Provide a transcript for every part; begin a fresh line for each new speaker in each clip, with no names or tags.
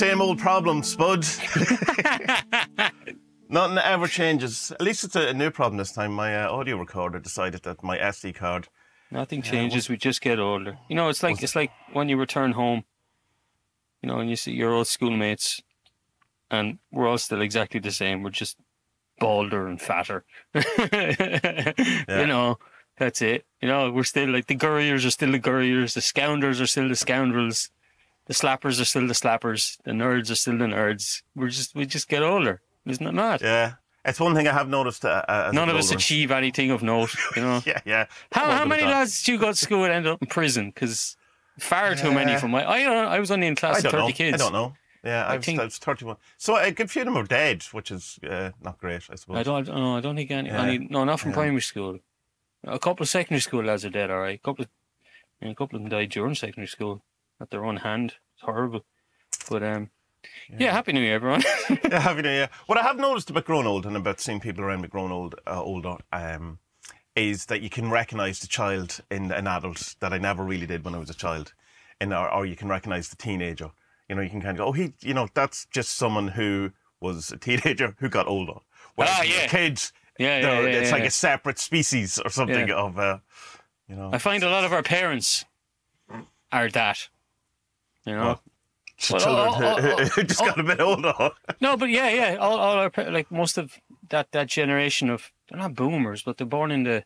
New year, new same old problem, Spud. Nothing ever changes. At least it's a, a new problem this time. My uh, audio recorder decided that my SD card.
Nothing changes. we just get older. You know, it's like it's like when you return home. You know, and you see your old schoolmates, and we're all still exactly the same. We're just balder and fatter. You know, that's it. You know, we're still like the gurriers are still the gurriers, the scoundrels are still the scoundrels, the slappers are still the slappers, the nerds are still the nerds. We're just we just get older. Isn't it mad?
Yeah, it's one thing I have noticed. Uh, uh, as
None of us
older.
achieve anything of note. You know.
Yeah, yeah.
How, how many
that.
lads did you go to school and ended up in prison? Because far too many
Yeah.
from my. I don't. I was only in class
I
of
don't
thirty
know.
kids.
I don't know. Yeah,
I
I, was,
think-
I was 31. So a good few of them are dead, which is uh, not great, I suppose.
I don't. No, I don't think any.
Yeah.
any no, not from
Yeah.
primary school. A couple of secondary school lads are dead. All right. A couple. Of, and a couple of them died during secondary school at their own hand. It's horrible. But um, yeah. Happy New Year, everyone.
yeah, happy New Year. What I have noticed about growing old and about seeing people around me growing old, uh, older, um, is that you can recognise the child in an adult that I never really did when I was a child, and or, or you can recognise the teenager. You know, you can kind of go, oh, he, you know, that's just someone who was a teenager who got older. Whereas
Ah, yeah.
kid,
yeah, yeah, yeah,
it's
yeah,
like
yeah.
a separate species or something
Yeah.
of, uh, you know,
I find a lot of our parents are that. You know.
Well,
Well,
children
oh,
who,
oh, oh,
just got a bit older.
No, but yeah, yeah. All, all our like most of that that generation of they're not boomers, but they're born in the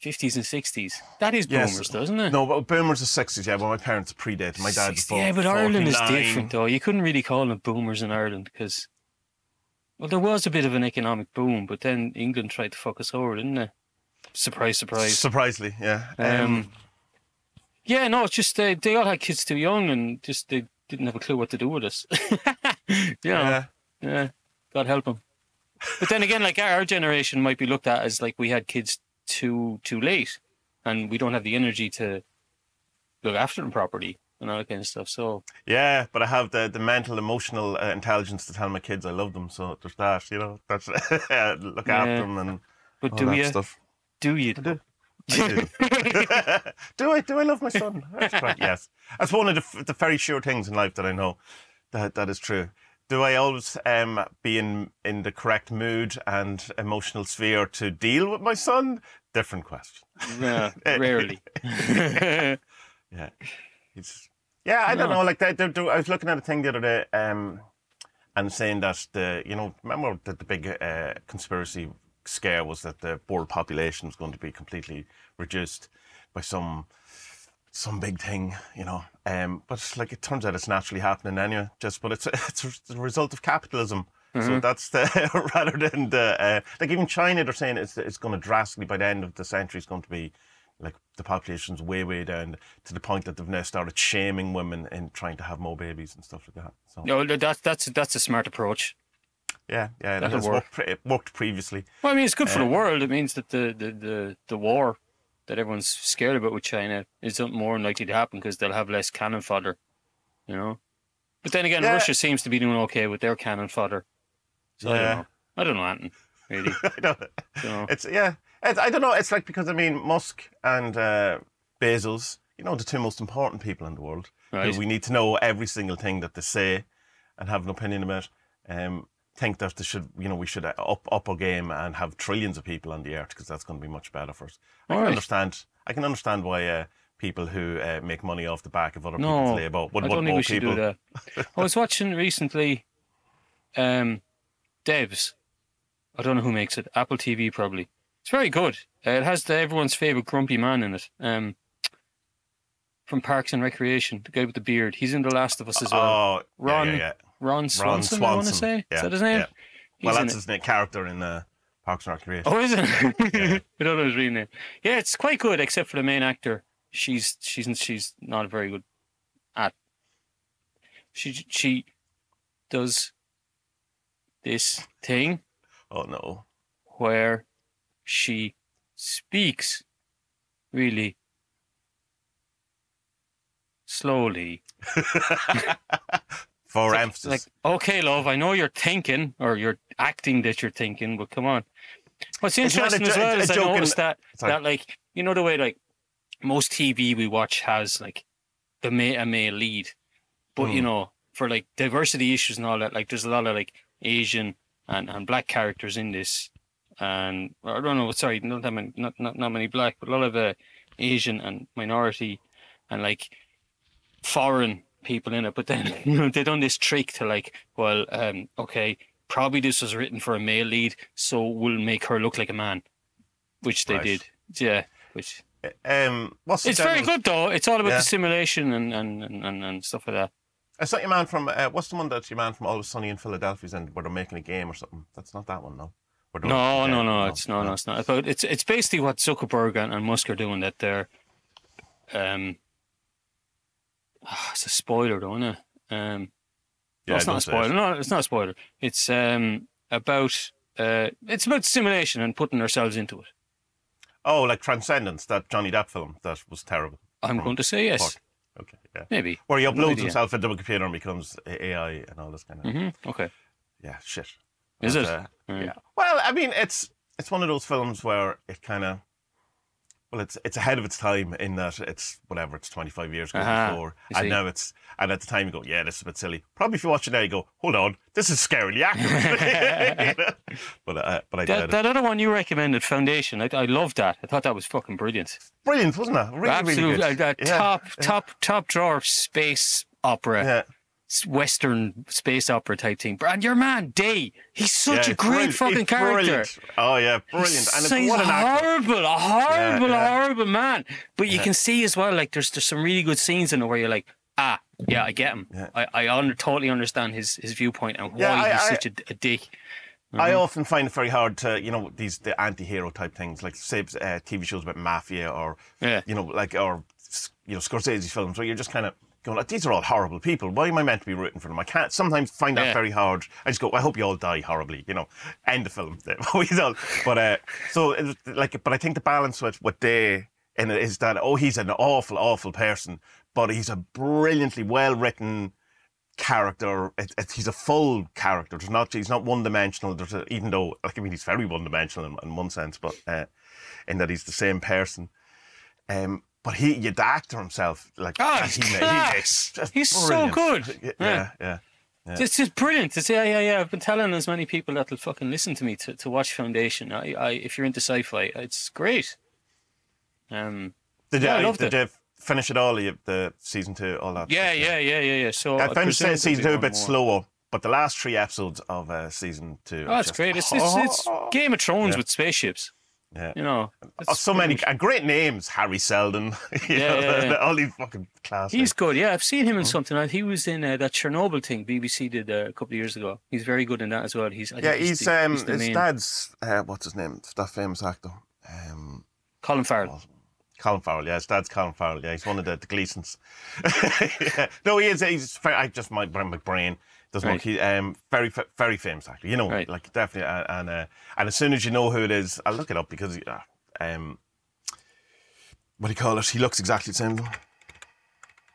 fifties and sixties. That is
Yes.
boomers, doesn't it?
No, but boomers are sixties. Yeah, but my parents predated. My dad was
60,
born
yeah, but Ireland is different though. You couldn't really call them boomers in Ireland because, well, there was a bit of an economic boom, but then England tried to fuck us over, didn't they? Surprise, surprise.
Surprisingly, yeah.
Um, yeah, no, it's just they, they all had kids too young and just they didn't have a clue what to do with us. know,
yeah.
yeah, God help them. But then again, like our generation might be looked at as like we had kids too too late, and we don't have the energy to look after them properly and all that kind of stuff. So
Yeah, but I have the, the mental, emotional uh, intelligence to tell my kids I love them. So there's that, you know. That's look after them and
But
all
do
that
you?
stuff.
Do you?
I do. I do. do I? Do I love my son? That's correct. Yes, that's one of the, the very sure things in life that I know that that is true. Do I always um, be in in the correct mood and emotional sphere to deal with my son? Different question.
Yeah, rarely.
Yeah, it's yeah. I don't know. Like they, they, they, I was looking at a thing the other day, um, and saying that the you know remember that the big uh, conspiracy scare was that the world population was going to be completely reduced by some some big thing, you know. Um, but like it turns out it's naturally happening anyway. Just but it's it's a result of capitalism. So that's the rather than the uh, like even China they're saying it's it's going to drastically by the end of the century it's going to be like the population's way way down to the point that they've now started shaming women in trying to have more babies and stuff like that. So
no, that's that's that's a smart approach.
Yeah, yeah, that
That'll work.
worked, it worked previously.
Well, I mean, it's good for
Uh,
the world. It means that the, the, the, the war that everyone's scared about with China is more likely to happen because they'll have less cannon fodder, you know. But then again,
Yeah.
Russia seems to be doing okay with their cannon fodder. So I
Yeah.
don't know. I don't know anything really.
I don't,
So,
it's yeah, it's, I don't know. It's like because I mean Musk and uh, Bezos, you know, the two most important people in the world.
Right.
We need to know every single thing that they say and have an opinion about. Um, think that they should, you know, we should uh, up up our game and have trillions of people on the earth because that's going to be much better for us. I can
Alright.
understand. I can understand why uh, people who uh, make money off the back of other
No,
people's labour would
I
want
don't think
more
we should
people.
do that. I was watching recently, um, Devs. I don't know who makes it. Apple TV probably. It's very good. Uh, it has the, everyone's favorite grumpy man in it. Um, from Parks and Recreation, the guy with the beard. He's in The Last of Us as well.
Oh, yeah, yeah, yeah.
Ron Swanson, I want to say.
Yeah,
Is that his name?
yeah. Well, that's his name, character in uh, Parks and Recreation.
Oh, is it? I don't know his real name. Yeah, it's quite good, except for the main actor. She's she's she's not very good at. She she does this thing
Oh no.
where she speaks really slowly.
For
Like-
emphasis.
Like, okay, love, I know you're thinking or you're acting that you're thinking, but come on. What's interesting
jo-
as well is I noticed that
Sorry.
that like you know the way like most TV we watch has like the ma- a male lead, but you
Mm.
know, for like diversity issues and all that, like there's a lot of like Asian and, and black characters in this, and I don't know, sorry, not that many, not not, not many black, but a lot of uh, Asian and minority and like foreign people in it. But then you know they done this trick to like, well, um, okay, probably this was written for a male lead, so we'll make her look like a man, which they
Right.
did. Yeah, which
Um, what's
it's very good though. It's all about
Yeah.
the simulation and and, and, and and stuff like that.
It's not your man from uh, what's the one that your man from Always Sunny in Philadelphia's in where they're making a game or something. That's not that one, no.
No,
yeah,
no, no, it's no, no, it's not. About it's it's basically what Zuckerberg and, and Musk are doing. That they're, um, ah, it's a spoiler, though, isn't it? Um, no,
Yeah,
it's not a
don't it.
spoiler. No, it's not a spoiler. It's um about uh, it's about simulation and putting ourselves into it.
Oh, like Transcendence, that Johnny Depp film that was terrible.
I'm going to say yes,
Fuck. Okay, yeah.
maybe.
Where he uploads himself into a computer and becomes AI and all this kind of
hmm Okay,
yeah shit.
is
And,
it?
uh,
Mm.
Yeah. Well, I mean, it's it's one of those films where it kind of well, it's it's ahead of its time in that it's whatever it's twenty five years ago
Aha,
before, and now it's and at the time you go, yeah, this is a bit silly. Probably if you watch it now, you go, hold on, this is scarily accurate. You know? But uh, but I
That,
did.
that other one you recommended, Foundation, I, I loved that. I thought that was fucking brilliant.
Brilliant, wasn't it? Really,
Absolute,
really
uh,
good.
uh,
Yeah,
top, top, top drawer space opera.
Yeah.
Western space opera type thing. And your man, Day, he's such
Yeah,
a great fucking character.
Brilliant. Oh yeah, brilliant.
He's,
and
he's
what an
horrible, a horrible,
yeah.
horrible man. But you
Yeah.
can see as well, like there's there's some really good scenes in it where you're like, ah, yeah, I get him.
Yeah.
I I under, totally understand his his viewpoint and why
Yeah, I-
he's
I-
such a, a dick.
I
Mhm.
often find it very hard to, you know, these the anti-hero type things, like say uh, TV shows about mafia or,
Yeah.
you know, like or you know Scorsese films where you're just kind of going, like, these are all horrible people. Why am I meant to be rooting for them? I can't sometimes find that
Yeah.
very hard. I just go, I hope you all die horribly, you know, end the film. But uh, so like, but I think the balance with with Day in it is that oh, he's an awful, awful person, but he's a brilliantly well written character. It, it, he's a full character. There's not he's not one dimensional. There's a, even though like I mean he's very one dimensional in, in one sense, but uh, in that he's the same person. Um, but he, yeah, the actor himself, like
Oh, he's
he,
class.
makes
He's so good.
Yeah,
Yeah.
yeah, yeah.
It's just brilliant. It's, yeah, yeah, yeah. I've been telling as many people that'll fucking listen to me to, to watch Foundation. I, I, if you're into sci-fi, it's great. Um,
Did
Yeah, I loved
did
it.
you finish it all? You- The season two, all that.
yeah, yeah, yeah, yeah, yeah. So
I
I
found season two a bit
more.
slower, but the last three episodes of uh, season two.
Oh,
are
that's
just-
great. It's, it's, it's Game of Thrones
Yeah.
with spaceships.
Yeah.
You know,
Oh, so many and great names. Hari Seldon.
Yeah,
know,
yeah, yeah.
all these fucking classics.
He's good. Yeah, I've seen him in something. Uh, He was in uh, that Chernobyl thing BBC did uh, a couple of years ago. He's very good in that as well. He's I
yeah, he's,
the,
um
he's
his
main-
dad's uh, what's his name? That famous actor. Um,
Colin Farrell.
Colin Farrell, yeah, his dad's Colin Farrell. Yeah, he's one of the, the Gleasons. yeah. No, he is. He's. I just my my brain doesn't
Right.
work. He um very very famous actor. You know,
Right.
like definitely. uh, And uh, and as soon as you know who it is, I'll look it up because uh, um, what do you call it? He looks exactly the same.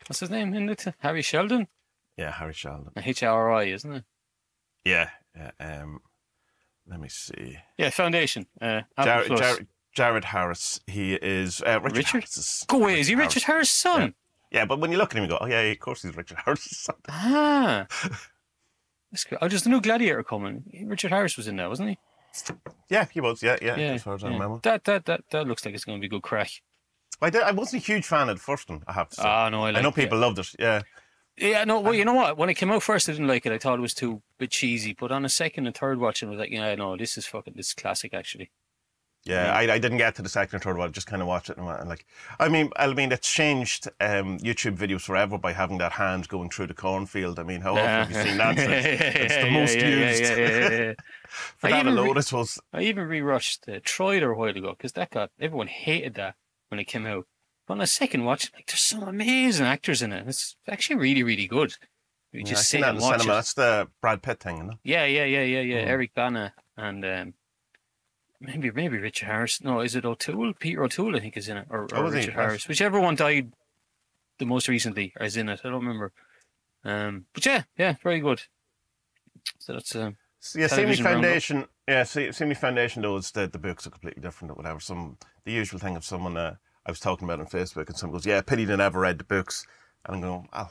What's his name it? Harry Sheldon.
Yeah, Harry Sheldon.
H R I, isn't it?
Yeah, yeah. Um, let me see.
Yeah, Foundation. Uh,
Jared, Jared, Jared Harris. He is uh, Richard.
Richard?
Harris's-
Go away. Is he Richard Harris' son?
Yeah, but when you look at him, you go, oh yeah, of course he's Richard Harris' son.
Ah. That's good. Oh, there's a new Gladiator coming. Richard Harris was in there, wasn't he?
Yeah, he was. Yeah, yeah.
Yeah.
as far as I
yeah.
remember.
That, that that that looks like it's going to be a good crack.
I, did, I wasn't a huge fan of the first one, I have to say.
Ah, no, I
I know
it.
people loved it. Yeah.
Yeah, no, well, you know what? When it came out first, I didn't like it. I thought it was too bit cheesy. But on a second and third watching, I was like, yeah, no, this is fucking, this is classic, actually.
Yeah, I, I didn't get to the second or third one. I just kind of watched it and went, like, I mean, I mean, it's changed um, YouTube videos forever by having that hand going through the cornfield. I mean, how often have you seen that? It's, it's the most
yeah, yeah,
used.
Yeah, yeah, yeah, yeah.
For
I
that
even re-
alone, I suppose.
I even rewatched uh, a while ago because that got everyone hated that when it came out. But on a second watch, like there's some amazing actors in it. It's actually really, really good. You just
seen
sit
that in
and
the
watch
cinema.
it.
That's the Brad Pitt thing, isn't it?
Yeah, yeah, yeah, yeah, yeah.
Mm.
Eric Bana and um, maybe maybe Richard Harris. No, is it O'Toole? Peter O'Toole, I think, is in it, or,
Oh,
or? Richard. Harris, whichever one died the most recently is in it. I don't remember. Um, but yeah, yeah, very good. So that's um,
yeah, Simi
Television roundup.
Foundation. Yeah, see, Simi Foundation. Though is the the books are completely different or whatever. Some the usual thing of someone uh, I was talking about on Facebook, and someone goes, "Yeah, pity they never read the books," and I'm going, "Oh,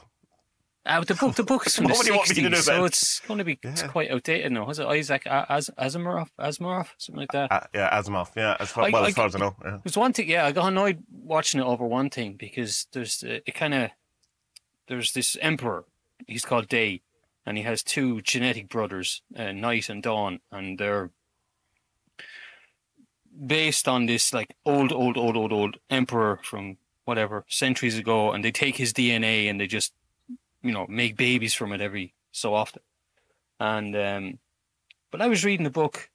Uh, the book, the book is from the
What do you want me to do
sixties, so it's going to be it's quite outdated now. Was it Isaac A- Az- Asimov, Asimov, something like that?
Uh, yeah, Asimov. Yeah, as far,
I-
well
I-
as far as I know. Yeah.
There's one thing, yeah, I got annoyed watching it over one thing because there's uh, it kind of there's this emperor. He's called Day, and he has two genetic brothers, uh, Night and Dawn, and they're based on this like old, old, old, old, old emperor from whatever centuries ago, and they take his DNA and they just you know make babies from it every so often. And um, but I was reading the book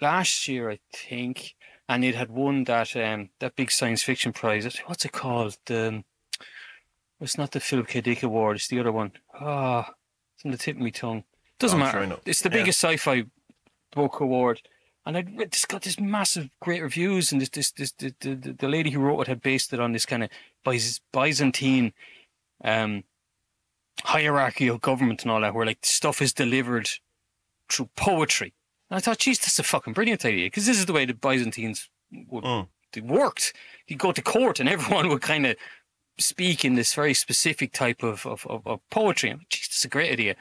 last year, I think, and it had won that um that big science fiction prize. What's it called? Um, it's not the Philip K. Dick Award. It's the other one. Ah, it's on the tip of my tongue. Doesn't
I'm
matter. It's the
Yeah.
biggest sci-fi book award, and I this got this massive great reviews, and this this this the, the, the, lady who wrote it had based it on this kind of Byz- Byzantine um hierarchy of government and all that, where like stuff is delivered through poetry. And I thought, geez, that's a fucking brilliant idea because this is the way the Byzantines would,
Mm.
they worked. You go to court and everyone would kind of speak in this very specific type of, of, of, of poetry. I'm like, geez, that's a great idea.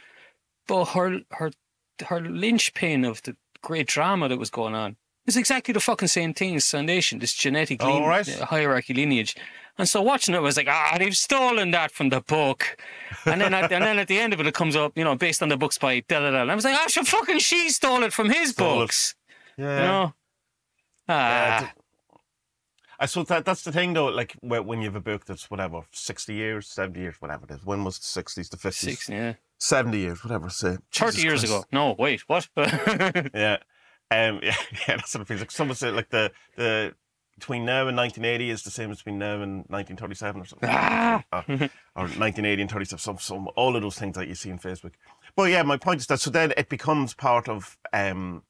But her her her linchpin of the great drama that was going on is exactly the fucking same thing as Foundation, this genetic
Oh, right.
hierarchy lineage. And so watching it I was like, ah, they've stolen that from the book. And then at, and then at the end of it, it comes up, you know, based on the books by da da da. And I was like, ah, so fucking she stole it from his
Stole it.
books.
Yeah.
You know?
Yeah,
Ah,
th- I suppose that that's the thing though. Like when you have a book that's whatever sixty years, seventy years, whatever it is. When was the sixties, the fifties,
six, yeah.
seventy years, whatever. Say
30
Jesus
years
Christ.
ago. No, wait, what?
Yeah, um, yeah, yeah. That's what it feels like. Someone said like the the between now and nineteen eighty is the same as between now and nineteen thirty seven or something.
Ah!
or, or nineteen eighty and thirty seven. Some some all of those things that you see in Facebook. But yeah, my point is that so then it becomes part of um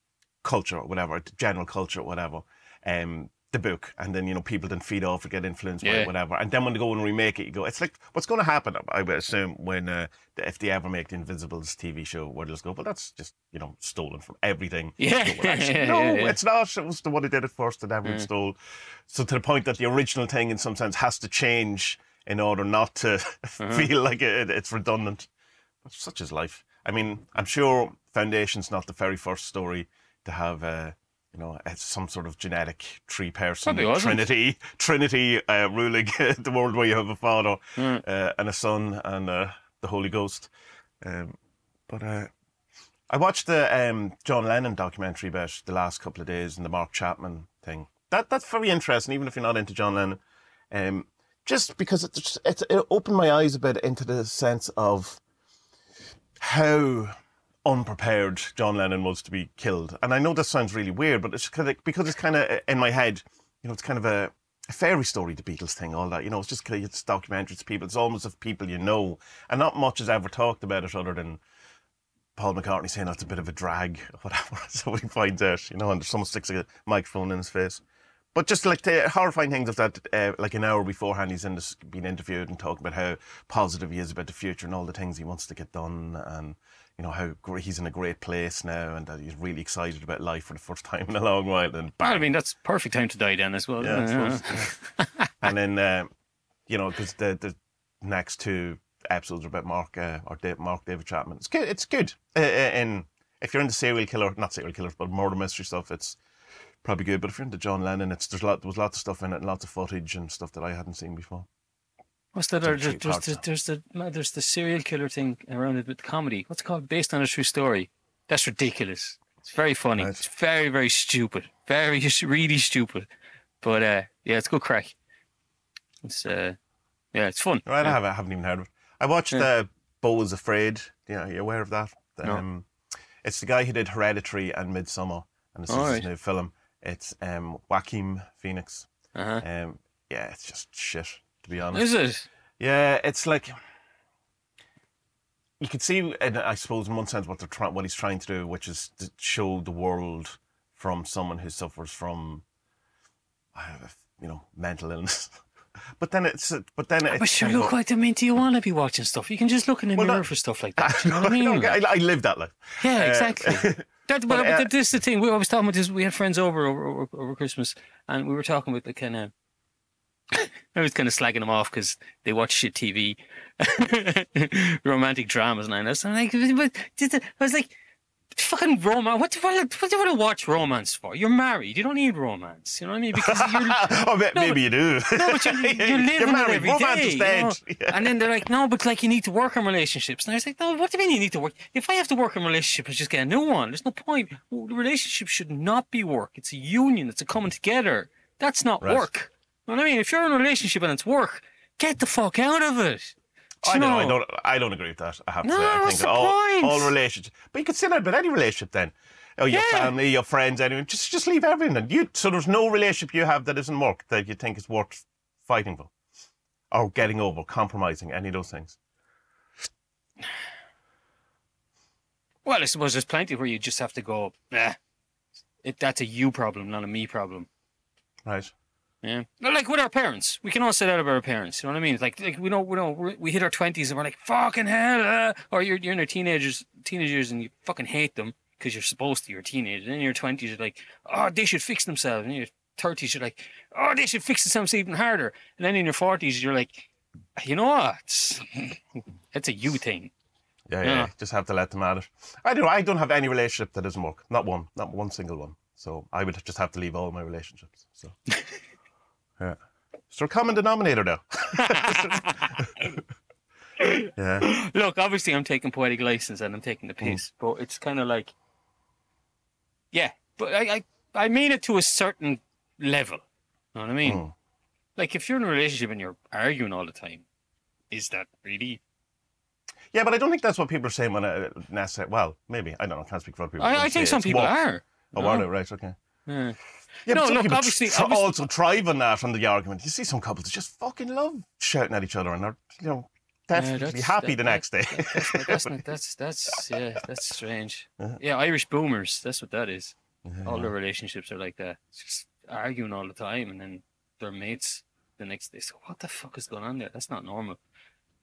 culture or whatever, general culture or whatever. Um, the book, and then you know people then feed off or get influenced by it, whatever. And then when they go and remake it, you go, it's like what's going to happen? I would assume when uh, if they ever make the Invisibles TV show, where they'll just go, well, that's just you know stolen from everything.
Yeah.
You go, actually, no,
yeah, yeah.
it's not. It was the one who did it first that everyone
Yeah.
stole. So to the point that the original thing, in some sense, has to change in order not to
Uh-huh.
feel like it, it's redundant. But such is life. I mean, I'm sure Foundation's not the very first story to have, uh, you know, it's some sort of genetic
tree person,
trinity, trinity uh, ruling the world where you have a father
Mm.
uh, and a son and uh, the Holy Ghost. Um, but uh, I watched the um, John Lennon documentary about the last couple of days and the Mark Chapman thing. That that's very interesting, even if you're not into John Lennon. Um, just because it, it, it opened my eyes a bit into the sense of how unprepared John Lennon was to be killed. And I know this sounds really weird, but it's kind of because it's kind of in my head. You know, it's kind of a, a fairy story, the Beatles thing, all that. You know, it's just kind of, it's documentaries, people. It's almost of people you know, and not much is ever talked about it other than Paul McCartney saying that's a bit of a drag or whatever. so he finds out, you know, and someone sticks a microphone in his face. But just like the horrifying things of that, uh, like an hour beforehand, he's in this, being interviewed and talking about how positive he is about the future and all the things he wants to get done, and you know how gr- he's in a great place now, and that he's really excited about life for the first time in a long while. And
I mean, that's perfect time to die then as well.
yeah, I
isn't it?
suppose, yeah. and then uh, you know because the the next two episodes are about Mark uh, or Dave, Mark David Chapman. It's good. It's good. Uh, uh, if you're into serial killer, not serial killers, but murder mystery stuff, it's probably good. But if you're into John Lennon, it's there's lot there was lots of stuff in it, and lots of footage and stuff that I hadn't seen before.
What's that? There's, there's,
part
there's, the there's the serial killer thing around it with comedy. What's it called? Based on a true story. That's ridiculous. It's very funny.
Right.
It's very very stupid. Very really stupid. But uh, yeah, it's good crack. It's uh, yeah, it's fun.
Right, I haven't, I haven't even heard of it. I watched
Yeah.
uh, Beau is Afraid. Yeah, you aware of that?
No.
Um, it's the guy who did Hereditary and Midsommar, and this is
Alright.
his new film. It's um, Joaquin Phoenix.
Uh-huh.
Um, yeah, it's just shit, to be honest.
Is it?
Yeah, it's like you can see, in, I suppose, in one sense, what they're trying, what he's trying to do, which is to show the world from someone who suffers from, uh, you know, mental illness. but then it's, but then it's.
But sure, look, what I mean, do you want to be watching stuff? You can just look in the
Well,
mirror
that-
for stuff like that. You know what I mean?
I, I live that life.
Yeah,
Uh,
exactly. That, well,
but, uh,
this is the thing. We, I was talking about this. We had friends over over, over, over Christmas, and we were talking about the kind of. I was kind of slagging them off because they watch shit TV, romantic dramas and this. I'm like, but I was like, fucking romance. What, what, what do you want to watch romance for? You're married. You don't need romance. You know what I mean? Because you're.
oh,
No,
maybe you do.
No, but you're, you're
You're
living it
married.
every
Romance
day,
is
you know?
Yeah.
And then they're like, no, but like you need to work on relationships. And I was like, no, what do you mean you need to work? If I have to work on a relationship, I just get a new one. There's no point. Well, the relationship should not be work. It's a union. It's a coming together. That's not
Right.
work. You know what I mean? If you're in a relationship and it's work, get the fuck out of it. Do
I don't, know, I don't. I don't agree with that. I have to
No,
say. I
what's
think
the
all,
point?
all relationships, but you could say that about any relationship. Then, oh, your
Yeah.
family, your friends, anyone. Just, just leave everything. And you, so there's no relationship you have that isn't work that you think is worth fighting for, or getting over, compromising, any of those things.
Well, I suppose there's plenty where you just have to go, nah, it, that's a you problem, not a me problem.
Right.
Yeah, like with our parents, we can all say that about our parents. You know what I mean? Like, like we don't, we don't, we hit our twenties and we're like, "Fucking hell!" Uh, or you're you're in your teenagers, teenagers, and you fucking hate them because you're supposed to. You're a teenager. And in your twenties, you're like, "Oh, they should fix themselves." And in your thirties, you're like, "Oh, they should fix themselves even harder." And then in your forties, you're like, "You know what? It's, it's a you thing."
Yeah, yeah,
Yeah.
Just have to let them at it. I don't. I don't have any relationship that doesn't work. Not one. Not one single one. So I would just have to leave all my relationships. So. yeah. A common denominator now? yeah.
Look, obviously, I'm taking poetic license and I'm taking the
Mm.
piss, but it's kind of like, yeah, but I, I, I mean it to a certain level. You know what I mean?
Mm.
Like, if you're in a relationship and you're arguing all the time, is that really?
Yeah, but I don't think that's what people are saying when I necessarily. Well, maybe I don't know. I can't speak for other people.
I, I think some
it's
people are.
Oh,
no?
are they? Right. Okay.
Yeah.
Yeah,
No, look, obviously-
tr-
obviously-
also thrive on that on the argument. You see some couples that just fucking love shouting at each other and they're you know definitely
that's-
happy
that-
the next day.
That's, that's, not, that's, that's, yeah, that's strange.
Uh-huh.
Yeah, Irish boomers, that's what that is.
Yeah.
All their relationships are like that. It's just arguing all the time and then their mates the next day. So, what the fuck is going on there? That's not normal,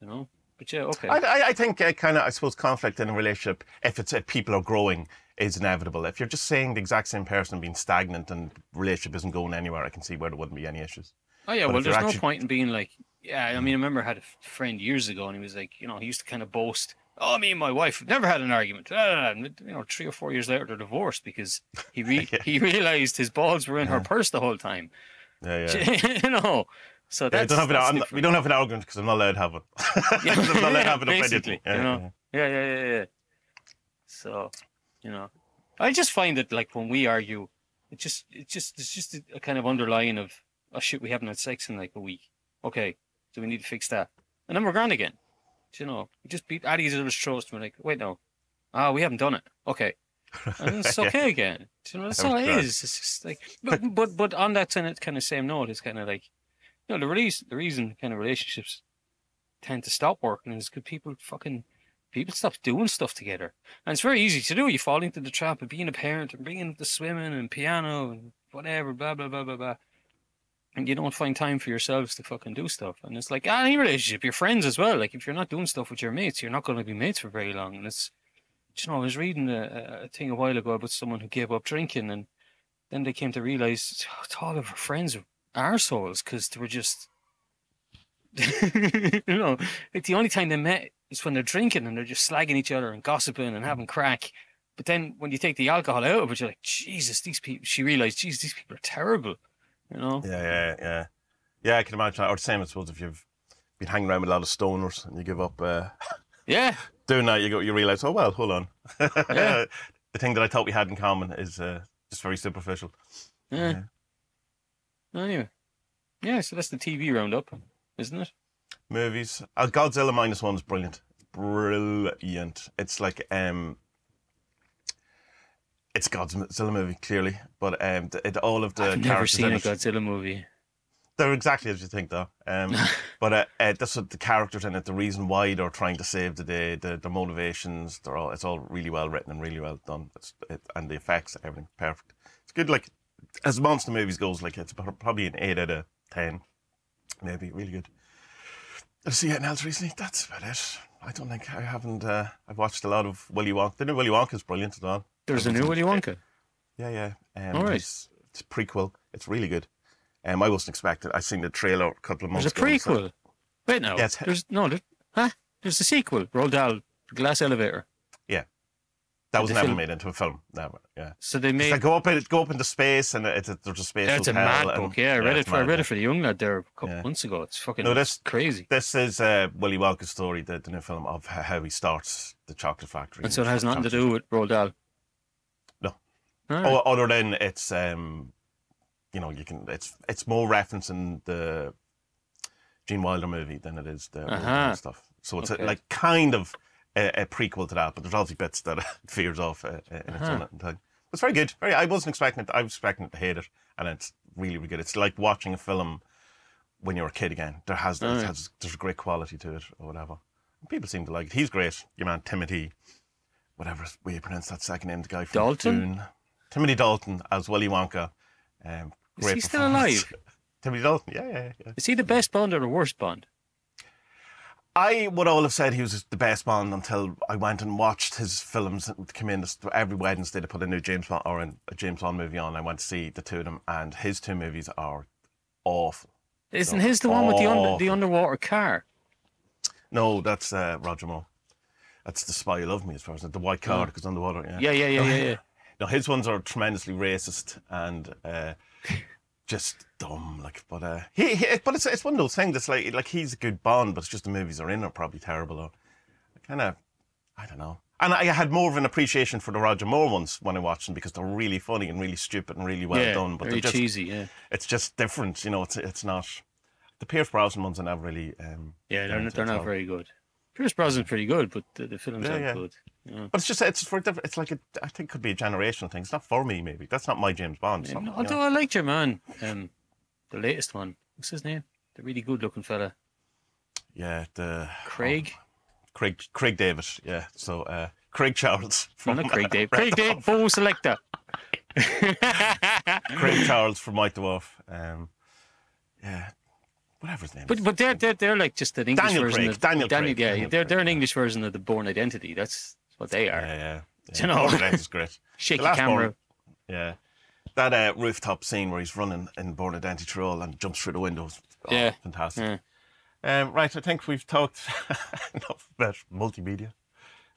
you know? But yeah, okay.
I, I, I think uh, kind of, I suppose, conflict in a relationship, if it's if people are growing, is inevitable. If you're just saying the exact same person being stagnant and relationship isn't going anywhere, I can see where there wouldn't be any issues.
Oh yeah,
But
well, there's no point in being like, yeah. I mean, I remember I had a friend years ago, and he was like, you know, he used to kind of boast, "Oh, me and my wife never had an argument." And you know, three or four years later, they're divorced because he re-
Yeah.
he realized his balls were in her purse the whole time.
Yeah, yeah.
you know, so
Yeah, I don't have an, I'm not- we don't have an argument because I'm not allowed to have one.
Yeah,
I'm not allowed to have an opinion.
basically,
Yeah,
you know.
yeah.
Yeah, yeah, yeah, yeah. So, you know, I just find that like when we argue, it just, it just, it's just a, kind of underlying of, oh shit, we haven't had sex in like a week. Okay, so we need to fix that, and then we're grand again. Do you know, we just beat at each other's throats. And we're like, wait, no, ah, we haven't done it. Okay, and it's
Yeah.
okay again. Do you know, that's
That
all
was
it is. It's just like, but but but on that kind of same note, it's kind of like, you know, the reason the reason kind of relationships tend to stop working is because people fucking people stop doing stuff together, and it's very easy to do. You fall into the trap of being a parent and bringing up the swimming and piano and whatever, blah blah blah blah blah. And you don't find time for yourselves to fucking do stuff. And it's like any relationship, your friends as well. Like if you're not doing stuff with your mates, you're not going to be mates for very long. And it's, you know, I was reading a, a- thing a while ago about someone who gave up drinking, and then they came to realize oh, it's all of her friends were arseholes because they were just, you know, like the only time they met is when they're drinking and they're just slagging each other and gossiping and having crack. But then when you take the alcohol out of it, you're like, Jesus, these people. She realized, Jesus, these people are terrible. You know?
Yeah, yeah, yeah. Yeah, I can imagine. that. Or the same, I suppose, if you've been hanging around with a lot of stoners and you give up uh,
Yeah.
doing that, you go, you realise, oh well, hold on.
Yeah.
the thing that I thought we had in common is uh, just very superficial.
Yeah. Anyway. Yeah, so that's the TV roundup, isn't it?
Movies. Uh, Godzilla minus one is brilliant. Brilliant. It's like um, it's Godzilla movie clearly, but um, it, all of the
I've never seen a Godzilla movie.
they're exactly as you think though. Um, but uh, uh, that's what the characters in it, the reason why they're trying to save the day, the, the motivations, they're all it's all really well written and really well done. It's, it, and the effects, everything perfect. It's good. Like as monster movies goes, like it's probably an eight out of ten, maybe really good. I see anything else recently? That's about it. I don't think I haven't. Uh, I've watched a lot of Willy Wonka. The new Willy Wonka is brilliant as well.
There's a new Willy Wonka.
Yeah, yeah. Um,
All right.
It's, it's a prequel. It's really good. Um, I wasn't expecting. I seen the trailer a couple of months
There's a
ago. so-
prequel. Wait now.
Yeah,
there's no. There, huh? There's a sequel. Roald Dahl, The Glass Elevator.
That was never
film.
made into a film. Never. Yeah.
So they made.
like go up in go up into space and it's a, there's a space.
Yeah, it's a mad
and-
book. Yeah, I read it for I read
yeah.
it for the young lad there a couple
Yeah.
months ago. It's fucking
No, this-
crazy.
This is uh, Willy Wonka's story, the, the new film of how he starts the chocolate factory.
And so it has nothing to do with Roald Dahl.
No.
Right.
Oh, other than it's um, you know, you can it's it's more referencing the Gene Wilder movie than it is the
Uh-huh.
stuff. So it's
Okay.
a, like kind of a, a prequel to that, but there's obviously bits that it veers off uh, uh, in its
Uh-huh.
own time. It's very good. Very. I wasn't expecting it. I was expecting it to hate it, and it's really, really good. It's like watching a film when you're a kid again. There has, it
Alright.
has there's a great quality to it or whatever. People seem to like it. He's great. Your man Timothy, whatever way you pronounce that second name, the guy from
Dalton?
Dune. Timothy Dalton as Willy Wonka. Um,
Is he still alive?
Timothy Dalton. Yeah, yeah, yeah.
Is he the best Bond or the worst Bond?
I would all have said he was the best Bond until I went and watched his films come in every Wednesday. They put a new James Bond or a James Bond movie on. I went to see the two of them, and his two movies are awful.
Isn't
No.
his the one with the under,
Oh.
the underwater car?
No, that's uh, Roger Moore. That's the Spy Who Loved Me, as far as the white car that goes underwater. Yeah.
Yeah, yeah, yeah, yeah, yeah.
No, his ones are tremendously racist and uh, just dumb. Like, but uh, he, he, but it's it's one of those things. that's like like he's a good Bond, but it's just the movies are in are probably terrible. Or kind of, I don't know. And I had more of an appreciation for the Roger Moore ones when I watched them because they're really funny and really stupid and really well
yeah,
done. But
very
they're just
cheesy. Yeah,
it's just different. You know, it's it's not. The Pierce Brosnan ones are not really. Um,
yeah, they're not, they're not very good. Pierce Brosnan's pretty good, but the, the films
Yeah,
aren't
yeah.
good. Yeah.
But it's just it's for. It's like a, I think it could be a generational thing. It's not for me. Maybe that's not my James Bond. It's not, you know.
Although I liked your man, um, the latest one. What's his name? The really good-looking fella,
Yeah, the
Craig.
Craig Craig David. Yeah, so uh, Craig Charles
No,
from
not Craig Dave. Craig Dave, Bo' Selecta.
Craig Charles from White Dwarf. Um, yeah, whatever his name.
But
is.
but they're they're they're like just an English
Daniel
version
Craig,
of
Daniel Craig,
Yeah,
Daniel
they're they're an English version of the Bourne Identity. That's what they are.
yeah, yeah. yeah.
You know.
Identity is great.
Shaky camera.
Born- Yeah, that uh, rooftop scene where he's running in Bourne Identity through all and jumps through the windows. Oh,
Yeah.
fantastic.
Yeah.
Um, right, I think we've talked enough about multimedia.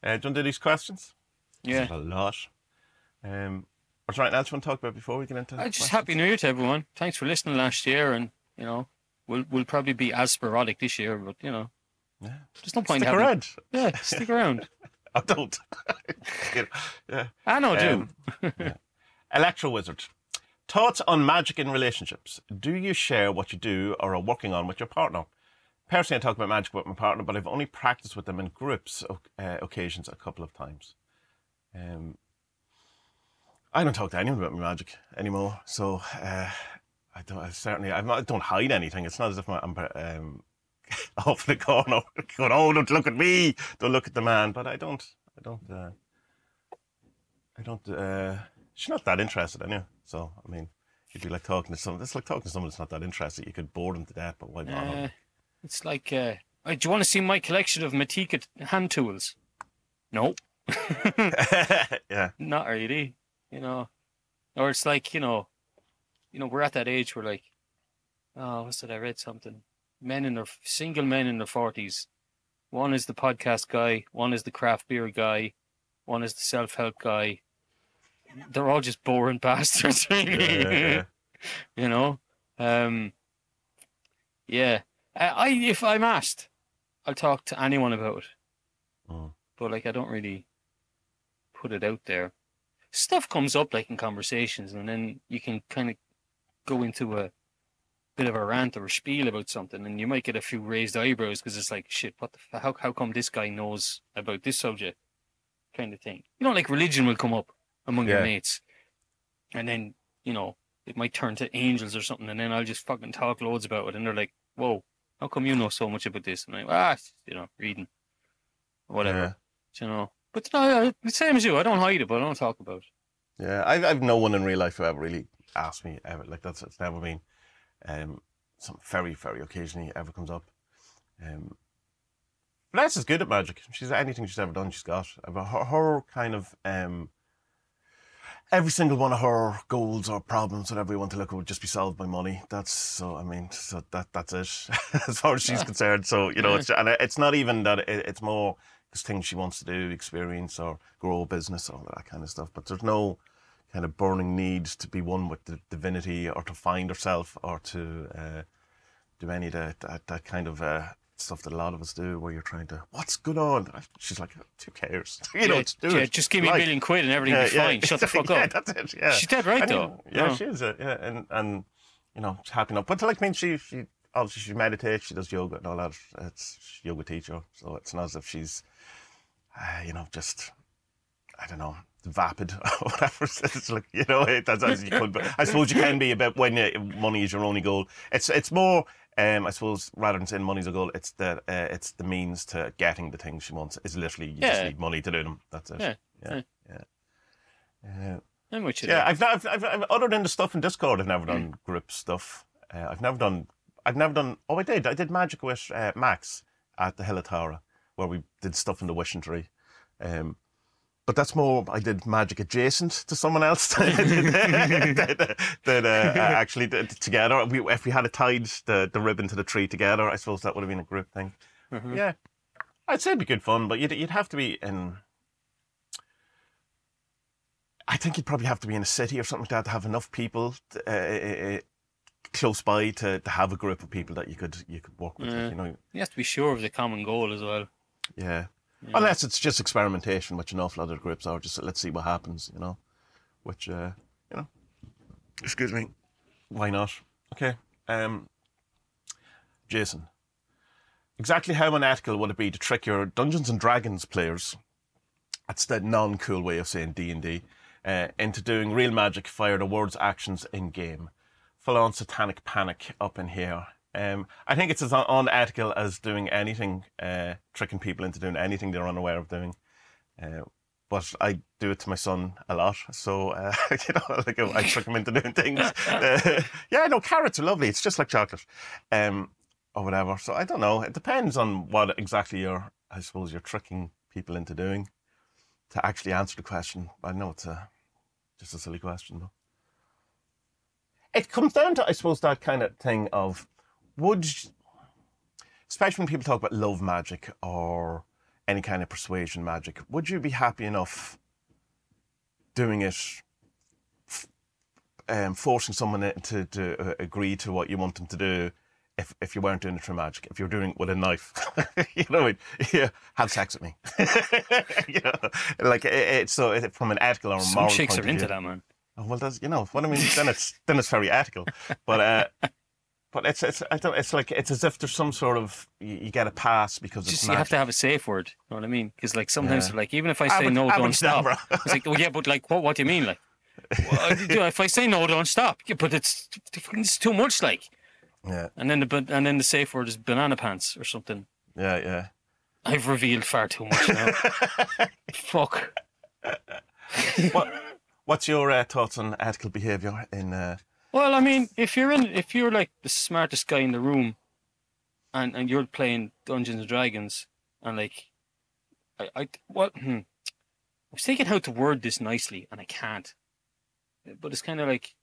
Uh, do you want to do these questions?
Yeah.
A lot. Um, there anything else you want to talk about before we get into?
I just
questions?
happy New Year to everyone. Thanks for listening last year, and you know we'll we'll probably be as sporadic this year, but you know
Yeah.
there's no point
Stick
having.
around.
Yeah, stick around.
I don't. yeah.
I know, do.
Um, Electro Wizard. Thoughts on magic in relationships. Do you share what you do or are working on with your partner? Personally, I talk about magic with my partner, but I've only practiced with them in groups uh, occasions a couple of times. Um, I don't talk to anyone about my magic anymore, so uh, I don't. I certainly, I'm not, I don't hide anything. It's not as if I'm um, off the corner going, "Oh, don't look at me! Don't look at the man." But I don't. I don't. Uh, I don't. Uh, she's not that interested anyway. So I mean, it'd be like talking to someone. It's like talking to someone that's not that interested. You could bore them to death, but why bother?
Uh, it's like, uh, do you want to see my collection of Matika hand tools? No,
yeah.
not really. You know, or it's like you know, you know, we're at that age where like, oh, what's that? I read something. Men in their single men in their forties. One is the podcast guy. One is the craft beer guy. One is the self help guy. They're all just boring bastards, really.
Yeah, yeah, yeah.
you know um yeah I, I if i'm asked i'll talk to anyone about it
Mm.
but like i don't really put it out there stuff comes up like in conversations and then you can kind of go into a bit of a rant or a spiel about something and you might get a few raised eyebrows because it's like shit what the f- how, how come this guy knows about this subject kind of thing you know like religion will come up among your mates and then you know it might turn to angels or something, and then I'll just fucking talk loads about it, and they're like, "Whoa, how come you know so much about this?" And I'm like, "Ah, you know, reading, whatever, you know." But no, the same as you, I don't hide it, but I don't talk about it.
Yeah, I've, I've no one in real life who ever really asked me ever. Like that's it's never been. Um, some very very occasionally ever comes up. Um, is good at magic. She's anything she's ever done, she's got. Her, her kind of um, every single one of her goals or problems, whatever you want to look at, would just be solved by money. That's so. I mean, so that that's it as far as she's concerned. So you know, it's and it's not even that. It, it's more because things she wants to do, experience or grow a business, all that kind of stuff. But there's no kind of burning need to be one with the divinity or to find herself or to uh, do any of that, that, that kind of uh, stuff that a lot of us do where you're trying to, what's going on? She's like, who cares? You know,
yeah,
it's do
yeah,
it.
just give me
Like-
a million quid and everything will be fine. Shut the fuck
yeah,
up.
that's it. Yeah,
She's dead right,
I mean,
though.
Yeah,
Oh.
she is. Uh, yeah, and and you know, she's happy enough. But like, I mean, she she obviously she meditates, she does yoga and all that. It's yoga teacher, so it's not as if she's, uh, you know, just I don't know, vapid or whatever. It's like you know, it, that's as you could. But I suppose you can be a bit when money is your only goal. It's it's more. Um, I suppose rather than saying money's a goal, it's the uh, it's the means to getting the things she wants. It's literally you just need money to do them. That's it.
Yeah,
yeah, yeah. yeah.
I'm with you
Yeah. I've, I've, I've, I've other than the stuff in Discord, I've never done group stuff. Uh, I've never done. I've never done. Oh, I did. I did magic with uh, Max at the Hill of Tara, where we did stuff in the wishing tree. Um, but that's more. I did magic adjacent to someone else that, that uh, actually did together. We, if we had a tied the, the ribbon to the tree together, I suppose that would have been a group thing. Yeah, I'd say it'd be good fun, but you'd you'd have to be in. I think you'd probably have to be in a city or something like that to have enough people to, uh, uh, close by to, to have a group of people that you could you could work with. You know,
You have to be sure of the common goal as well.
yeah. Unless it's just experimentation, which an awful lot of groups are. Just let's see what happens. You know, which uh, you know. Excuse me. Why not? Okay. Um. Jason. Exactly how unethical would it be to trick your Dungeons and Dragons players? That's the non-cool way of saying D and D. Uh, into doing real magic via the words actions in game. Full on satanic panic up in here. Um, I think it's as unethical as doing anything, uh, tricking people into doing anything they're unaware of doing. Uh, but I do it to my son a lot, so uh, you know, like I trick him into doing things. Uh, yeah, no, carrots are lovely. It's just like chocolate, um, or whatever. So I don't know. It depends on what exactly you're. I suppose you're tricking people into doing. To actually answer the question, I know it's a just a silly question though. It comes down to, I suppose, that kind of thing of would, especially when people talk about love magic or any kind of persuasion magic, would you be happy enough doing it, um, forcing someone to, to uh, agree to what you want them to do if, if you weren't doing it through magic, if you're doing it with a knife, you know, what I mean? yeah, have sex with me. you know, like it, it's so it, from an ethical or
Some
moral
chicks
point
are
of
into
view-
that, man.
Oh, well, that's you know what I mean. Then it's then it's very ethical, but uh, but it's it's I don't it's like it's as if there's some sort of you, you get a pass because it's
Just you have to have a safe word. You know what I mean? Because like sometimes
Yeah.
they're like even if I say
Abra-
no, don't stop. It's like, well, yeah, but like, what? What do you mean? Like, well, if I say no, don't stop. Yeah, but it's it's too much. Like,
Yeah,
and then the and then the safe word is banana pants or something.
yeah, yeah.
I've revealed far too much now. Fuck.
What what's your uh, thoughts on ethical behaviour in? Uh,
Well, I mean, if you're in, if you're like the smartest guy in the room, and and you're playing Dungeons and Dragons, and like, I, I what? Hmm, I was thinking how to word this nicely, and I can't. But it's kind of like,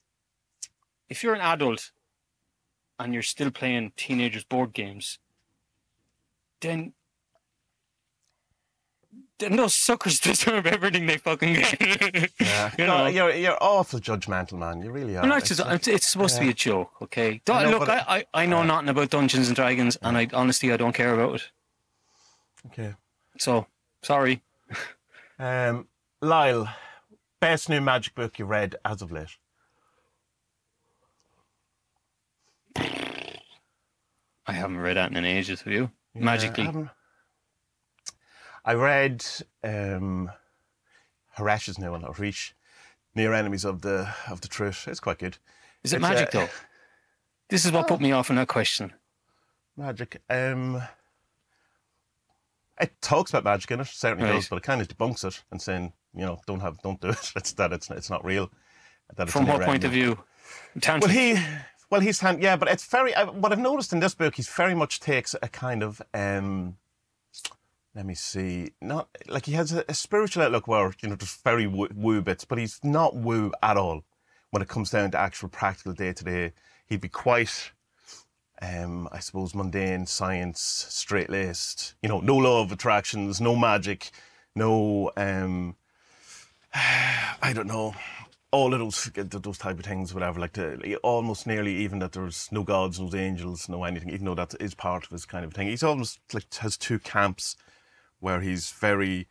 if you're an adult, and you're still playing teenagers' board games, then. Then those suckers deserve everything they fucking get.
yeah,
You
No,
know.
you're you're awful judgmental, man. You really are.
I'm not
It's
just,
like-
it's, it's supposed to be a joke, okay? Don't,
know,
look,
but-
I, I, I know nothing about Dungeons and Dragons, and I honestly I don't care about it.
okay.
So sorry.
Um, Lyle, best new magic book you read as of late?
I haven't read that in ages. Have you?
Yeah,
Magically.
I, read um, Hareesh's new one, Hareesh, Near Enemies of the of the Truth. It's quite good.
Is it
it's, uh,
magic though? This is what put me off on that question.
Magic. Um, it talks about magic in it, certainly
Right.
does, but it kind of debunks it and saying, you know, don't have, don't do it. It's that it's it's not real. That
From what point of view? Tantric.
Well, he, well, he's yeah, but it's very. I, what I've noticed in this book, he's very much takes a kind of um, let me see. Not like he has a, a spiritual outlook where you know just very woo, woo bits, but he's not woo at all when it comes down to actual practical day to day. He'd be quite, um, I suppose, mundane, science, straight laced. You know, no law of attractions, no magic, no, um, I don't know, all of those those type of things, whatever. Like the, almost nearly even that there's no gods, no angels, no anything. Even though that is part of his kind of thing, he's almost like has two camps where he's very.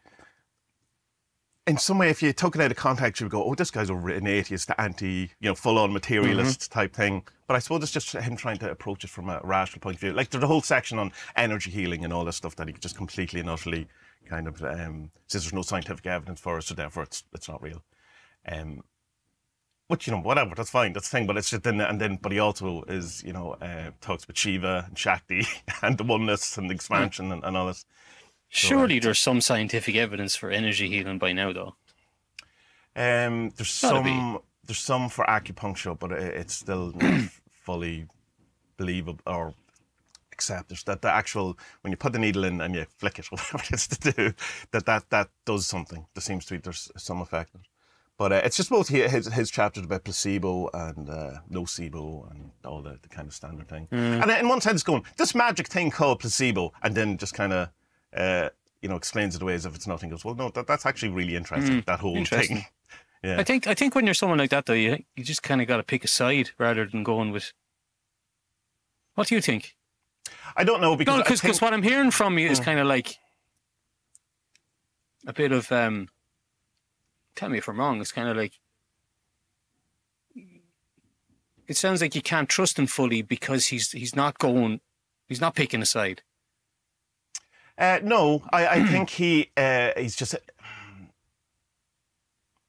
In some way, if you took it out of context, you would go, "Oh, this guy's an atheist, anti, you know, full-on materialist mm-hmm. type thing." But I suppose it's just him trying to approach it from a rational point of view. Like there's a whole section on energy healing and all this stuff that he just completely and utterly kind of um, says there's no scientific evidence for it, so therefore it's it's not real. Um, which you know, whatever, that's fine, that's the thing. But it's just then and then, but he also is, you know, uh, talks about Shiva and Shakti and the oneness and the expansion and, and all this.
Surely there's some scientific evidence for energy healing by now, though.
Um, there's some be. there's some for acupuncture, but it's still not fully believable or accepted. That the actual when you put the needle in and you flick it, whatever it is to do, that that that does something. There seems to be there's some effect. But uh, it's just both his his chapters about placebo and uh, nocebo and all the, the kind of standard thing. Mm. And in one sense, going this magic thing called placebo, and then just kind of uh, you know, explains it away as if it's nothing. Goes, well, no, that, that's actually really interesting. Mm, that whole interesting. thing.
Yeah. I think I think when you're someone like that, though, you you just kind of got to pick a side rather than going with. What do you think?
I don't know because
no, because think... what I'm hearing from you is mm. kind of like a bit of um. Tell me if I'm wrong. It's kind of like it sounds like you can't trust him fully because he's he's not going, he's not picking a side.
Uh, no, I, I think he uh, he's just.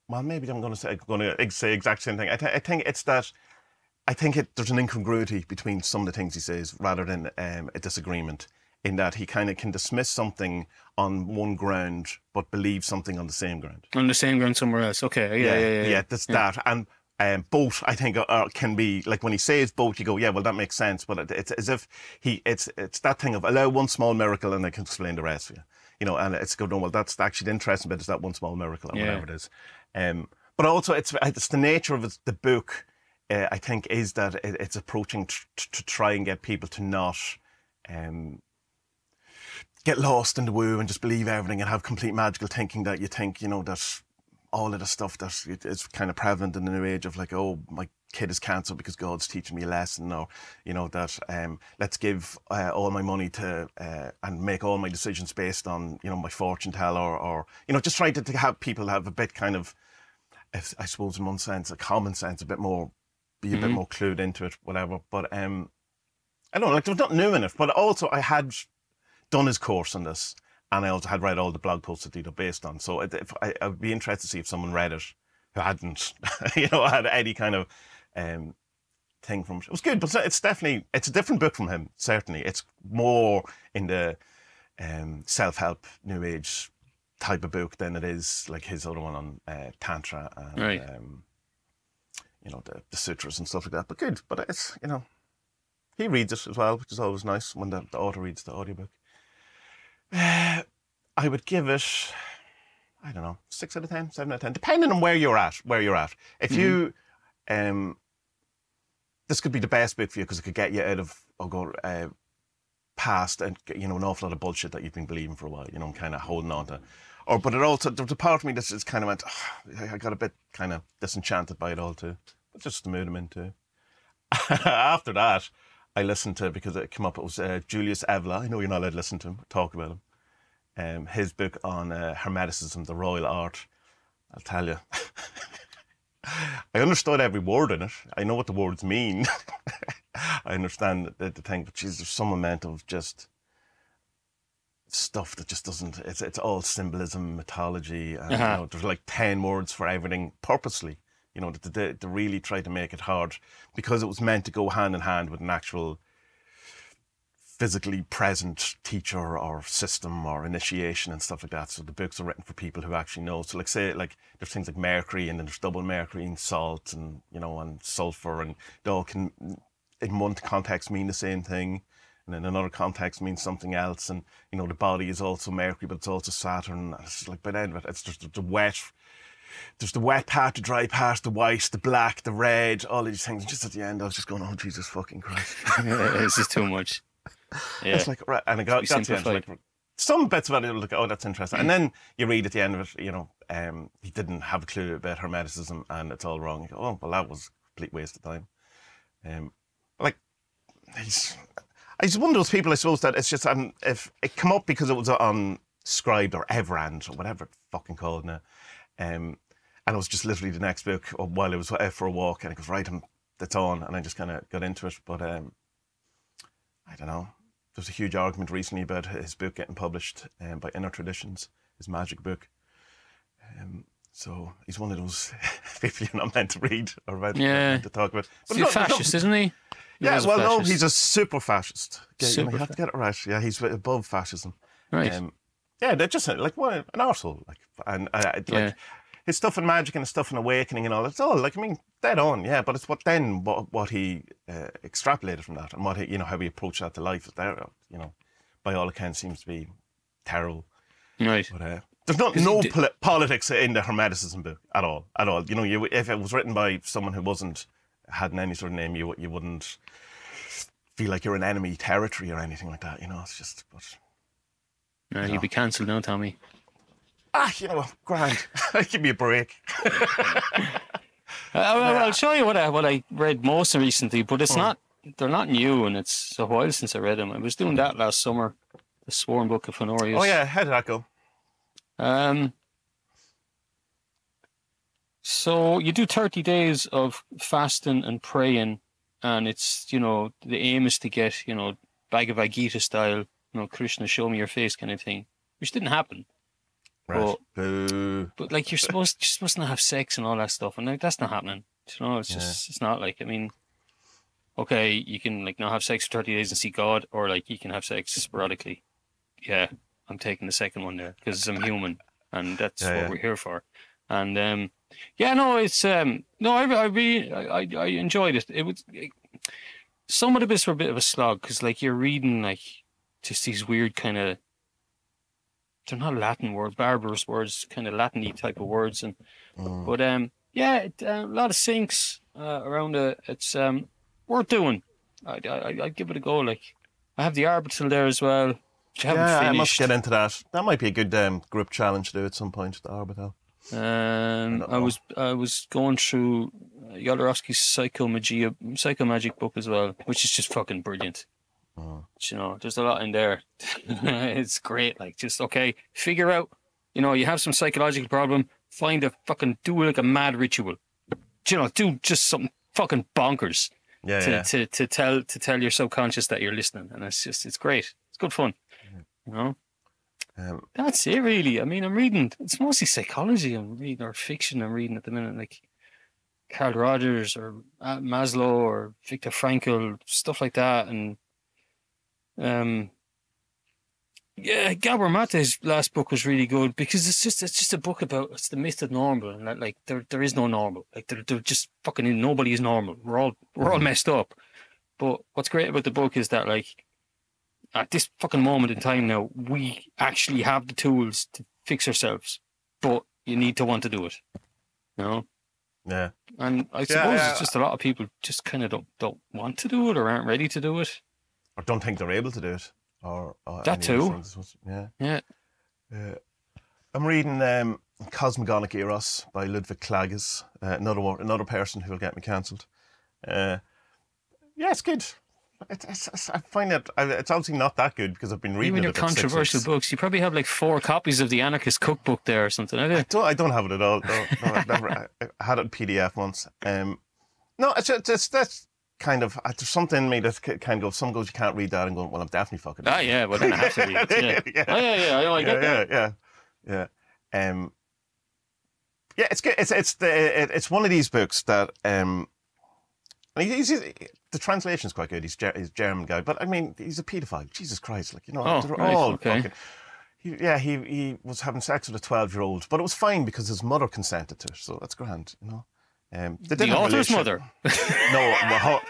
Well, maybe I'm going to say going to say exact same thing. I, th- I think it's that. I think it, there's an incongruity between some of the things he says rather than um, a disagreement. In that he kind of can dismiss something on one ground but believe something on the same ground.
On the same ground somewhere else. Okay. Yeah. Yeah. Yeah.
Yeah. yeah that's yeah. that. And um, both I think are, can be like when he says both, you go, yeah, well that makes sense. But it's as if he, it's it's that thing of allow one small miracle and I can explain the rest for you, you know. And it's good. No, well, that's actually the interesting bit is that one small miracle or yeah. whatever it is. Um, but also it's it's the nature of the book. Uh, I think is that it, it's approaching to try and get people to not. Um, get lost in the woo and just believe everything and have complete magical thinking that you think you know that all of the stuff that is kind of prevalent in the new age of like, oh, my kid is cancelled because God's teaching me a lesson, or you know that um, let's give uh, all my money to uh, and make all my decisions based on you know my fortune teller, or, or you know just trying to, to have people have a bit kind of, I suppose in one sense, a common sense, a bit more, be a mm-hmm. bit more clued into it, whatever. But um, I don't know, like there's not new in it, but also I had done his course on this and I also had read all the blog posts that they'd based on. So if, I, would be interested to see if someone read it who hadn't, you know, had any kind of um, thing from it. was good, but it's definitely it's a different book from him. Certainly, it's more in the um, self-help new age type of book than it is like his other one on uh, tantra and right. um, you know the, the sutras and stuff like that. But good, but it's you know he reads it as well, which is always nice when the, the author reads the audiobook. Uh, I would give it, I don't know, six out of ten, seven out of ten, depending on where you're at. Where you're at. If mm-hmm. you, um, this could be the best book for you because it could get you out of or go uh, past and you know an awful lot of bullshit that you've been believing for a while. You know, kind of holding on to. Or, but it also there's a part of me that just kind of went. Oh, I got a bit kind of disenchanted by it all too. But just the mood I'm into. After that, I listened to because it came up. It was uh, Julius Evola. I know you're not allowed to listen to him. Talk about him um, his book on uh, Hermeticism, the royal art. I'll tell you. I understood every word in it. I know what the words mean. I understand the, the thing, but geez, there's some amount of just stuff that just doesn't. It's it's all symbolism, mythology, and uh-huh. you know, there's like ten words for everything purposely. You know, to, to, to really try to make it hard because it was meant to go hand in hand with an actual physically present teacher or system or initiation and stuff like that. So the books are written for people who actually know. So like say like there's things like mercury and then there's double mercury and salt and you know and sulfur and they all can in one context mean the same thing. and in another context means something else. And you know, the body is also Mercury, but it's also Saturn. It's like by the end of it, it's just the wet. There's the wet part, the dry part, the white, the black, the red, all these things. And just at the end, I was just going, "Oh Jesus fucking Christ!"
this is too much. Yeah.
It's like, right, and I got, got to end, like, some bits about it, like, oh, that's interesting. And then you read at the end of it, you know, um, he didn't have a clue about hermeticism and it's all wrong. You go, oh, well, that was a complete waste of time. Um, like, he's, he's one of those people, I suppose, that it's just, um, if it come up because it was on Scribd or Everand or whatever it's fucking called now. Um, and it was just literally the next book or while I was out for a walk and it goes, right, I'm, it's on. And I just kind of got into it. But um, I don't know. There was a huge argument recently about his book getting published um, by Inner Traditions, his magic book. Um, so he's one of those people you're not meant to read or meant,
Yeah.
to talk about.
But
He's
a fascist, isn't he? He
yeah, well, no, he's a super fascist. Yeah, you, know, you have to get it right. Yeah, he's above fascism.
right.
Um, yeah, they're just like what an arsehole. Like, and uh, like
Yeah.
His stuff in magic and his stuff in awakening and all. It's all like I mean, dead on. Yeah, but it's what then what what he uh, extrapolated from that and what he, you know how he approached that to life. Is there, you know, by all accounts, seems to be terrible.
right.
But uh, there's not no
did-
poli- politics in the Hermeticism book at all, at all. You know, you, if it was written by someone who wasn't hadn't any sort of name, you you wouldn't feel like you're in enemy territory or anything like that. You know, it's just but.
No, he'd be cancelled now, Tommie.
Ah, you know, grand. Give me a break.
I'll show you what I what I read most recently, but it's not. They're not new, and it's a while since I read them. I was doing that last summer. The Sworn Book of Honorius.
Oh yeah, how did that go?
Um. So you do thirty days of fasting and praying, and it's you know the aim is to get you know Bhagavad Gita style, you know Krishna show me your face kind of thing, which didn't happen.
Right. Boo.
But like you're supposed you're supposed to have sex and all that stuff, and like that's not happening. You know, it's just it's not like I mean, okay, you can like not have sex for thirty days and see God, or like you can have sex sporadically. Yeah, I'm taking the second one there because I'm human, and that's
Yeah,
what
yeah.
we're here for. And um, yeah, no, it's um, no, I I really I I, I enjoyed it. It was it, some of the bits were a bit of a slog because like you're reading like just these weird kind of they're not Latin words, barbarous words, kind of Latin-y type of words, and
Mm.
but um, yeah, it, uh, a lot of syncs uh, around it. It's um worth doing. I I I'd give it a go. Like I have the Arbatel there as well. I
Yeah, I must get into that. That might be a good um, group challenge to do at some point. The Arbatel.
Um,
don't
I was I was going through uh, Jodorowsky's Psychomagia, Psychomagic book as well, which is just fucking brilliant. You know, there's a lot in there. it's great. Like, just okay, figure out. You know, you have some psychological problem. Find a fucking do like a mad ritual. You know, do just something fucking bonkers
Yeah,
to,
yeah.
to to tell to tell your subconscious that you're listening, and it's just it's great. It's good fun. You know.
Um,
That's it, really. I mean, I'm reading. It's mostly psychology. I'm reading or fiction. I'm reading at the minute, like Carl Rogers or uh, Maslow or Viktor Frankl, stuff like that, and um, yeah, Gabor Mate's last book was really good because it's just it's just a book about it's the myth of normal and that, like there there is no normal. Like there there just fucking nobody is normal. We're all we're all messed up. But what's great about the book is that like at this fucking moment in time now, we actually have the tools to fix ourselves, but you need to want to do it. You know?
yeah.
And I
Yeah,
suppose
yeah.
it's just a lot of people just kind of don't, don't want to do it or aren't ready to do it.
Or don't think they're able to do it. Or, or
That
any of these
too.
Yeah.
Yeah.
Uh, I'm reading um, Cosmogonic Eros by Ludwig Klages, uh, another one, another person who will get me cancelled. Uh, yeah, it's good. It, it's, it's, I find it. It's obviously not that good because I've been reading
Even your controversial books, you probably have like four copies of the Anarchist Cookbook there or something?
I don't, I don't have it at all. No, no, I've never, I, had it in PDF once. Um, no, it's just, it's that's kind of there's something in me that kind of goes. Some goes you can't read that and going, well, I'm definitely fucking.
Ah, yeah, well, then I have to read it. Yeah.
Yeah.
Oh, yeah, yeah, I I
yeah,
that.
yeah, yeah, yeah. Um, yeah, it's good. It's it's the it, it's one of these books that um, and he's, he's the translation's quite good. He's, he's a German guy, but I mean, he's a paedophile. Jesus Christ, like you know,
Oh,
they're all
okay.
fucking. Yeah, he he was having sex with a twelve year old, but it was fine because his mother consented to it, so that's grand, you know. Um,
The author's mother.
no,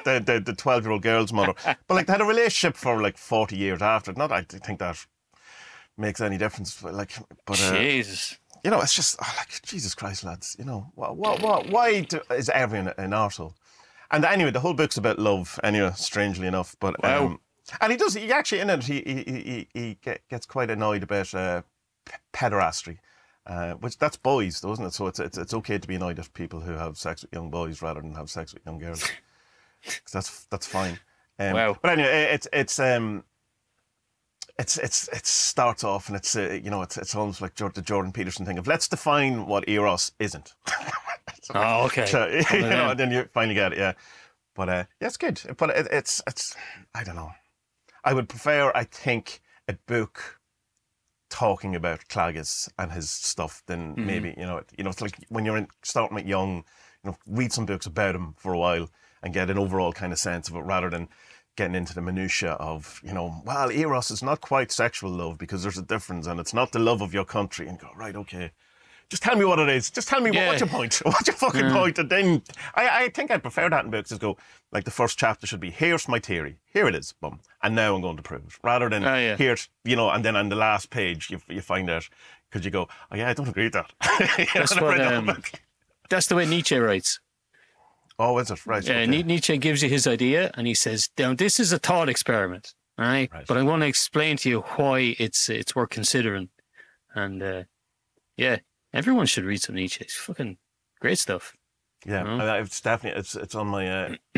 the the the twelve year old girl's mother. But like they had a relationship for like forty years after. Not I think that makes any difference. But like, but uh,
Jesus.
you know, it's just oh, like Jesus Christ, lads. You know, what what, what why do, is everyone an arsehole? And anyway, the whole book's about love. Anyway, strangely enough, but
Wow.
um, and he does. He actually in it he he he, he- he gets quite annoyed about uh. Uh, which that's boys, though, isn't it? So it's, it's it's okay to be annoyed at people who have sex with young boys rather than have sex with young girls. that's that's fine. Um,
Wow.
But anyway, it's it's um, it's it's it starts off and it's uh, you know it's it's almost like the Jordan Peterson thing of let's define what eros isn't.
Oh, okay.
So, you know, and then you finally get it, yeah. But uh, yeah, it's good. But it, it's it's I don't know. I would prefer, I think, a book talking about Klages and his stuff then
Mm-hmm.
maybe you know you know it's like when you're in, starting at young, you know, read some books about him for a while and get an overall kind of sense of it rather than getting into the minutia of you know well eros is not quite sexual love because there's a difference and it's not the love of your country and go right okay just tell me what it is. Just tell me what,
Yeah.
what's your point. What's your fucking point? And then I, I think I'd prefer that in books is go like the first chapter should be here's my theory. Here it is, boom. And now I'm going to prove it. Rather than
Oh, yeah.
here's you know, and then on the last page you you find out because you go, oh yeah, I don't agree with that.
That's what, um. That's the way Nietzsche writes.
Oh, is it right?
Yeah,
okay.
Nietzsche gives you his idea and he says, "Now this is a thought experiment, right?
Right.
But I want to explain to you why it's it's worth considering." And uh, yeah, everyone should read some Nietzsche. It's fucking great stuff.
Yeah,
know?
I- it's definitely it's it's on my uh,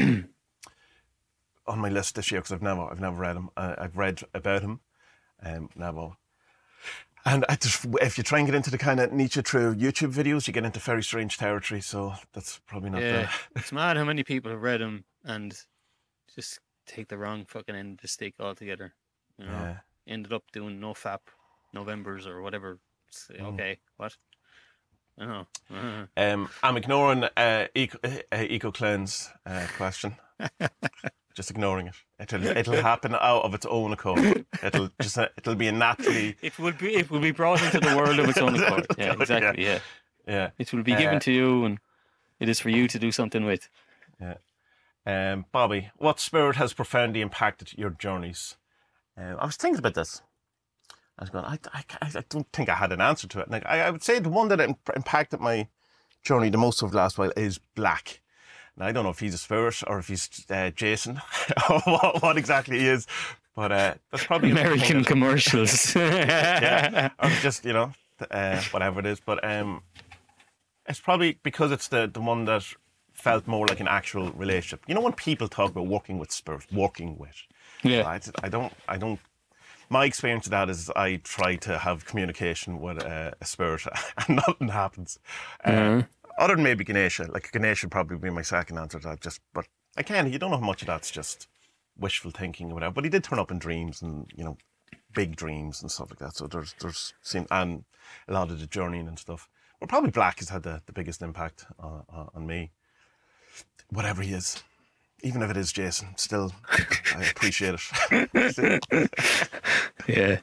on my list this year because I've never I've never read him. Uh, I've read about him, um, never. And I just, if you try and get into the kind of Nietzsche through YouTube videos, you get into very strange territory. So that's probably not
Yeah, it's mad how many people have read him and just take the wrong fucking end of the stick altogether. You know,
Yeah.
ended up doing no fap Novembers or whatever. It's,
Mm.
okay, what? I don't know. Uh,
Um, I'm ignoring uh, eco, uh, eco cleanse uh, question. just ignoring it. It'll it'll happen out of its own accord. It'll just uh, it'll be a naturally
it will be it will be brought into the world of its own accord. Yeah, exactly. Yeah.
yeah.
It will be
Uh,
given to you, and it is for you to do something with. Yeah.
Um, Bobby, what spirit has profoundly impacted your journeys? Uh, I was thinking about this. I was going, I, I, I don't think I had an answer to it. Like, I, I would say the one that imp- impacted my journey the most over the last while is Black. Now, I don't know if he's a spirit or if he's uh, Jason or what, what exactly he is, but uh, that's probably
American commercials.
yeah, or just you know, uh, whatever it is. But um, it's probably because it's the the one that felt more like an actual relationship. You know, when people talk about working with spirit, working with,
yeah.
I, I don't, I don't. My experience of that is I try to have communication with uh, a spirit, and nothing happens. Uh, other than maybe Ganesha, like Ganesha would probably be my second answer to that. Just, but again, you don't know how much of that's just wishful thinking or whatever. But he did turn up in dreams, and you know, big dreams and stuff like that. So there's there's seem and a lot of the journeying and stuff. Well, probably Black has had the, the biggest impact on me. Whatever he is, even if it is Jason, still I appreciate it.
Yeah.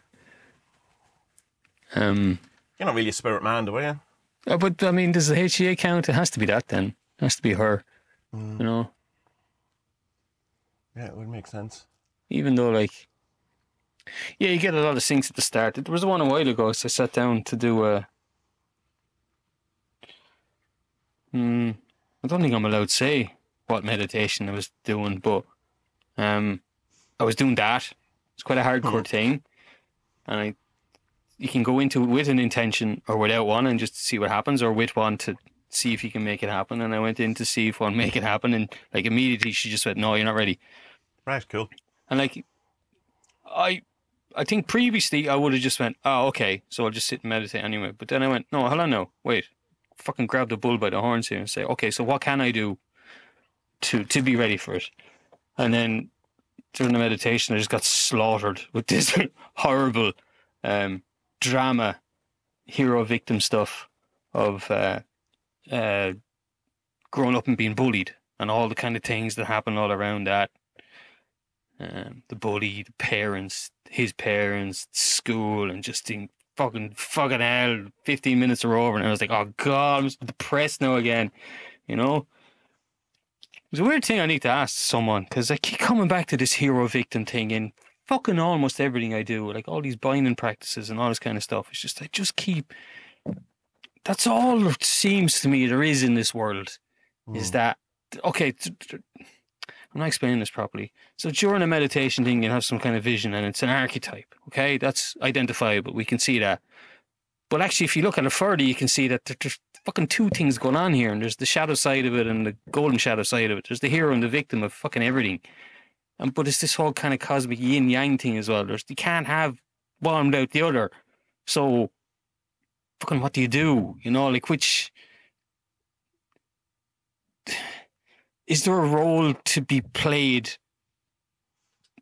Um.
You're not really a spirit man, though, are you?
uh, But I mean, does the HGA count? It has to be that then. It has to be her.
Mm.
You know,
Yeah, it would make sense.
even though like, yeah, you get a lot of syncs at the start. There was one a while ago. So I sat down to do a. Hmm. I don't think I'm allowed to say what meditation I was doing, but um, I was doing that. It's quite a hardcore thing, and I, you can go into it with an intention or without one, and just see what happens, or with one to see if you can make it happen. And I went in to see if one make it happen, and like immediately she just went, "No, you're not ready."
Right, cool.
And like, I, I think previously I would have just went, "Oh, okay," so I'll just sit and meditate anyway. But then I went, "No, hold on, no, wait." Fucking grab the bull by the horns here and say, "Okay, so what can I do to to be ready for it?" And then during the meditation, I just got slaughtered with this horrible um, drama, hero victim stuff of uh, uh, growing up and being bullied and all the kind of things that happen all around that. Um, the bully, the parents, his parents, school, and just in fucking fucking hell. Fifteen minutes are over, and I was like, oh god, I'm depressed now again, you know. There's a weird thing I need to ask someone because I keep coming back to this hero victim thing in fucking almost everything I do, like all these binding practices and all this kind of stuff. It's just I just keep. That's all it seems to me there is in this world, is
Mm.
that okay? I'm not explaining this properly. So during a meditation thing, you have some kind of vision, and it's an archetype. Okay, that's identifiable. We can see that. But actually, if you look at it further, you can see that there- there's fucking two things going on here, and there's the shadow side of it and the golden shadow side of it. There's the hero and the victim of fucking everything. And but it's this whole kind of cosmic yin yang thing as well. There's you can't have one without the other. So fucking what do you do? You know, like which is there a role to be played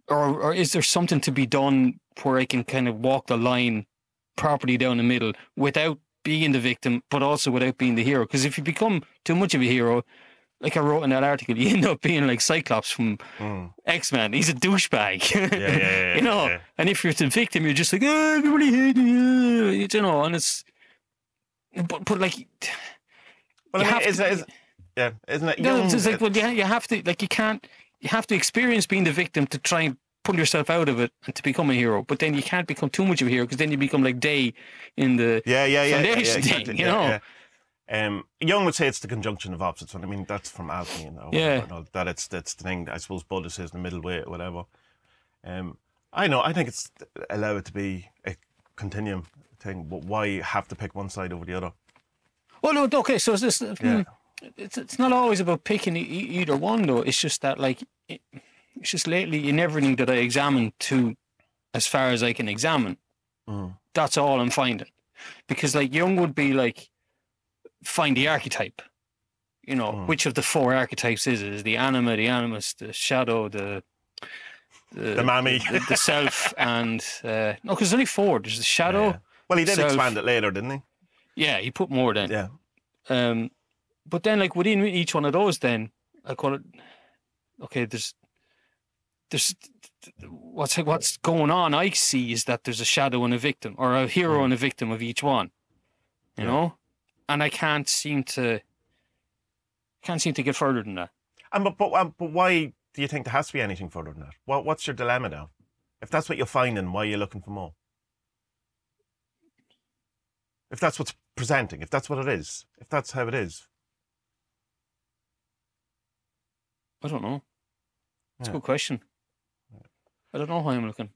or or is there something to be done where I can kind of walk the line properly down the middle without being the victim, but also without being the hero? Because if you become too much of a hero, like I wrote in that article, you end up being like Cyclops from
Mm.
X Men. He's a douchebag.
Yeah, yeah, yeah,
you know,
yeah.
and if you're the victim, you're just like, oh, everybody hates you, You know, and it's, but, but like,
Well,
You
I mean, is,
to-
is, yeah, isn't it?
no, it's like, well, you, you have to, like, you can't, you have to experience being the victim to try and pull yourself out of it and to become a hero. But then you can't become too much of a hero because then you become like Day in the.
yeah, yeah, yeah, yeah, yeah,
thing,
exactly,
you know?
yeah. Um, Jung would say it's the conjunction of opposites. and I mean, that's from alchemy, you know.
Yeah.
all that it's that's the thing. I suppose Buddha says the middle way, or whatever. Um, I know. I think it's allow it to be a continuum thing. But why have to pick one side over the other?
Well, no, okay, so it's just,
Yeah.
hmm, it's, it's not always about picking e- either one, though. It's just that, like, it, it's just lately in everything that I examine to as far as I can examine,
Mm.
that's all I'm finding. Because, like, Jung would be like, find the archetype. You know,
Mm.
which of the four archetypes is it? Is the anima, the animus, the shadow, the. The,
The mammy.
the, the self, and uh, no, because there's only four. There's the shadow.
Yeah. Well, he did
self.
expand it later, didn't he?
Yeah, he put more then.
Yeah.
Um, but then, like within each one of those, then I call it. Okay, there's, there's, what's what's going on. I see is that there's a shadow and a victim, or a hero and a victim of each one. You
Yeah.
know, and I can't seem to. Can't seem to get further than that.
And but but, um, but why do you think there has to be anything further than that? What what's your dilemma now? If that's what you're finding, why are you looking for more? If that's what's presenting, if that's what it is, if that's how it is,
I don't know. It's
Yeah.
a good question. I don't know why I'm looking.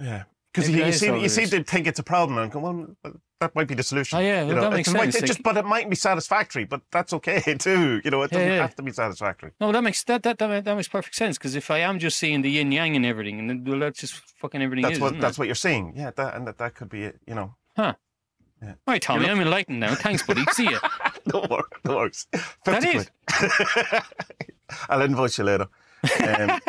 yeah, because you, you seem you seem to think it's a problem and go, well, that might be the solution.
Oh, yeah,
you know,
that makes
it might-
sense,
it just, but it might be satisfactory, but that's okay too. You know, it doesn't
yeah.
have to be satisfactory.
No, that makes that that that, that makes perfect sense. Because if I am just seeing the yin yang and everything, and then well, that's just fucking everything
That's
is.
what that's
it?
what you're seeing. Yeah, that and that, that could be it. You know, Huh?
All right,
Tommie,
I'm enlightened now. Thanks, buddy. See ya.
no worries. No worries.
That
50
is.
I'll invoice you later. Um,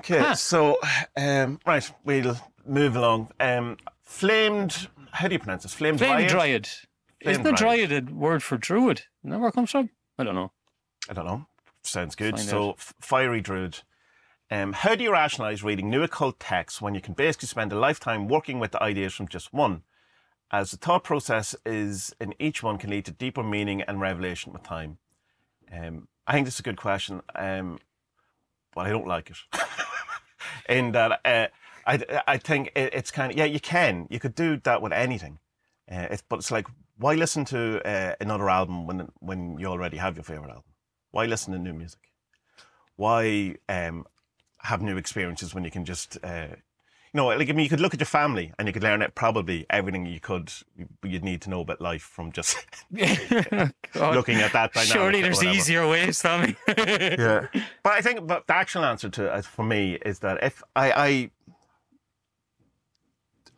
okay,
Huh.
so um, right, we'll move along. Um, flamed. How do you pronounce this? Flamed
Flame
dryad?
dryad.
Flame
Isn't the
dryad.
dryad a word for druid? Isn't that where it comes from? I don't know.
I don't know. Sounds good.
Find
so, f- fiery druid. Um, how do you rationalize reading new occult texts when you can basically spend a lifetime working with the ideas from just one? As the thought process is in each one can lead to deeper meaning and revelation with time. Um, I think this is a good question, um, but I don't like it. in that, uh, I, I think it, it's kind of, yeah, you can. You could do that with anything. Uh, it's, but it's like, why listen to uh, another album when, when you already have your favorite album? Why listen to new music? Why um, have new experiences when you can just, uh, you know, like I mean, you could look at your family and you could learn it probably everything you could, you'd need to know about life from just looking at that dynamic.
Surely there's easier ways, Tommie.
Yeah, but I think but the actual answer to it for me is that if I,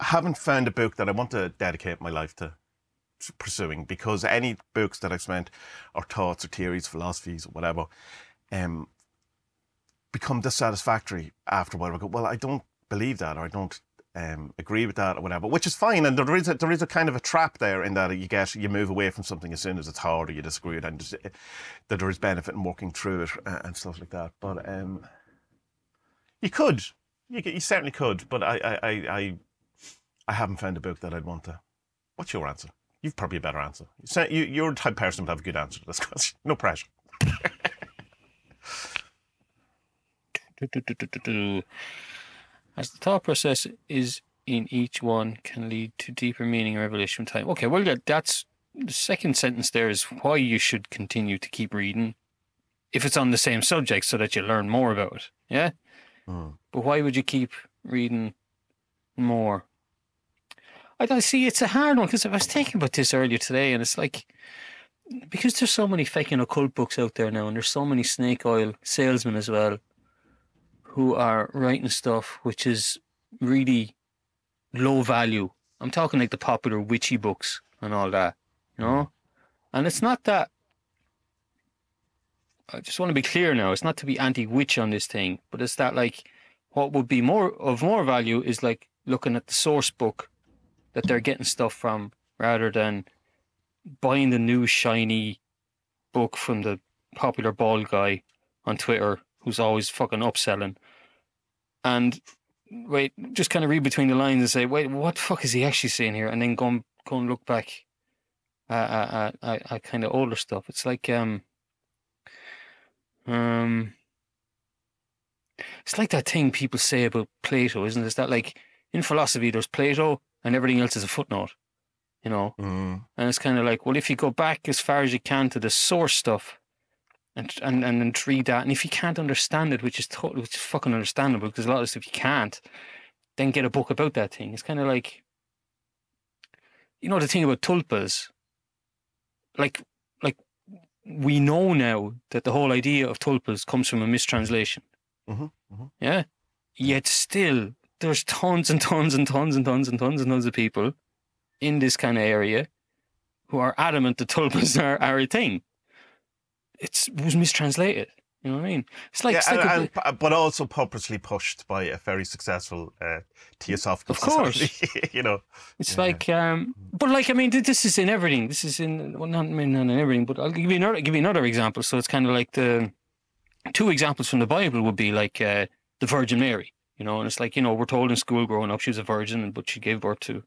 I haven't found a book that I want to dedicate my life to pursuing because any books that I've spent or thoughts or theories, philosophies, or whatever, um, become dissatisfactory after a while. I go, well, I don't believe that, or I don't um, agree with that, or whatever, which is fine. And there is a, there is a kind of a trap there in that you get you move away from something as soon as it's hard or you disagree with it, and just, uh, that there is benefit in working through it uh, and stuff like that. But um, you could, you, you certainly could, but I, I, I, I, haven't found a book that I'd want to. What's your answer? You've probably a better answer. You you're the type person to have a good answer to this question. No pressure.
As the thought process is in each one can lead to deeper meaning and revelation time. Okay, well, yeah, that's the second sentence there is why you should continue to keep reading if it's on the same subject so that you learn more about it. Yeah?
Mm.
But why would you keep reading more? I don't see it's a hard one because I was thinking about this earlier today and it's like because there's so many fake and occult books out there now and there's so many snake oil salesmen as well who are writing stuff which is really low value. I'm talking like the popular witchy books and all that, you know? And it's not that I just want to be clear now. It's not to be anti-witch on this thing, but it's that like what would be more of more value is like looking at the source book that they're getting stuff from rather than buying the new shiny book from the popular bald guy on Twitter who's always fucking upselling. And wait, just kind of read between the lines and say, wait, what the fuck is he actually saying here? And then go and, go and look back at, at, at, at kind of older stuff. It's like um um, it's like that thing people say about Plato, isn't it? Is that like in philosophy, there's Plato and everything else is a footnote, you know?
Mm.
And it's kind of like, well, if you go back as far as you can to the source stuff and and and, and read that, and if you can't understand it, which is totally, which is fucking understandable, because a lot of stuff you can't, then get a book about that thing. It's kind of like, you know, the thing about tulpas, like, like we know now that the whole idea of tulpas comes from a mistranslation.
Mhm, mhm.
Yeah. Yet still, there's tons and tons and tons and tons and tons and tons of people in this kind of area who are adamant that tulpas are, are a thing. It's, it was mistranslated. You know what I mean? It's like,
yeah,
it's like
and,
a-
and, but also purposely pushed by a very successful uh, theosophical
Of course.
society, you know.
It's
Yeah.
like, um, but like, I mean, this is in everything. This is in, well, not, I mean, not in everything, but I'll give you another, give you another example. So it's kind of like the two examples from the Bible would be like uh, the Virgin Mary, you know, and it's like, you know, we're told in school growing up she was a virgin, but she gave birth to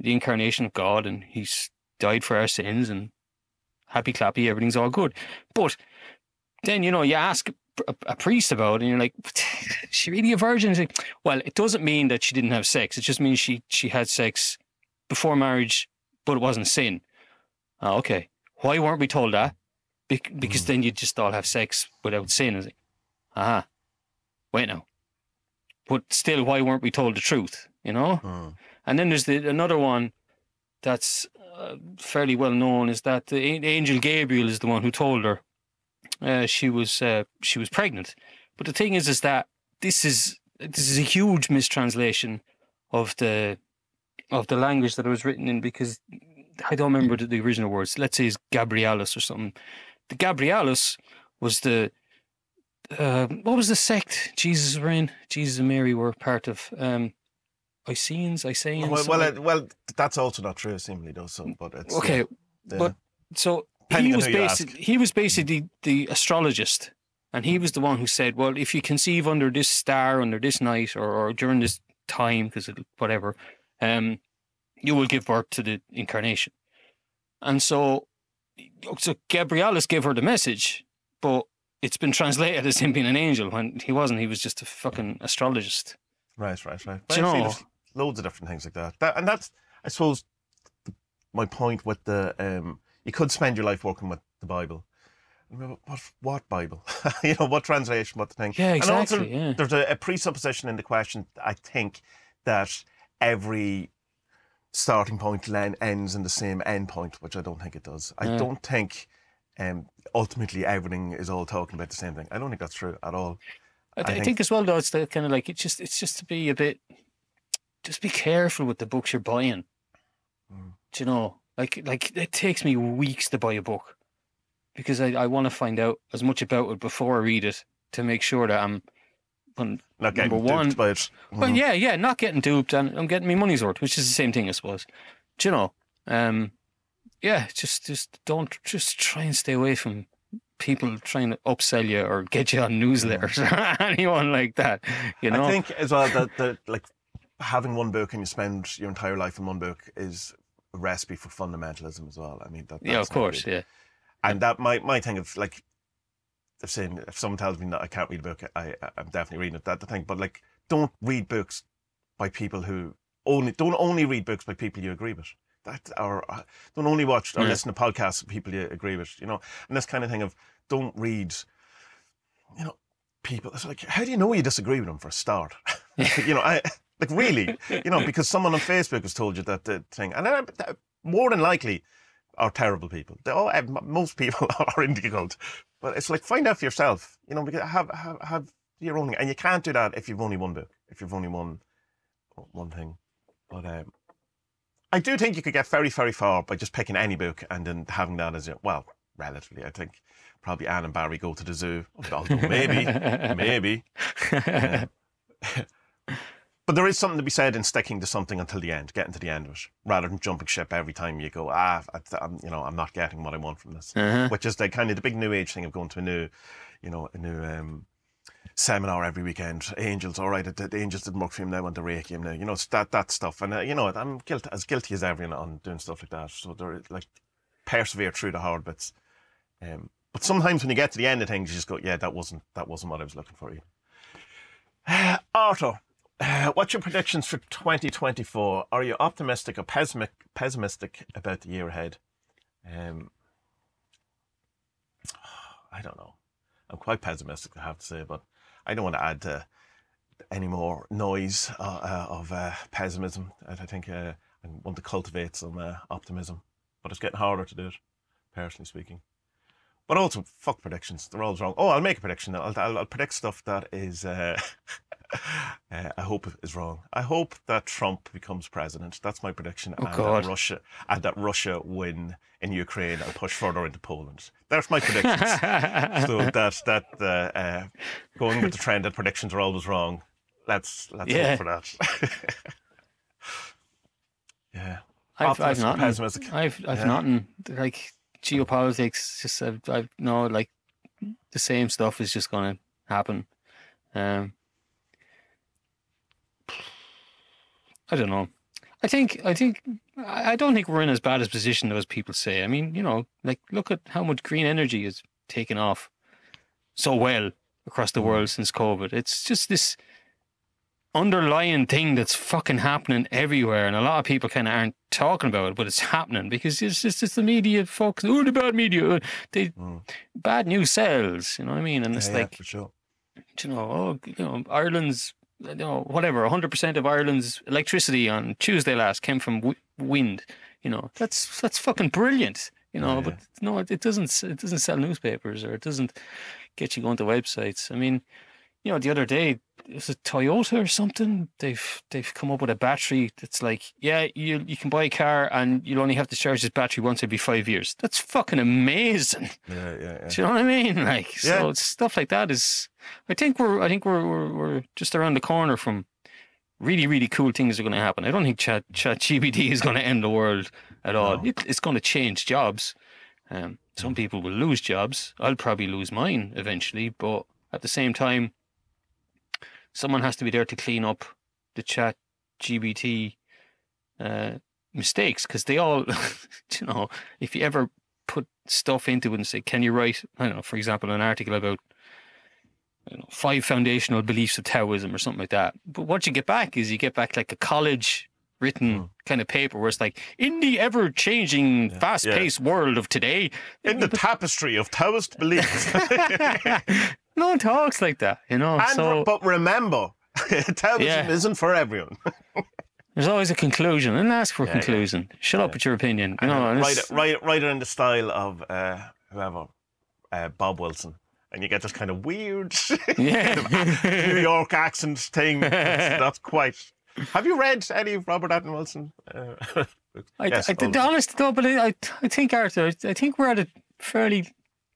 the incarnation of God and he's died for our sins and happy clappy, everything's all good. But then, you know, you ask a, a priest about it and you're like, is she really a virgin? He's like, well, it doesn't mean that she didn't have sex. It just means she, she had sex before marriage, but it wasn't sin. Oh, okay. Why weren't we told that? Bec- because then you'd just all have sex without sin. Is it? Aha. Wait now. But still, why weren't we told the truth? You know?
Mm.
And then there's the, another one that's uh, fairly well known is that the angel Gabriel is the one who told her uh, she was uh, she was pregnant. But the thing is, is that this is this is a huge mistranslation of the of the language that it was written in because I don't remember the, original words. Let's say it's Gabrialis or something. The Gabrialis was the uh, what was the sect Jesus were in? Jesus and Mary were part of. Um, Essenes, Essenes.
I
something
well, uh, well, that's also not true, seemingly, though. So, but it's
okay, but so he was basically he was basically the astrologist, and he was the one who said, "Well, if you conceive under this star, under this night, or, or during this time, because whatever, um, you will give birth to the incarnation." And so, so Gabrialis gave her the message, but it's been translated as him being an angel when he wasn't. He was just a fucking astrologist.
Right, right, right.
Do you know-
loads of different things like that. that and that's, I suppose, the, my point with the. Um, you could spend your life working with the Bible. What, what Bible? you know, what translation, what the thing?
Yeah,
And also,
exactly. yeah.
there's a, a presupposition in the question, I think, that every starting point len- ends in the same end point, which I don't think it does. I
Yeah.
don't think um, ultimately everything is all talking about the same thing. I don't think that's true at all.
I,
I
th- I
think-
think as well though it's the kind of like it's just it's just to be a bit just be careful with the books you're buying.
Mm.
Do you know? Like like it takes me weeks to buy a book because I, I want to find out as much about it before I read it to make sure that I'm well,
Not getting
Number one-
duped by it.
well
Mhm.
yeah, yeah, not getting duped and I'm getting my money's worth, which is the same thing I suppose. Do you know? Um yeah, just just don't just try and stay away from people trying to upsell you or get you on newsletters or anyone like that. You know?
I think as well that, that like having one book and you spend your entire life in one book is a recipe for fundamentalism as well. I mean, that,
yeah, of course,
good.
yeah.
And that my my thing of like if saying if someone tells me that I can't read a book, I I'm definitely reading it. That the thing, but like, don't read books by people who only don't only read books by people you agree with. That or uh, don't only watch or
Yeah.
listen to podcasts of people you agree with. You know, and this kind of thing of don't read. You know, people. It's like, how do you know you disagree with them for a start? you know, I like really. You know, because someone on Facebook has told you that thing, and I, that- more than likely are terrible people. They all, most people are in the but it's like find out for yourself. You know, because have have have your own, and you can't do that if you've only one book, if you've only one one thing. But um, I do think you could get very very far by just picking any book and then having that as your well, relatively. I think probably Anne and Barry go to the zoo. Although maybe, maybe. But there is something to be said in sticking to something until the end, getting to the end of it, rather than jumping ship every time you go. Ah, I, I'm, you know, I'm not getting what I want from this.
Uh-huh.
Which is the kind of the big new age thing of going to a new, you know, a new um, seminar every weekend. Angels, all right, the, the angels didn't work for him now, want to rake him now. You know, it's that that stuff, and uh, you know, I'm guilty as guilty as everyone on doing stuff like that. So there, like, persevere through the hard bits. Um, but sometimes when you get to the end of things, you just go, yeah, that wasn't that wasn't what I was looking for. Uh, Arthur, what's your predictions for 2024? Are you optimistic or pessimic, pessimistic about the year ahead? Um, I don't know. I'm quite pessimistic, I have to say, but I don't want to add uh, any more noise uh, uh, of uh, pessimism. I think uh, I want to cultivate some optimism, but it's getting harder to do it, personally speaking. But also, fuck predictions. They're always wrong. Oh, I'll make a prediction. I'll, I'll, I'll predict stuff that is, uh, uh, I hope is wrong. I hope that Trump becomes president. That's my prediction.
Oh,
and
God.
That Russia and that Russia win in Ukraine and push further into Poland. That's my predictions. so that that uh, uh, going with the trend that predictions are always wrong. Let's let's
Yeah.
hope for that. yeah.
I've, I've
pessimistic.
I've I've
Yeah.
nothing like geopolitics. Just I've, I've no like the same stuff is just going to happen. Um, I don't know. I think I think I I don't think we're in as bad a position as people say. I mean, you know, like look at how much green energy is taken off so well across the world since COVID. It's just this underlying thing that's fucking happening everywhere, and a lot of people kind of aren't talking about it, but it's happening because it's just it's the media folks. Oh, the bad media, they
Mm.
bad news sells. You know what I mean? And it's
Yeah,
like
sure.
you know, oh, you know, Ireland's, you know, whatever, 100% of Ireland's electricity on Tuesday last came from w- wind. You know, that's that's fucking brilliant. You know,
Yeah,
but no, it, it doesn't it doesn't sell newspapers or it doesn't get you going to websites. I mean, you know, the other day was it Toyota or something? They've they've come up with a battery that's like, yeah, you you can buy a car and you'll only have to charge this battery once every five years. That's fucking amazing.
Yeah, yeah, yeah.
Do you know what I mean? Like, so
Yeah.
it's stuff like that is. I think we're. I think we're we're, we're just around the corner from really really cool things are going to happen. I don't think Chat Chat GPT is going to end the world at all.
No.
It, it's going to change jobs. Um, some
Mm.
people will lose jobs. I'll probably lose mine eventually, but at the same time, someone has to be there to clean up the Chat GPT uh, mistakes because they all, you know, if you ever put stuff into it and say, can you write, I don't know, for example, an article about don't know, five foundational beliefs of Taoism or something like that. But what you get back is you get back like a college written
Mm.
kind of paper where it's like, in the ever changing,
Yeah.
fast paced world of today.
In the tapestry of Taoist beliefs.
no one talks like that, you know.
and,
so
but remember, television
Yeah.
isn't for everyone.
there's always a conclusion and ask for a
Yeah, yeah.
conclusion. Shut up with your opinion. You know,
write, it, write, write it in the style of uh, whoever, uh, Bob Wilson. And you get this kind of weird
yeah.
New York accent thing. That's, quite. Have you read any of Robert Anton Wilson? Uh,
I,
yes,
I, to
all
be
of it.
honest though, but I, I, I think Arthur, I think we're at a fairly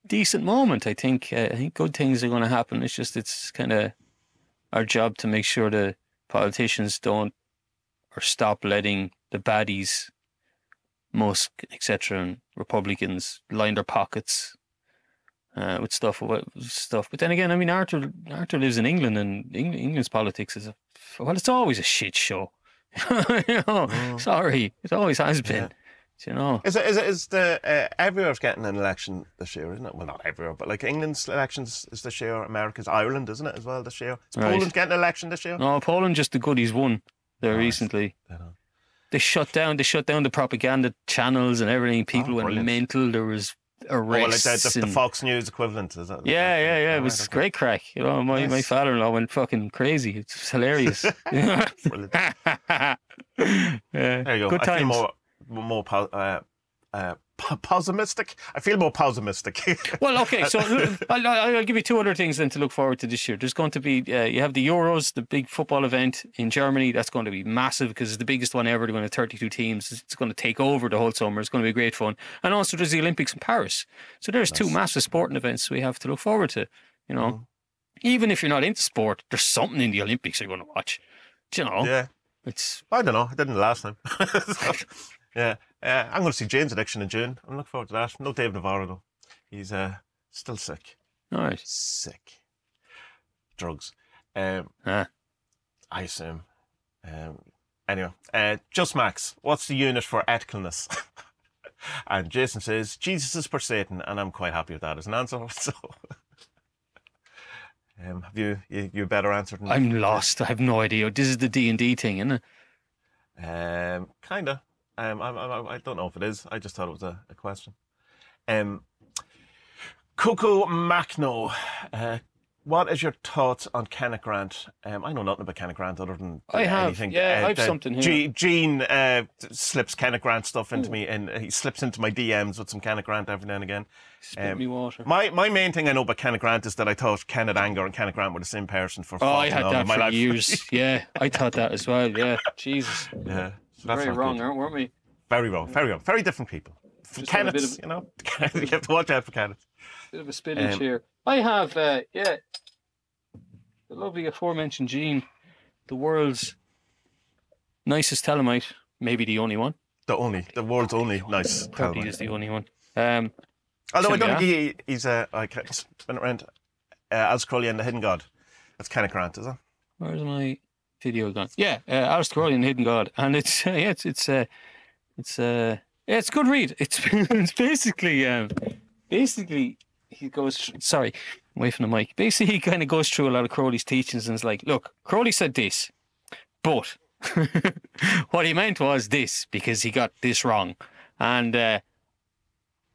decent moment. I think, uh, I think good things are going to happen. It's just it's kind of our job to make sure the politicians don't or stop letting the baddies, Musk, etc., and Republicans line their pockets uh, with stuff, with stuff. But then again, I mean, Arthur, Arthur lives in England, and Eng- England's politics is a well, it's always a shit show. you know,
Mm.
sorry, it always has been.
Yeah.
You know,
Is it, is it, is the, uh, everywhere's getting an election this year, isn't it? Well, not everywhere, but like England's elections is this year, America's, Ireland, isn't it, as well this year? Is
Right.
Poland getting an election this year?
no, Poland just the goodies won there recently. They shut down. They shut down the propaganda channels and everything. People
Oh,
went
brilliant.
mental. There was
Oh, well, like
arrests.
the, the, the Fox News equivalent, is that?
Yeah, yeah, yeah. It was
okay.
great crack. You know, my, my father-in-law went fucking crazy. It's hilarious. yeah.
There you go.
Good
I feel
times.
more, more uh, uh, pessimistic. I feel more pessimistic.
Well, okay, so I'll, I'll give you two other things then to look forward to this year. There's going to be, uh, you have the Euros, the big football event in Germany. That's going to be massive because it's the biggest one ever. They're going to 32 teams. It's going to take over the whole summer. It's going to be great fun. And also, there's the Olympics in Paris. So there's two massive sporting events we have to look forward to. You know,
Mhm.
even if you're not into sport, there's something in the Olympics you're going to watch. Do you know?
yeah.
It's
I don't know. I didn't last time. Yeah. Uh, I'm going to see Jane's Addiction in June. I'm looking forward to that. No Dave Navarro, though. He's uh, still sick.
all right.
Sick. Drugs. Um,
Ah.
I assume. Um, anyway, uh, just Max, what's the unit for ethicalness? and Jason says, Jesus is per Satan, and I'm quite happy with that as an answer. So, um, have you, you you better answer than
I'm lost. I have no idea. This is the D and D thing, isn't it?
Um, kinda. Um, I, I, I don't know if it is. I just thought it was a, a question. Um, Coco Macno, uh, what is your thoughts on Kenneth Grant? Um, I know nothing about Kenneth Grant other than
I have,
anything.
yeah,
uh,
I've something here.
Ge- Gene uh, slips Kenneth Grant stuff into me, and he slips into my DMs with some Kenneth Grant every now and again.
Spit
Um,
me water.
My my main thing I know about Kenneth Grant is that I thought Kenneth Anger and Kenneth Grant were the same person for.
Oh, I had that
my
for
life.
years. Yeah, I thought that as well. Yeah, Jesus,
yeah, that's
very wrong,
good.
weren't we?
Very wrong, very wrong, very different people.
Just had a bit
Kenneths,
of-
you know, you have to watch out for Kenneth.
Bit of a spillage
Um,
here. I have, uh, yeah, the lovely aforementioned Gene, the world's nicest Thelemite, maybe the only one.
The only, the world's only nice.
Probably
Talmud.
is the only one. Um,
Although I don't think he, he's a like it's been around. Uh, Aleister Crowley and the Hidden God. That's Kenneth Grant, is it?
where's my video gone? Yeah, uh, Aleister Crowley and Hidden God, and it's uh, yeah, it's it's uh, it's uh, yeah, it's a good read. It's it's basically um, basically he goes sorry away from the mic. Basically, he kind of goes through a lot of Crowley's teachings and is like, look, Crowley said this, but what he meant was this because he got this wrong, and uh,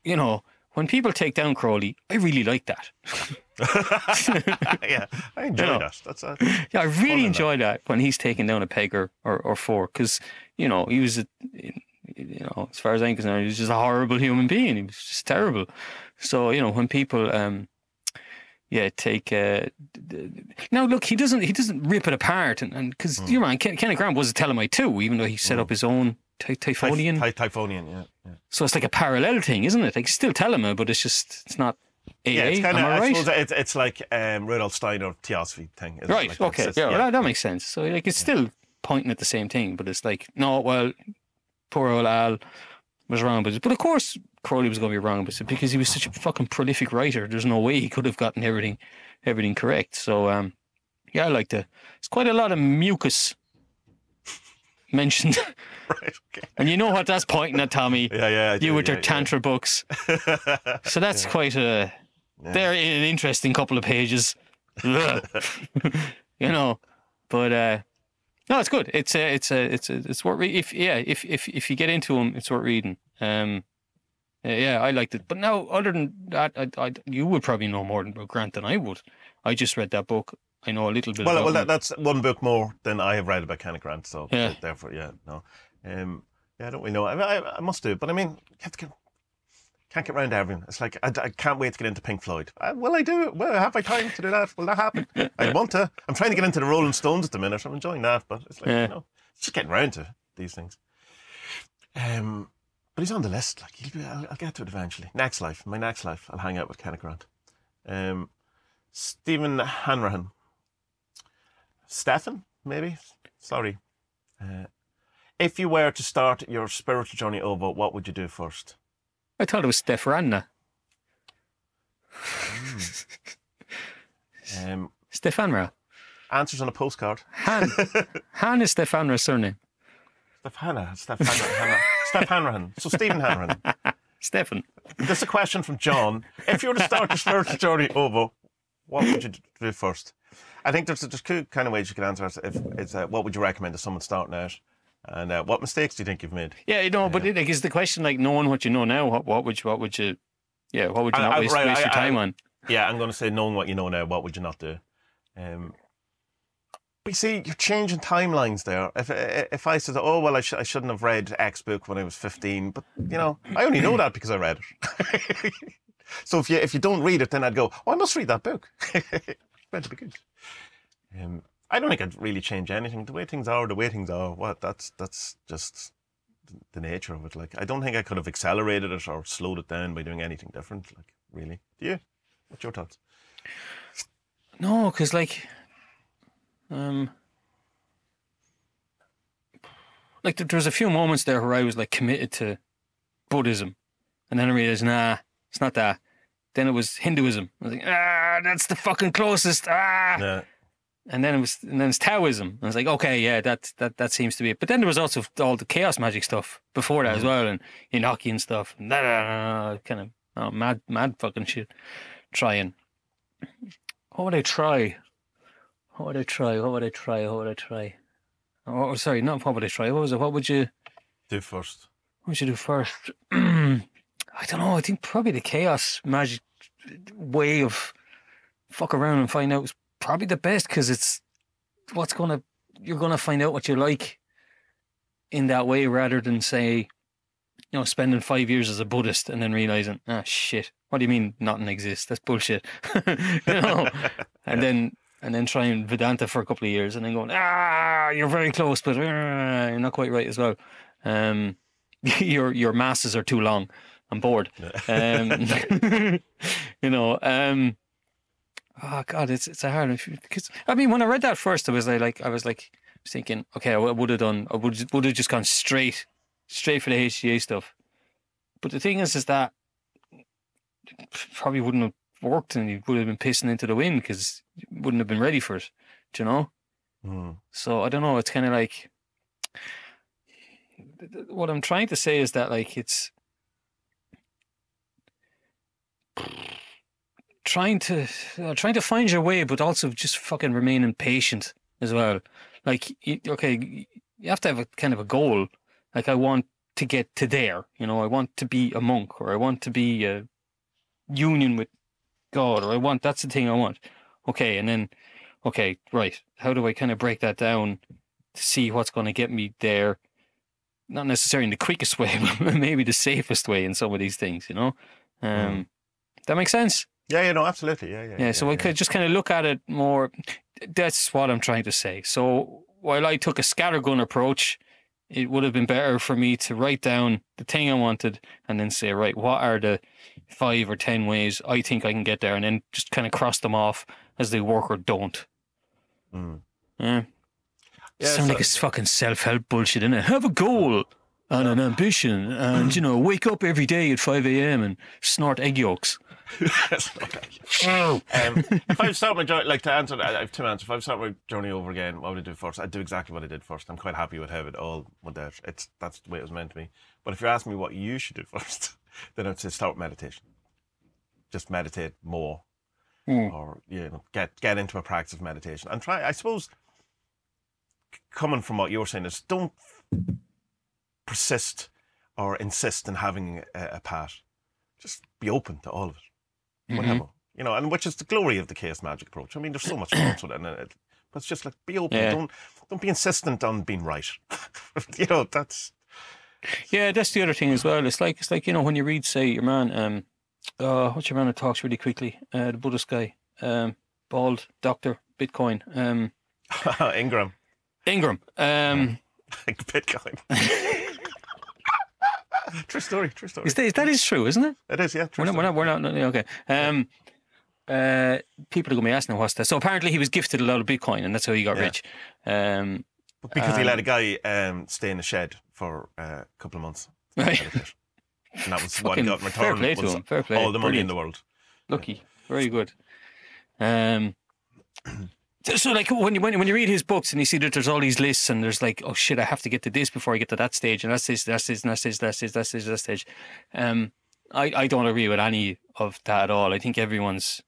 you know. When people take down Crowley, I really like that.
yeah, I enjoy
You know.
that. That's a,
Yeah, I really enjoy that when he's taking down a peg or, or, or four because, you know, he was, a, you know, as far as I'm concerned, he was just a horrible human being. He was just terrible. So, you know, when people, um, yeah, take. Uh, now, look, he doesn't. He doesn't rip it apart, and because you know, Ken, Kenneth Grant was a Thelemite too, even though he set up his own ty- Typhonian.
Typh- Ty- Typhonian, yeah. yeah.
so it's like a parallel thing, isn't it? Like still Thelema, but it's just it's not AA.
Yeah, it's kind of.
I right?
suppose it's, it's like um, Rudolf Steiner Theosophy thing.
Right.
Like,
okay.
it's-
yeah,
it's-
well, that, that makes sense. So like it's still pointing at the same thing, but it's like no, well, poor old Al was wrong, but but of course Crowley was going to be wrong, but because he was such a fucking prolific writer, there's no way he could have gotten everything everything correct. So um, yeah, I like the. It's quite a lot of mucus mentioned,
Right. Okay.
and you know what that's pointing at, Tommie.
Yeah, yeah. I
You
do,
with your
yeah,
tantra books. So that's quite a.
Yeah.
They're in an interesting couple of pages. You know, but uh, no, it's good. It's a, it's a, it's a, it's worth re- if yeah, if if if you get into them, it's worth reading. Um, uh, yeah, I liked it. But now, other than that, I, I, you would probably know more about Grant than I would. I just read that book. I know a little bit.
Well,
about
well, that, that's one book more than I have read about Kenneth Grant. So
Yeah.
therefore, yeah, no, um, yeah, I don't really know. I, I, I must do, but I mean, you have to get, can't get around to everything. It's like I, I can't wait to get into Pink Floyd. Uh, will I do it? Well, have I time to do that? Will that happen? I want to. I'm trying to get into the Rolling Stones at the minute. I'm enjoying that, but it's like
Yeah.
you know, it's just getting around to these things. Um, but he's on the list. Like he'll be, I'll, I'll get to it eventually. Next life, my next life, I'll hang out with Kenneth Grant. Um, Stephen Hanrahan. Stefan, maybe? Sorry. Uh, if you were to start your spiritual journey over, what would you do first?
I thought it was Stefanna.
Um,
Stefanra.
answers on a postcard.
Han. Han is Stefanra's surname.
Steph Hanna, Steph Hanrahan. Steph Hanrahan. So Stephen Hanrahan.
Stefan.
This is a question from John. If you were to start your spiritual journey over, what would you do first? I think there's there's two kind of ways you can answer it. If it's uh, what would you recommend to someone starting out, and uh, what mistakes do you think you've made?
Yeah, you know, but it, like, is the question like knowing what you know now? What, what would you, what would you, yeah, what would you
I-
not
I-
waste,
right,
waste
I-
your time on?
Yeah, I'm going to say knowing what you know now, what would you not do? Um, but you see, you're changing timelines there. If if I said, oh well, I, sh- I shouldn't have read X book when I was 15, but you know, I only know that because I read it. so if you if you don't read it, then I'd go, oh, I must read that book. Meant to be good. Um, I don't think I'd really change anything. The way things are, the way things are. What that's that's just the nature of it. Like I don't think I could have accelerated it or slowed it down by doing anything different. Like really, do you? What's your thoughts?
No, because like, um, like there, was a few moments there where I was like committed to Buddhism, and then I realized, nah, it's not that. Then it was Hinduism. I was like, ah, that's the fucking closest. Ah,
Yeah.
And then it was, and then it's Taoism. I was like, okay, yeah, that that that seems to be it. But then there was also all the chaos magic stuff before that as well, and Enochian stuff, and da, da, da, kind of oh, mad, mad fucking shit. Trying. What would I try? What would I try? What would I try? What would I try? Oh, sorry, not what would I try? What was it? What would you?
Do first.
What would you do first? I don't know. I think probably the chaos magic way of fuck around and find out probably the best because it's what's gonna you're gonna find out what you like in that way rather than say, you know, spending five years as a Buddhist and then realizing, ah, shit. What do you mean nothing exists? That's bullshit. you know, and then and then trying Vedanta for a couple of years and then going, ah, you're very close, but ah, you're not quite right as well. Um, your your masses are too long. I'm bored. Um, you know. Um, oh God, it's it's a hard one because I mean, when I read that first, I was like, like I was like thinking, okay, I would have done, I would would have just gone straight, straight for the HGA stuff. But the thing is, is that probably wouldn't have worked, and you would have been pissing into the wind because you wouldn't have been ready for it. Do you know?
Hmm.
So I don't know. It's kind of like what I'm trying to say is that like it's trying to uh, trying to find your way, but also just fucking remaining patient as well. Like y- okay, you have to have a kind of a goal. Like I want to get to there. You know, I want to be a monk, or I want to be a union with God, or I want that's the thing I want. Okay, and then okay, right. How do I kind of break that down to see what's going to get me there? Not necessarily in the quickest way, but maybe the safest way in some of these things, you know? Um, That makes sense?
Yeah, yeah, no, absolutely. Yeah, yeah.
Yeah, so I
yeah.
could just kind of look at it more. That's what I'm trying to say. So while I took a scattergun approach, it would have been better for me to write down the thing I wanted and then say, right, what are the five or ten ways I think I can get there, and then just kind of cross them off as they work or don't.
Mm.
Yeah.
Yeah,
Sound
so-
like it's fucking self help bullshit, innit? Have a goal and an ambition, and you know, wake up every day at five a.m. and snort egg yolks.
um, if I start my journey, like to answer, I have two answers. If I start my journey over again, what would I do first? I'd do exactly what I did first. I'm quite happy with how it all went out. It's that's the way it was meant to be. But if you're asking me what you should do first, then I'd say start with meditation. Just meditate more,
Hmm.
or you know, get get into a practice of meditation and try. I suppose coming from what you're saying is don't persist or insist in having a, a path. Just be open to all of it whatever. You know, and which is the glory of the chaos magic approach. I mean, there's so much more to it, and it, but it's just like be open.
Yeah.
Don't don't be insistent on being right. you know, that's
Yeah, that's the other thing as well. It's like it's like you know when you read, say, your man, um, uh, what's your man that talks really quickly? Uh, the Buddhist guy, um, bald doctor, Bitcoin, um,
Ingram,
Ingram. Um,
like Bitcoin. true story. True story.
is that, that is true, isn't it?
It is, yeah. True
We're not, we're not, we're not, no, okay. Um, uh, people are going to be asking what's that. So apparently he was gifted a lot of Bitcoin, and that's how he got
Yeah.
rich. Um,
But because he
um,
let a guy um, stay in the shed for uh, a couple of months.
Right.
and that was what he got in
fair play to him. Fair play.
all the money in the world.
lucky, very good. Um, So like when you when, when you read his books and you see that there's all these lists and there's like oh shit I have to get to this before I get to that stage and that's this that's this and that's this that's this that's this that stage, um, I I don't agree with any of that at all. I think everyone's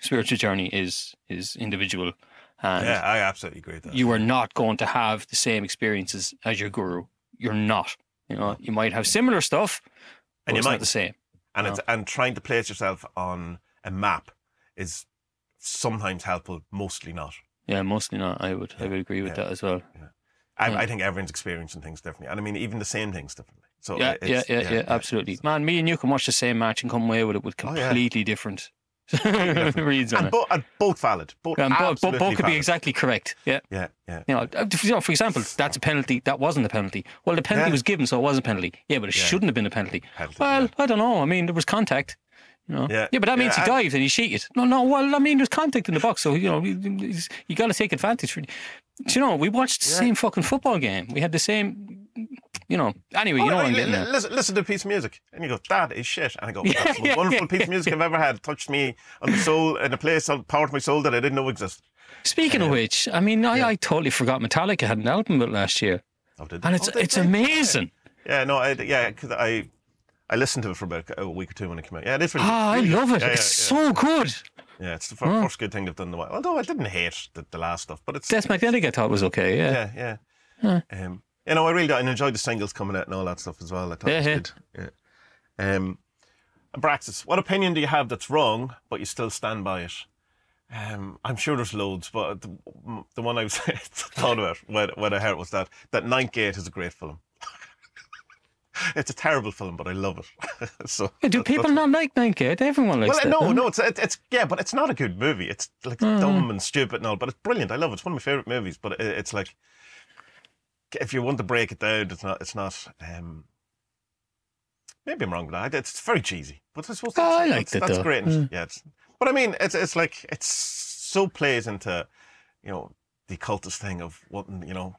spiritual journey is is individual, and
Yeah, I absolutely agree with that.
you are not going to have the same experiences as your guru. You're not. You know, you might have similar stuff, but
And you
it's
might-
not the same.
and it's and trying to place yourself on a map is sometimes helpful, mostly not.
Yeah, mostly not. I would I would agree with
Yeah.
that as well.
I,
Yeah.
I think everyone's experiencing things differently, and I mean even the same things differently. So
Yeah,
it's-
yeah, yeah, yeah, absolutely. Man, me and you can watch the same match and come away with it with
Oh, yeah.
completely different reads
And, bo- and both valid. Both,
And both, both,
absolutely
both could be exactly correct. Yeah.
Yeah, yeah.
You know, you know, for example, that's a penalty. That wasn't a penalty. Well, the penalty
Yeah.
was given, so it was a penalty. Yeah, but it
Yeah.
shouldn't have been a penalty.
Penalty,
well,
yeah.
I don't know. I mean, there was contact. You know?
Yeah.
but that means
Yeah,
he
and-
dived and he cheated. No, no. Well, I mean, there's contact in the box, so you know, you, you got to take advantage. For, Do you know, we watched the
Yeah.
same fucking football game. We had the same. You know. Anyway, you
Oh,
know what I'm getting
li-
at.
listen, listen to a piece of music, and you go, "That is shit," and I go,
Yeah,
"That's the most
yeah,
wonderful
yeah,
piece of music I've ever had. Touched me on the soul in a place on power to my soul that I didn't know existed."
Speaking of which, I mean, I, I totally forgot Metallica had an album out last year,
Oh, did
and it's
Oh, did
it's
they?
amazing.
Yeah, no, I, yeah, because I, I listened to it for about a week or two when it came out. Yeah, it is really.
Ah, I
really
love
good.
it.
Yeah,
it's
yeah,
so good.
Yeah, it's the fir- first good thing they've done in a while. Although I didn't hate the, the last stuff, but it's
Death Magnetic, I thought was okay. Yeah.
yeah, yeah. Um, you know, I really and enjoyed the singles coming out and all that stuff as well. I thought
Yeah,
it was
yeah.
good. Yeah. Um, and Braxis, what opinion do you have that's wrong, but you still stand by it? Um, I'm sure there's loads, but the, the one I was thought about when, when I heard was that that Ninth Gate is a great film. it's a terrible film, but I love it. so
Yeah, do
that-
people not like Night Gate? Everyone likes
well,
that.
no, no, it's it, it's yeah, but it's not a good movie. It's like dumb and stupid and all, but it's brilliant. I love it. It's one of my favorite movies. But it, it's like if you want to break it down, it's not. It's not. Um, maybe I'm wrong with that. It's very cheesy, but I suppose
Oh, I liked
that's,
it,
that's
though.
great.
Mm.
Yeah, it's, but I mean, it's it's like it's so plays into you know the cultist thing of wanting you know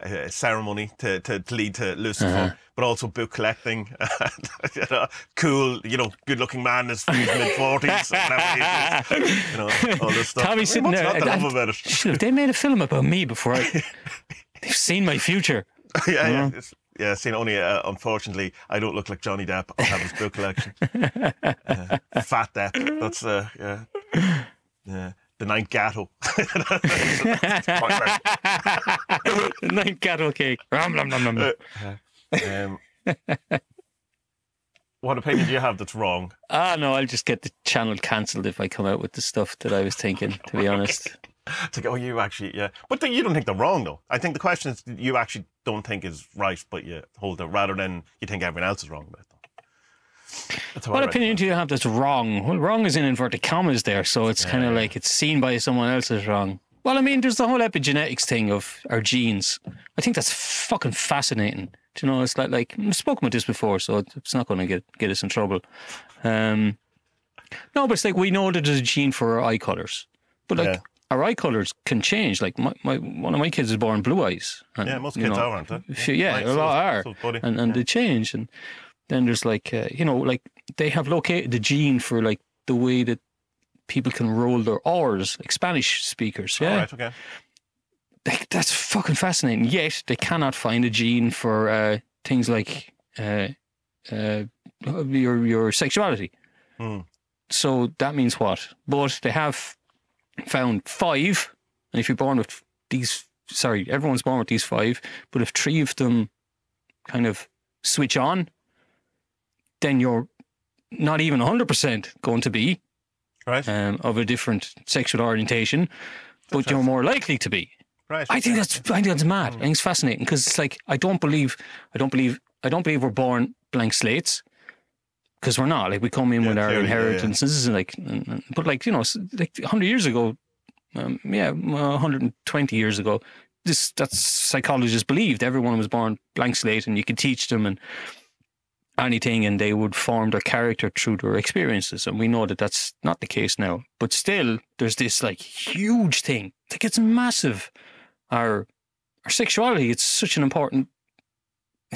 a ceremony to, to, to lead to Lucifer,
Uh-huh.
but also book collecting. you know, cool, you know, good looking man is in his mid forties, whatever. You know, all this stuff. I mean,
sitting there. And-
love about it.
They made a film about me before I, they've seen my future.
yeah, yeah. It's, yeah, seen only uh, unfortunately, I don't look like Johnny Depp. I have his book collection. Uh, fat Depp. That's uh, yeah, yeah. The Ninth Gatto.
Night cattle cake. Rum, nom.
um, what opinion do you have that's wrong?
Ah, no, I'll just get the channel cancelled if I come out with the stuff that I was thinking, to be honest.
To go, oh, you actually, yeah, but th- you don't think they're wrong though. I think the question is, you actually don't think is right, but you hold it rather than you think everyone else is wrong about it.
What opinion do you have that's wrong? Well, wrong is in inverted commas there, so it's kind of like it's seen by someone else as wrong. Well, I mean, there's the whole epigenetics thing of our genes. I think that's fucking fascinating. Do you know, it's like like I've spoken about this before, so it's not going to get get us in trouble. Um, no, but it's like we know that there's a gene for our eye colors, but like
Yeah.
our eye colors can change. Like my, my one of my kids is born blue eyes. And,
Yeah, most kids
know,
are, aren't they?
few- yeah,
Right,
a
so-
lot are,
so
and and they change. And then there's like uh, you know, like they have located the gene for like the way that people can roll their R's, like Spanish speakers. Yeah,
All right, okay.
like, that's fucking fascinating. Yet they cannot find a gene for uh, things like uh, uh, your your sexuality.
Hmm.
So that means what? But they have found five, and if you're born with these, sorry, everyone's born with these five, but if three of them kind of switch on, then you're not even 100% going to be
Right,
um, of a different sexual orientation, but you're more likely to be.
right.
I think that's I think that's mad. I think it's fascinating because it's like I don't believe I don't believe I don't believe we're born blank slates because we're not. Like we come in
Yeah,
with our
clearly, yeah, yeah.
inheritances, and like, and, and- but like you know, like hundred years ago, um, yeah, one hundred and twenty years ago, this that's psychologists believed everyone was born blank slate, and you could teach them and anything, and they would form their character through their experiences. And we know that that's not the case now. But still, there's this like huge thing. Like it's massive. Our our sexuality. It's such an important.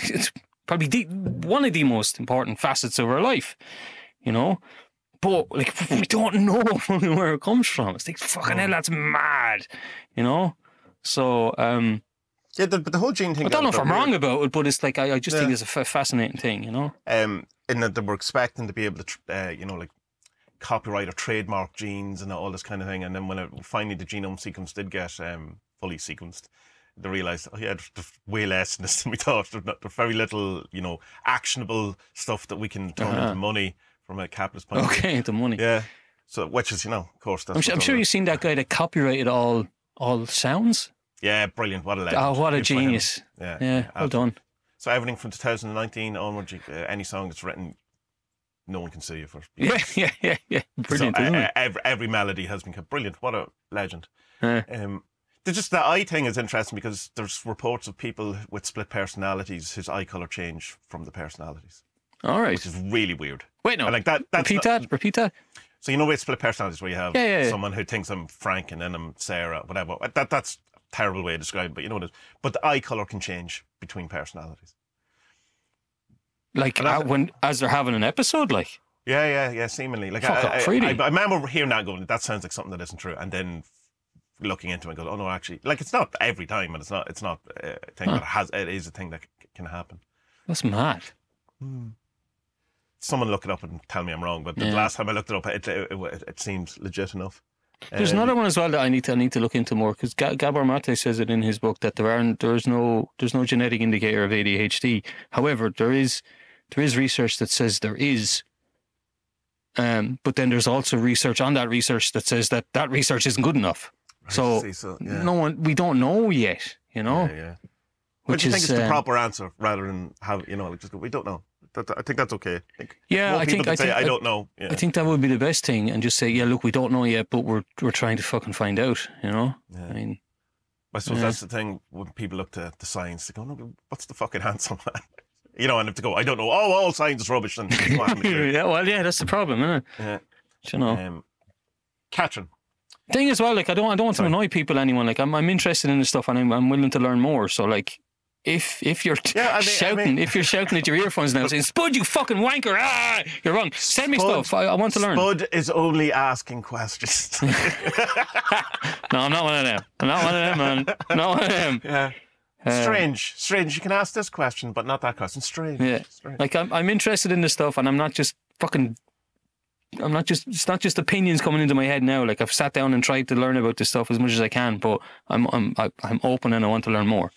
It's probably the, one of the most important facets of our life. You know, but like we don't know where it comes from. It's like fucking hell, that's mad, you know. So um,
Yeah, the, but the whole gene thing.
I don't know if I'm
bit
wrong about it, but it's like I, I just think it's a fascinating thing, you know.
um, in that they were expecting to be able to, tr- uh, you know, like copyright or trademark genes and all this kind of thing. And then when it, finally the genome sequence did get um, fully sequenced, they realized, oh yeah, there's, there's way less in this than we thought. There's, not, there's very little, you know, actionable stuff that we can turn
Uh-huh.
into money from a capitalist point of view.
Okay, the money.
Yeah. So, which is, you know, of course, that's
I'm, sure, I'm sure you've seen that guy that copyrighted all all sounds.
Yeah, brilliant. What a legend.
Oh, what a genius!
Yeah.
Yeah, well
absolutely.
done.
So everything from 2019 onwards, uh, any song that's written, no one can sue you for.
Yeah, yeah, yeah, yeah. Brilliant,
so, uh,
isn't
uh,
it?
every, every melody has been. Brilliant. What a legend.
Yeah.
Um, just the eye thing is interesting because there's reports of people with split personalities whose eye color change from the personalities,
All right.
which is really weird.
Wait, no.
And like that, that's
Repeat
not-
that. Repeat that.
So you know with split personalities where you have
Yeah, yeah,
someone who thinks I'm Frank and then I'm Sarah, whatever. That that's terrible way to describe it, but you know what it is. But the eye color can change between personalities.
Like uh, when as they're having an episode, like
Yeah, yeah, yeah. Seemingly, like
Fuck
I,
up,
I,
really?
I, I remember hearing that going. That sounds like something that isn't true, and then looking into it, and go, oh no, actually, like it's not every time, and it's not, it's not a thing
Huh.
that has. It is a thing that c- can happen.
that's mad.
Someone look it up and tell me I'm wrong, but the
Yeah.
last time I looked it up, it it, it, it seems legit enough.
There's
Um,
another one as well that I need to I need to look into more because Gabor Mate says it in his book that there aren't there's no there's no genetic indicator of ADHD. However, there is there is research that says there is. Um, but then there's also research on that research that says that that research isn't good enough.
right,
so,
so yeah.
No one we don't know yet. You know,
yeah, yeah.
which
Which you
is
think is the
um,
proper answer rather than have you know like just go, we don't know. That, I think that's okay. I think
yeah. I think I
say I don't know. Yeah,
I think that would be the best thing, and just say, yeah, look, we don't know yet, but we're we're trying to fucking find out. You know,
yeah.
I mean,
I suppose
Yeah.
that's the thing when people look to the science, they go, no, what's the fucking answer, man? You know, and if they go, I don't know, oh, all science is rubbish, then it's not happening here.
yeah, well, yeah, that's the problem, isn't it?
Yeah.
You know.
Um, Catherine,
thing as well, like I don't, I don't want to annoy people, anyone. Like I'm, I'm interested in this stuff, and I'm, I'm willing to learn more. So like, if if you're
Yeah, I mean- I
shouting,
mean-
if you're shouting at your earphones now, saying "Spud, you fucking wanker!" Ah, you're wrong. Send me
Spud-
stuff. I, I want to learn.
Spud is only asking questions.
No, I'm not one of them. I'm not one of them, man. Not one of them.
yeah.
Um,
Strange, strange. You can ask this question, but not that question. Strange.
Yeah.
strange.
Like I'm, I'm interested in this stuff, and I'm not just fucking. I'm not just. It's not just opinions coming into my head now. Like I've sat down and tried to learn about this stuff as much as I can, but I'm, I'm, I'm open and I want to learn more.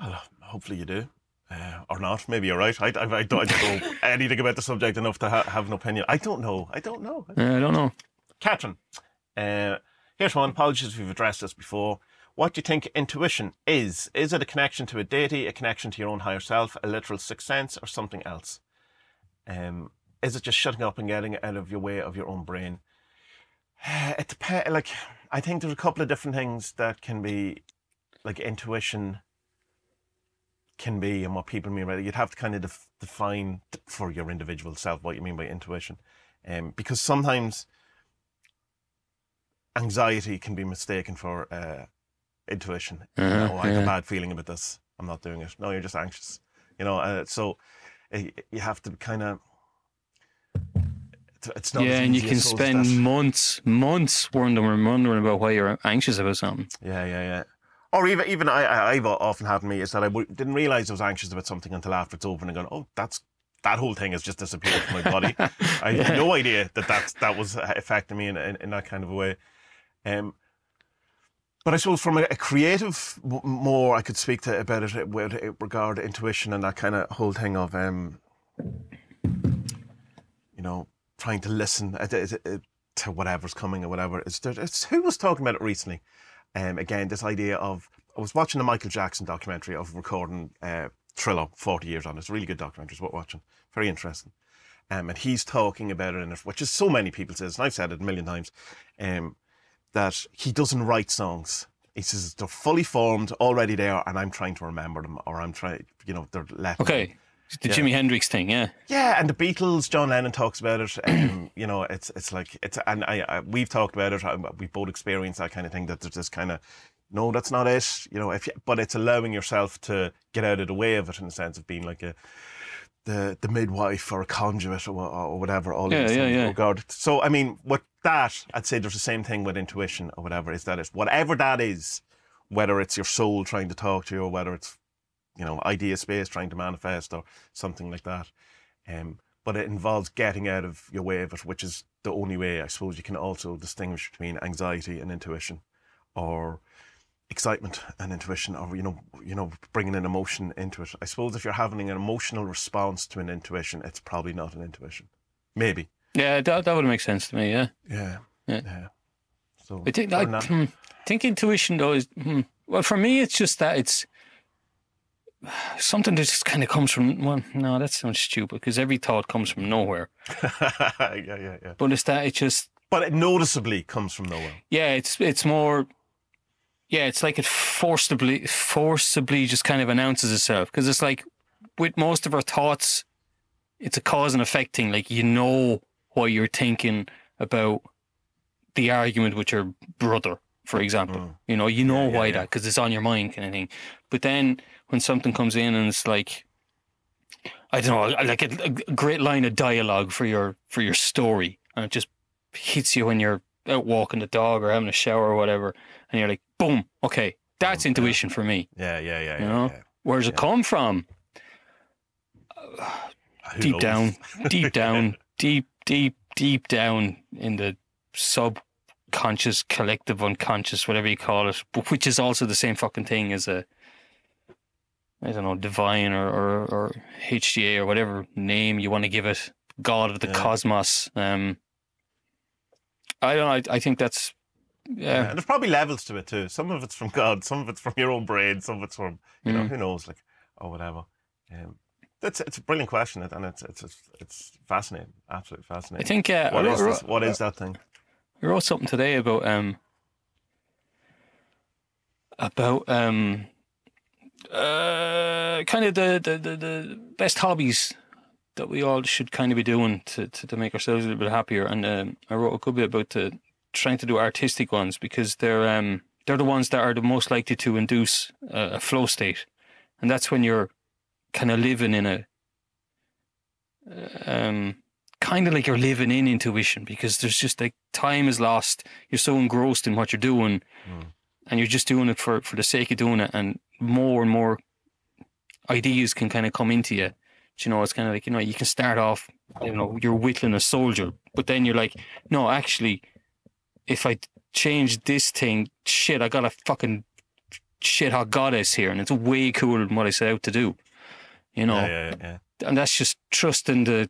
Well, hopefully you do. Uh, or not. Maybe you're right. I, I, I, don't, I don't know anything about the subject enough to ha- have an opinion. I don't know. I don't know.
Uh, I don't know.
Catherine, uh, here's one. Apologies if you've addressed this before. What do you think intuition is? Is it a connection to a deity, a connection to your own higher self, a literal sixth sense, or something else? Um, is it just shutting up and getting out of your way of your own brain? It depends. Like, I think there's a couple of different things that can be, like intuition can be, and what people mean by it. You'd have to kind of def- define for your individual self what you mean by intuition, um, because sometimes anxiety can be mistaken for uh, intuition. You
Uh-huh,
know, I have
yeah.
a bad feeling about this. I'm not doing it. No, you're just anxious. You know, uh, so uh, you have to kind of. It's not
yeah, and you can spend months, months wondering, wondering about why you're anxious about something.
Yeah, yeah, yeah. Or even even I, I've often happened to me is that I w- didn't realize I was anxious about something until after it's over and going, oh, that's that whole thing has just disappeared from my body. I had no idea that that that was affecting me in, in, in that kind of a way. Um, but I suppose from a, a creative more, I could speak to about it with regard to intuition and that kind of whole thing of um, you know, trying to listen uh, to whatever's coming or whatever. It's, it's who was talking about it recently. Um, again, this idea of I was watching the Michael Jackson documentary of recording uh, Thriller, 40 years on. It's a really good documentary. It's worth watching. Very interesting. Um, and he's talking about it it, which is so many people says, and I've said it a million times, um, that he doesn't write songs. He says they're fully formed, already there, and I'm trying to remember them, or I'm trying, you know, they're left.
Okay, the
Yeah.
Jimi Hendrix thing, yeah.
Yeah, and the Beatles, John Lennon talks about it. Um, you know, it's it's like it's and I, I we've talked about it. I, we've both experienced that kind of thing. That there's this kind of no, that's not it. You know, if you, but it's allowing yourself to get out of the way of it in the sense of being like a the the midwife or a conduit or, or whatever. All
Yeah,
these
yeah,
things
yeah.
regard. So I mean, with that, I'd say there's the same thing with intuition or whatever. Is that it? Whatever that is, whether it's your soul trying to talk to you or whether it's you know idea space trying to manifest or something like that. Um, but it involves getting out of your way of it, which is the only way I suppose you can also distinguish between anxiety and intuition, or excitement and intuition, or you know, you know, bringing an emotion into it. I suppose if you're having an emotional response to an intuition, it's probably not an intuition. Maybe.
Yeah, that, that would make sense to me. Yeah.
Yeah.
Yeah.
So
I think I hmm, think intuition though is hmm, well for me it's just that it's something that just kind of comes from well no that sounds stupid because every thought comes from nowhere
yeah, yeah, yeah.
but it's that it just
But it noticeably comes from nowhere.
yeah it's it's more yeah it's like it forcibly forcibly just kind of announces itself because it's like with most of our thoughts it's a cause and effect thing like you know what you're thinking about the argument with your brother for example you know you know
Mm. Yeah,
why
yeah.
that because it's on your mind kind of thing but then when something comes in and it's like i don't know like a, a great line of dialogue for your for your story and it just hits you when you're out walking the dog or having a shower or whatever and you're like boom okay that's intuition for me
Yeah, yeah, yeah,
You
yeah.
know?
yeah.
where's it come from deep
knows?
down, deep down, deep, deep, deep down in the subconscious, collective unconscious, whatever you call it, but which is also the same fucking thing as a, I don't know, divine or, or, or HGA or whatever name you want to give it, God of the
Yeah.
cosmos. Um, I don't know. I, I think that's,
Yeah,
yeah,
and there's probably levels to it too. Some of it's from God, some of it's from your own brain, some of it's from you know
Mm.
who knows, like or whatever. Um, that's it's a brilliant question, and it's it's it's, fascinating, absolutely
I
fascinating.
think, uh,
what
I
is this? What is that thing?
I wrote something today about um about um uh kind of the, the, the, the best hobbies that we all should kind of be doing to, to, to make ourselves a little bit happier. And um, I wrote a good bit about the trying to do artistic ones because they're um they're the ones that are the most likely to induce a, a flow state, and that's when you're kind of living in a um kind of like you're living in intuition because there's just like time is lost. You're so engrossed in what you're doing,
Mm.
and you're just doing it for for the sake of doing it, and more and more ideas can kind of come into you. Do You know, it's kind of like you know you can start off, you know, you're whittling a soldier, but then you're like, no, actually, if I change this thing, shit, I got a fucking shit hot goddess here, and it's way cooler than what I set out to do. You know,
Yeah, yeah, yeah.
and that's just trusting the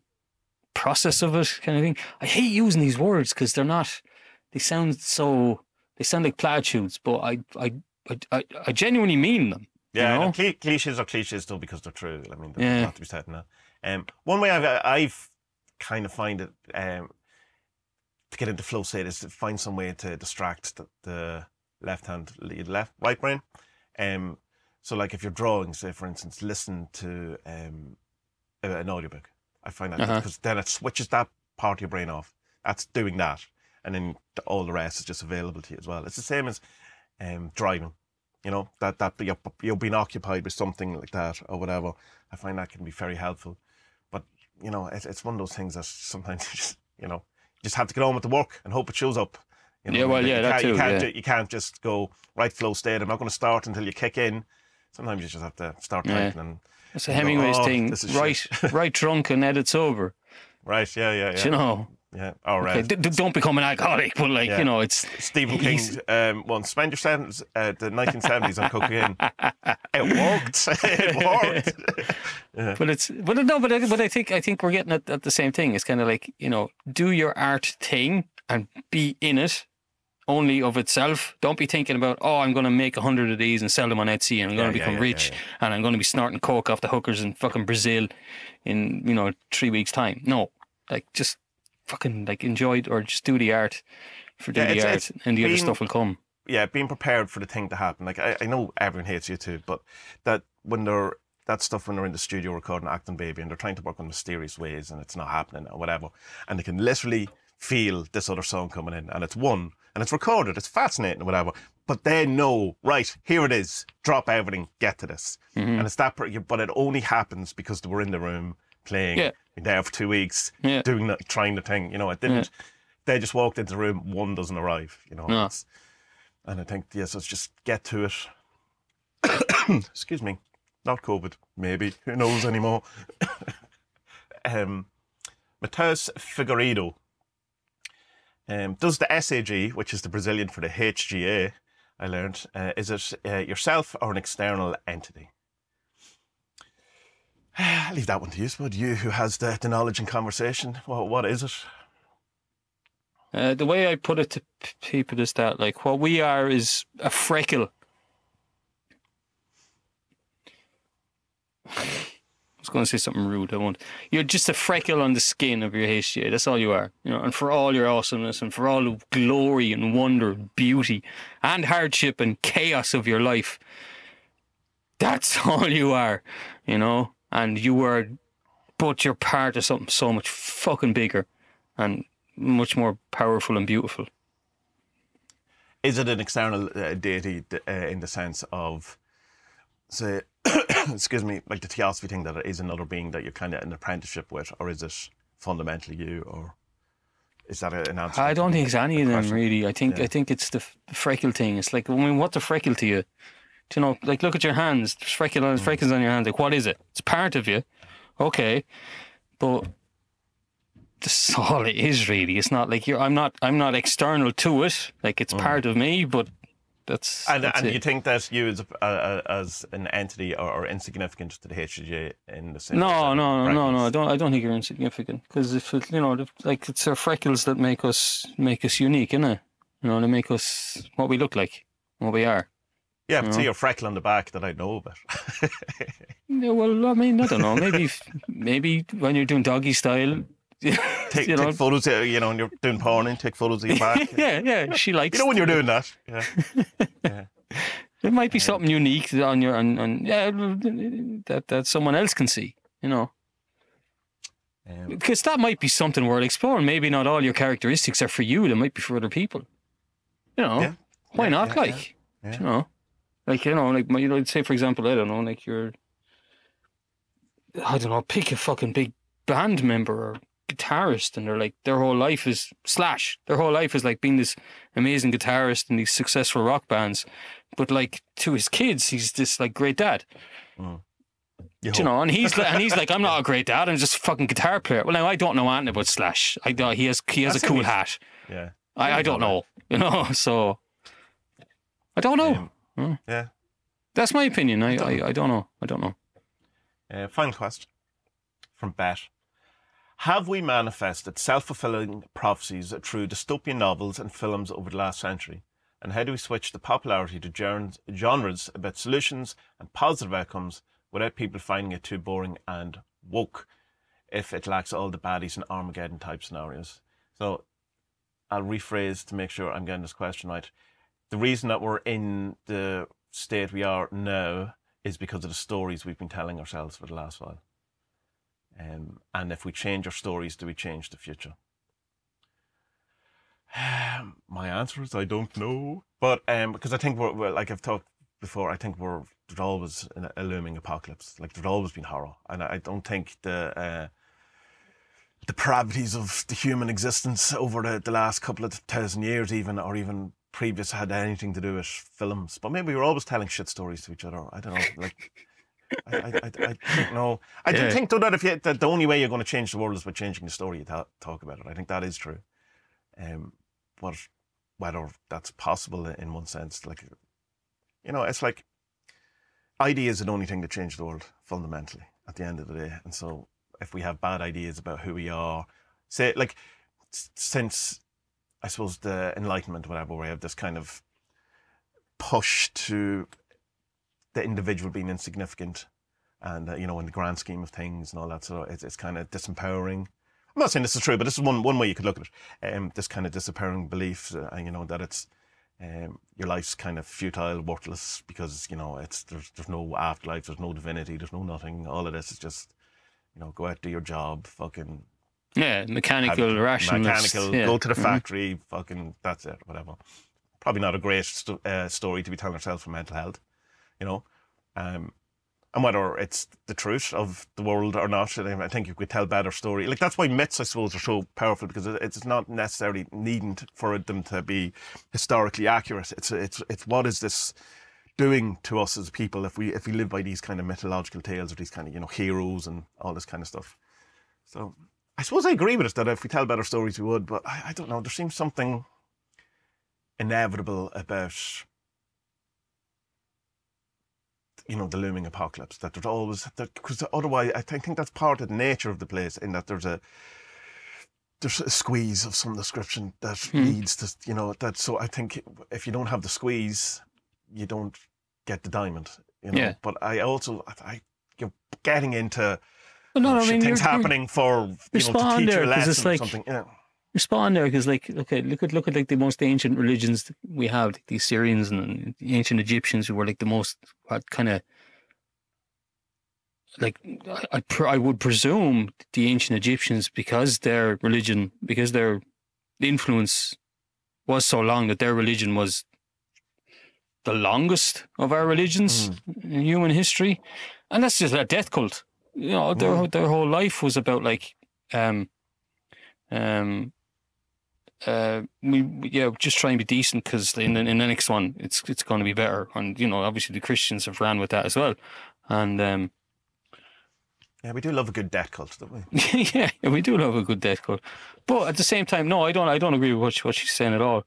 process of it kind of thing. I hate using these words because they're not. They sound so. They sound like platitudes, but I, I, I, I, I genuinely mean them.
Yeah,
know?
no, cliches are cliches though because they're true. I mean, there's
Yeah.
not to be said in that. Um, one way I've I've kind of find it um to get into flow state is to find some way to distract the, the left hand, lead left, right brain. Um, so like if you're drawing, say for instance, listen to um an audiobook. I find that
Uh-huh.
because then it switches that part of your brain off. That's doing that, and then all the rest is just available to you as well. It's the same as um driving you know that that you're, you're being occupied with something like that or whatever i find that can be very helpful but you know it's, it's one of those things that sometimes you just you know you just have to get on with the work and hope it shows up you know,
Yeah, well,
you
yeah, that
can't, you
too,
can't,
yeah.
you can't just go right flow state i'm not going to start until you kick in sometimes you just have to start
Yeah.
typing and
It's a
You go, "Oh,
thing. Right, right, drunk and edit sober.
right yeah yeah yeah
Do you know?
Yeah all right
Okay, d- d- don't become an alcoholic, but like
Yeah.
you know, it's
Stephen
He's-
King um, once spend your sentence uh, the 1970s on cocaine. It worked. it worked.
but it's but no, but I, but I think I think we're getting at, at the same thing. It's kind of like you know, do your art thing and be in it only of itself. Don't be thinking about oh, I'm going to make a hundred of these and sell them on Etsy, and I'm going to
yeah,
become
yeah,
rich,
yeah,
and I'm going to be snorting coke off the hookers in fucking Brazil in you know three weeks time. No, like just fucking like enjoy or just do the art for do
Yeah,
the
it's-
art,
it's
and the other stuff will come.
yeah, being prepared for the thing to happen. Like I, I know everyone hates U2, but that when they're that stuff when they're in the studio recording Achtung Baby and they're trying to work on mysterious ways and it's not happening or whatever, and they can literally feel this other song coming in and it's one and it's recorded, it's fascinating or whatever, but they know right here it is, drop everything, get to this,
Mm-hmm.
and it's that. But it only happens because they were in the room playing,
Yeah.
been there for two weeks,
Yeah.
doing the, trying the thing. You know, it didn't. They just walked into the room. One doesn't arrive. You know,
No.
and I think yes, let's just get to it. Excuse me, not COVID, maybe. Who knows anymore? um, Mateus Figueiredo. Um, does the SAG, which is the Brazilian for the HGA, I learned, uh, is it uh, yourself or an external entity? I'll leave that one to you, Spud. You who has the, the knowledge and conversation. What, what is it?
Uh, the way I put it to p- people is that, like, what we are is a freckle. I was going to say something rude. I won't. You're just a freckle on the skin of your HGA. That's all you are. You know, and for all your awesomeness and for all the glory and wonder, and beauty, and hardship and chaos of your life, that's all you are. You know, and you are, but you're part of something so much fucking bigger, and much more powerful and beautiful.
Is it an external uh, deity uh, in the sense of, say, excuse me, like the theosophy thing that it is another being that you're kind of in apprenticeship with, or is it fundamentally you, or is that an answer?
I don't think it's any of them really. I think
Yeah.
I think it's the, the freckle thing. It's like I mean, what's a freckle to you? You know, like look at your hands. There's freckle
Mm.
on freckles on your hands. Like what is it? It's part of you, okay, but this is all it is really. It's not like you're. I'm not. I'm not external to it. Like it's part of me, but that's.
Mm. And,
that's
and you think that you as, uh, as an entity are, are insignificant to the HGA in the same
No, no, no, no, no. I don't. I don't think you're insignificant because if it, you know, the- like it's our freckles that make us make us unique, innit? You know, they make us what we look like, what we are.
Yeah, but see your freckle on the back that I know about.
Yeah, well, I mean, I don't know. Maybe, maybe when you're doing doggy style,
take,
you know,
take photos, uh, you know, when you're doing porn and take photos of your back.
yeah, yeah, she likes.
You know when you're doing that. Yeah. yeah.
It might be something unique on your, on, on yeah, that that someone else can see. You know,
Um,
because that might be something worth exploring. Maybe not all your characteristics are for you. They might be for other people. You know,
Yeah.
why
Yeah,
not? like, you know, like you know, like you know, say for example, I don't know, like you're, I don't know, pick a fucking big band member or guitarist, and they're like their whole life is slash. Their whole life is like being this amazing guitarist in these successful rock bands, but like to his kids, he's this like great dad. Mm.
you
Do you know, and he's like, and he's like, I'm not a great dad. I'm just a fucking guitar player. Well, now I don't know anything about Slash. I know he has he has
That's
a cool
he's-
hat.
Yeah.
I, I
I
don't
know
know, you know. So I don't know.
Yeah.
That's my opinion. I,
don't
I,
know.
I don't know. I don't know.
Uh, final question from Bet. Have we manifested self fulfilling prophecies through dystopian novels and films over the last century? And how do we switch the popularity to genres about solutions and positive outcomes without people finding it too boring and woke if it lacks all the baddies and Armageddon type scenarios? So I'll rephrase to make sure I'm getting this question right. The reason that we're in the state we are now is because of the stories we've been telling ourselves for the last while. Um, and if we change our stories, do we change the future? My answer is I don't know. But um, because I think we're, we're like I've talked before, I think we're there's always an, a looming apocalypse. Like there's always been horror, and I, I don't think the uh, depravities of the human existence over the, the last couple of thousand years, even or even previous, had anything to do with films. But maybe we're always telling shit stories to each other. I don't know. Like. I, I, I, I don't know. I do
Yeah.
think though that if you, that the only way you're going to change the world is by changing the story you ta- talk about it. I think that is true. Um, but whether that's possible in one sense, like you know, it's like ideas are the only thing that change the world fundamentally at the end of the day. And so, if we have bad ideas about who we are, say like since I suppose the Enlightenment, whatever, where we have this kind of push to the individual being insignificant, and uh, you know, in the grand scheme of things and all that. So it's, it's kind of disempowering. I'm not saying this is true, but this is one one way you could look at it. Um, this kind of disempowering belief, uh, you know, that it's um, your life's kind of futile, worthless because you know it's there's there's no afterlife, there's no divinity, there's no nothing. All of this is just you know go out do your job, fucking
Yeah, mechanical, rationalist.
mechanical,
yeah.
go to the
Mhm.
factory, fucking that's it, whatever. Probably not a great sto- uh, story to be telling ourselves for mental health, you know. Um, and whether it's the truth of the world or not. I think you could tell better story. Like that's why myths, I suppose, are so powerful because it's not necessarily needing for them to be historically accurate. It's it's it's what is this doing to us as people if we if we live by these kind of mythological tales or these kind of you know heroes and all this kind of stuff. So I suppose I agree with us that if we tell better stories, we would. But I, I don't know. There seems something inevitable about you know the looming apocalypse that there's always that because otherwise I think that's part of the nature of the place in that there's a there's a squeeze of some description that hmm. leads to you know that so I think if you don't have the squeeze you don't get the diamond you know yeah. but I also I you're getting into well, no, I mean, things happening for you know to teach you a lesson like, or something yeah.
respond there because like okay look at look at like the most ancient religions we have like the Assyrians and the ancient Egyptians who were like the most what kind of like I, I would presume the ancient Egyptians because their religion because their influence was so long that their religion was the longest of our religions mm. in human history. And that's just a death cult you know their mm. their whole life was about like um um uh, we yeah just try and be decent because in the, in the next one it's it's going to be better. And you know obviously the Christians have ran with that as well. And um,
yeah we do love a good death cult don't we?
Yeah we do love a good death cult. But at the same time no I don't I don't agree with what, she, what she's saying at all.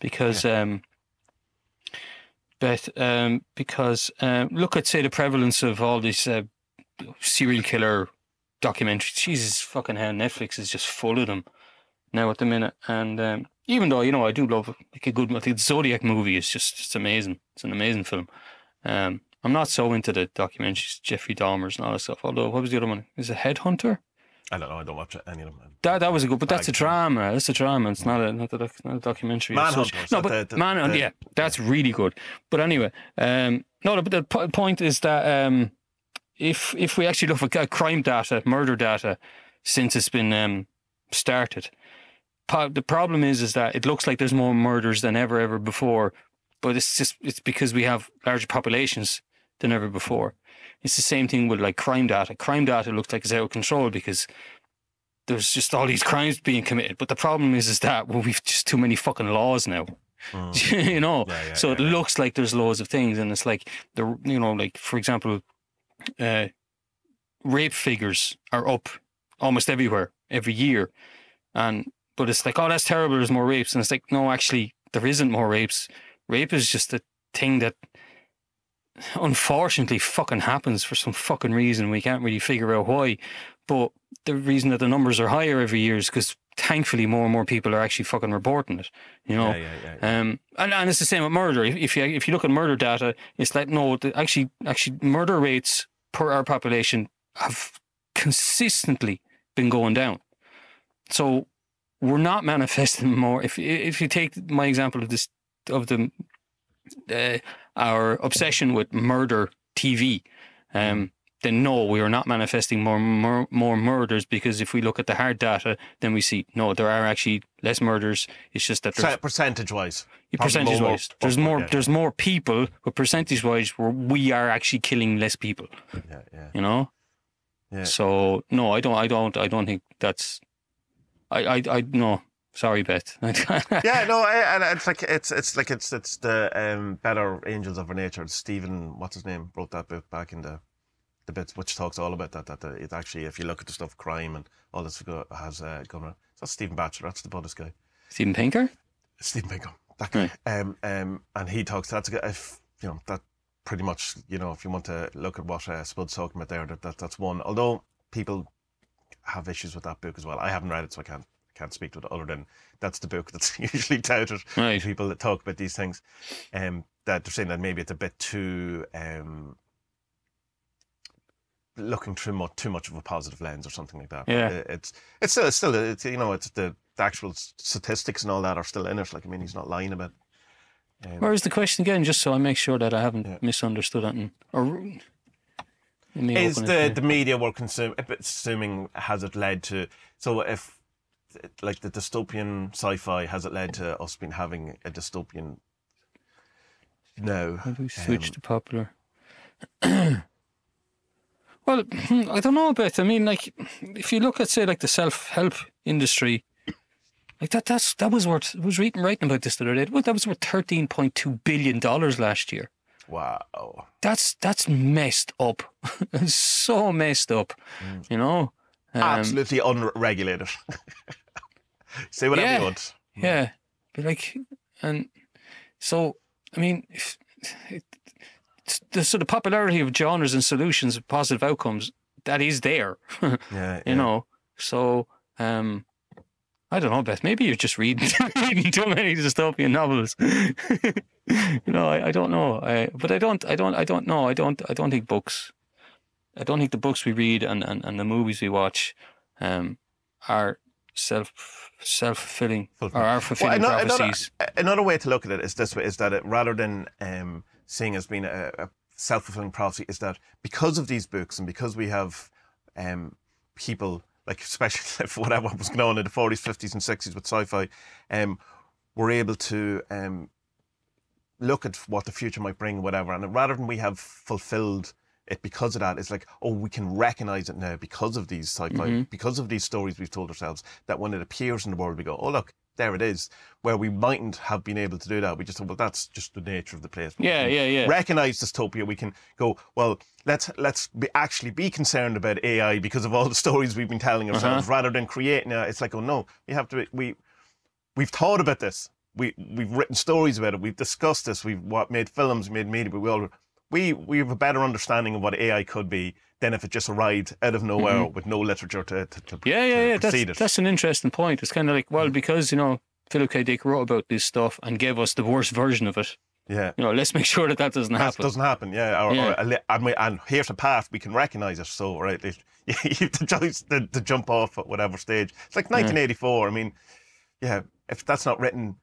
Because yeah. um but um because um look at say the prevalence of all these uh, serial killer documentaries Jesus fucking hell Netflix is just full of them now at the minute. And um, even though you know I do love like a good, I think the Zodiac movie is just it's amazing. It's an amazing film. Um, I'm not so into the documentaries, Jeffrey Dahmer's and all that stuff. Although what was the other one? Is it Headhunter?
I don't know. I don't watch any of them.
That that was a good, but that's a drama. That's a drama. It's not a not a, not a documentary.
Manhunter.
No, but the, the, Manhunt. The, yeah, that's really good. But anyway, um, no, the, the point is that um, if if we actually look at crime data, murder data, since it's been um, started, the problem is is that it looks like there's more murders than ever ever before, but it's just it's because we have larger populations than ever before. It's the same thing with like crime data. Crime data looks like it's out of control because there's just all these crimes being committed. But the problem is is that well, we've just too many fucking laws now. Mm. you know, yeah, yeah, so yeah, it looks like there's loads of things, and it's like the you know, like for example, uh, rape figures are up almost everywhere every year, and but it's like, oh, that's terrible. There's more rapes, and it's like, no, actually, there isn't more rapes. Rape is just a thing that unfortunately fucking happens for some fucking reason. We can't really figure out why. But the reason that the numbers are higher every year is because thankfully more and more people are actually fucking reporting it. You know,
yeah, yeah, yeah,
um, and, and it's the same with murder. If, if you if you look at murder data, it's like no, the, actually actually murder rates per our population have consistently been going down. So we're not manifesting more. If if you take my example of this of the uh, our obsession with murder TV, um, then no, we are not manifesting more, more more murders because if we look at the hard data, then we see no, there are actually less murders. It's just that there's,
percentage wise,
percentage wise, there's more yeah. there's more people, but percentage wise, we are actually killing less people.
Yeah, yeah.
You know.
Yeah.
So no, I don't, I don't, I don't think that's I, I, I no. Sorry, Beth.
yeah, no, I, and it's like it's it's like it's it's the um, better angels of our nature. Stephen, what's his name, wrote that book back in the the bits which talks all about that. That the, it actually, if you look at the stuff, crime and all this has uh, gone around. That's Stephen Batchelor. That's the Buddhist guy.
Steven Pinker.
Steven Pinker. That guy. Right. Um, um, and he talks. That's a, if you know that pretty much. You know, if you want to look at what uh, Spud's talking about there, that, that that's one. Although people have issues with that book as well. I haven't read it, so I can't can't speak to it other than that's the book that's usually touted right. people that talk about these things. Um, that they're saying that maybe it's a bit too um, looking through much, too much of a positive lens or something like that.
Yeah,
it's it's still it's still it's, you know it's the, the actual statistics and all that are still in it. Like I mean, he's not lying about.
Um, Where is the question again? Just so I make sure that I haven't yeah. misunderstood it. Or
is the, the media we're consum- consuming has it led to so if like the dystopian sci-fi has it led to us being having a dystopian no
have we switched um, to popular Well, I don't know about. I mean, like, if you look at say like the self help industry, like that that's that was worth. I was reading writing about this the other day. Well, that was worth thirteen point two billion dollars last year.
Wow.
That's that's messed up. so messed up. You know. Um,
Absolutely unregulated. Say whatever
Yeah.
you want.
Yeah, but like, and so I mean, if, it, the sort of popularity of genres and solutions of positive outcomes that is there, you
Yeah. yeah.
know. So um, I don't know, Beth. Maybe you're just reading reading too many dystopian novels. you know, I, I don't know. I, but I don't. I don't. I don't know. I don't. I don't think books. I don't think the books we read and, and, and the movies we watch um, are self self fulfilling or are fulfilling
ano- another,
prophecies.
another way to look at it is this way: is that it, rather than um, seeing as being a, a self-fulfilling prophecy, is that because of these books and because we have um, people like, especially for whatever was going on in the forties, fifties, and sixties with sci-fi, um, we're able to um, look at what the future might bring, whatever, and rather than we have fulfilled it because of that, it's like, oh, we can recognize it now because of these sci-fi, because of these stories we've told ourselves. That when it appears in the world, we go, oh look, there it is. Where we mightn't have been able to do that, we just thought, well, that's just the nature of the place. We
Yeah, yeah, yeah.
Recognize dystopia. We can go, well, let's let's be, actually be concerned about AI because of all the stories we've been telling
Uh-huh.
ourselves, rather than creating. A, it's like, oh no, we have to. We we've thought about this. We we've written stories about it. We've discussed this. We've what made films, made media. But we all we we have a better understanding of what AI could be than if it just arrived out of nowhere with no literature to to, to
Mm-hmm. Yeah, yeah,
to
yeah. That's,
it.
that's an interesting point. It's kind of like, well, because, you know, Philip K. Dick wrote about this stuff and gave us the worst version of it.
yeah.
You know, let's make sure that that doesn't
That
happen.
doesn't happen, yeah. Or,
Yeah.
Or and, we, and here's a path we can recognise it. So, right, you have the choice to, to jump off at whatever stage. It's like 1984. I mean, yeah, if that's not written,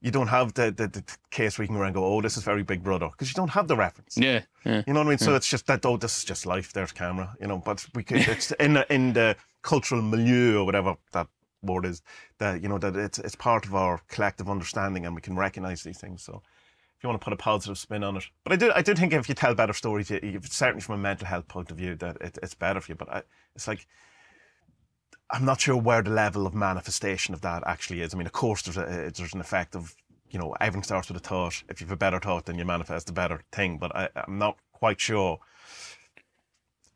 you don't have the, the, the case where you can go and go, oh, this is very Big Brother, because you don't have the reference.
Yeah, yeah.
You know what I mean? So it's just that, oh, this is just life. There's camera, you know. But we could, it's in the, in the cultural milieu or whatever that word is, that you know that it's it's part of our collective understanding, and we can recognise these things. So, if you want to put a positive spin on it, but I do I do think if you tell better stories, you, you, certainly from a mental health point of view, that it, it's better for you. But I, it's like. I'm not sure where the level of manifestation of that actually is. I mean, of course, there's a eh, there's an effect of you know everything starts with a thought. If you have a better thought, then you manifest a better thing. But I, I'm not quite sure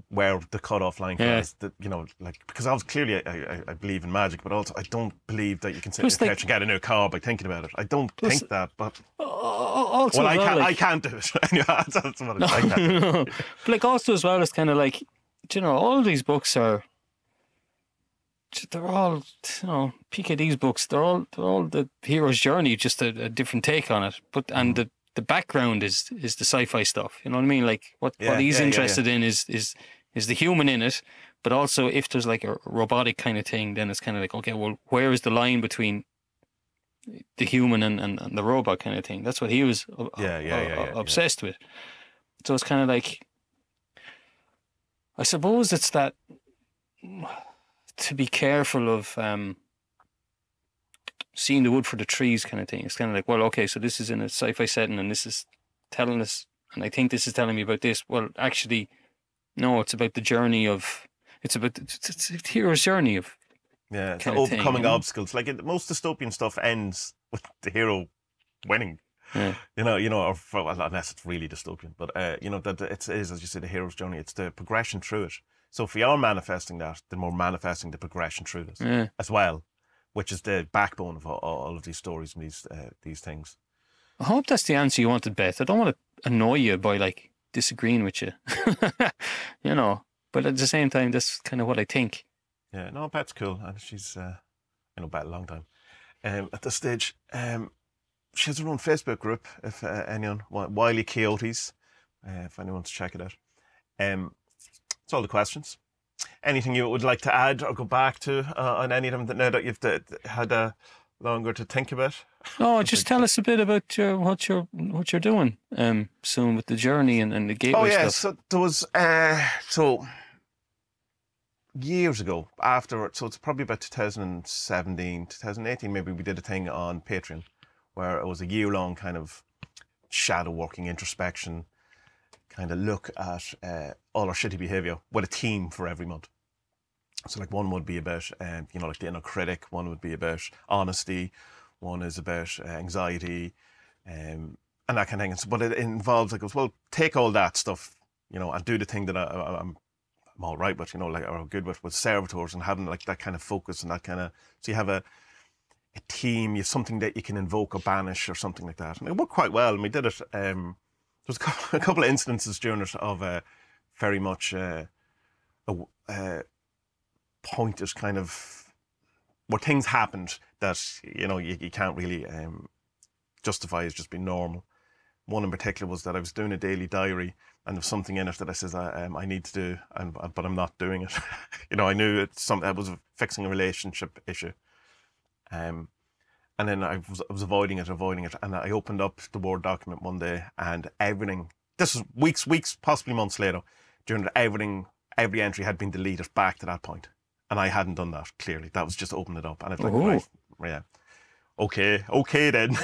where the cutoff line
Yeah.
is. That you know, like because I was clearly I, I, I believe in magic, but also I don't believe that you can sit
Plus,
the
like-
couch and get a new car by thinking about it. I don't
Plus-
think that, but
Also,
well, I can't. I can't do it. That's, what it's like. that.
but like also as well, it's kind of like, do you know, all these books are, they're all, you know, PKD's books. They're all, they're all the hero's journey, just a, a different take on it. But and the the background is is the sci-fi stuff. You know what I mean? Like what
Yeah,
what he's
yeah, yeah, yeah.
interested in is is is the human in it. But also, if there's like a robotic kind of thing, then it's kind of like, okay, well, where is the line between the human and, and, and the robot kind of thing? That's what he was uh,
Yeah, yeah,
uh,
yeah, yeah, yeah.
obsessed with. So it's kind of like, I suppose it's that to be careful of um, seeing the wood for the trees kind of thing. It's kind of like, well, okay, so this is in a sci-fi setting, and this is telling us, and I think this is telling me about this. Well, actually, no, it's about the journey of. It's about it's, it's, it's hero's journey of
Yeah, it's
thing,
overcoming
you
obstacles. Like it, most dystopian stuff ends with the hero winning.
Yeah.
You know, you know, or for, well, unless it's really dystopian, but uh, you know that it is, as you say, the hero's journey. It's the progression through it. So if we are manifesting that, then we're manifesting the progression through this
yeah.
as well, which is the backbone of all, all of these stories and these uh, these things.
I hope that's the answer you wanted, Beth. I don't want to annoy you by like disagreeing with you, you know. But at the same time, that's kind of what I think.
Yeah, no, Bet's cool, and she's uh, I know a long time. Um, at this stage, um, she has her own Facebook group. If uh, anyone, Wi- Wiley Coyotes, uh, if anyone wants to check it out. Um, that's all the questions. Anything you would like to add or go back to uh, on any of them that now that you've had uh, longer to think about?
No, just tell us a bit about your what you're what you're doing um soon with the journey and, and the gateway
Oh yeah,
stuff.
so there was uh, so years ago after so it's probably about 2017 2018 maybe we did a thing on patreon where it was a year long kind of shadow working introspection kind of look at uh, all our shitty behavior with a team for every month. So like one would be about, um, you know, like the inner critic. One would be about honesty. One is about uh, anxiety, um, and that kind of thing. But it involves like, well, take all that stuff, you know, and do the thing that I, I'm all right with, you know, like or good with with servitors and having like that kind of focus and that kind of. So you have a a team, you have something that you can invoke or banish or something like that, and it worked quite well. And we did it. Um, was a couple, of instances during it of uh, very much uh, a, uh, pointed kind of where things happened that you know you, you can't really um, justify as just being normal. One in particular was that I was doing a daily diary and there's something in it that I says I, um, I need to do, and but I'm not doing it. you know, I knew it's something that was fixing a relationship issue. Um, and then I was, I was avoiding it, avoiding it, and I opened up the Word document one day, and everything. This was weeks, weeks, possibly months later. During that, everything, every entry had been deleted back to that point, and I hadn't done that. Clearly, that was just open it up, and it's like,
Oh.
right, yeah, okay, okay then,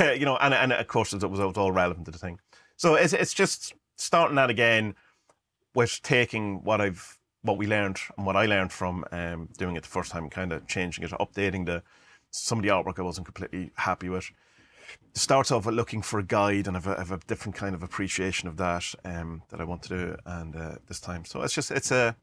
you know, and and of course it was, it was all relevant to the thing. So it's it's just starting that again with taking what I've what we learned and what I learned from um, doing it the first time, kind of changing it, updating the some of the artwork I wasn't completely happy with. Start off with looking for a guide, and I've a, I've a different kind of appreciation of that um, that I want to do, and uh, this time. So it's just it's a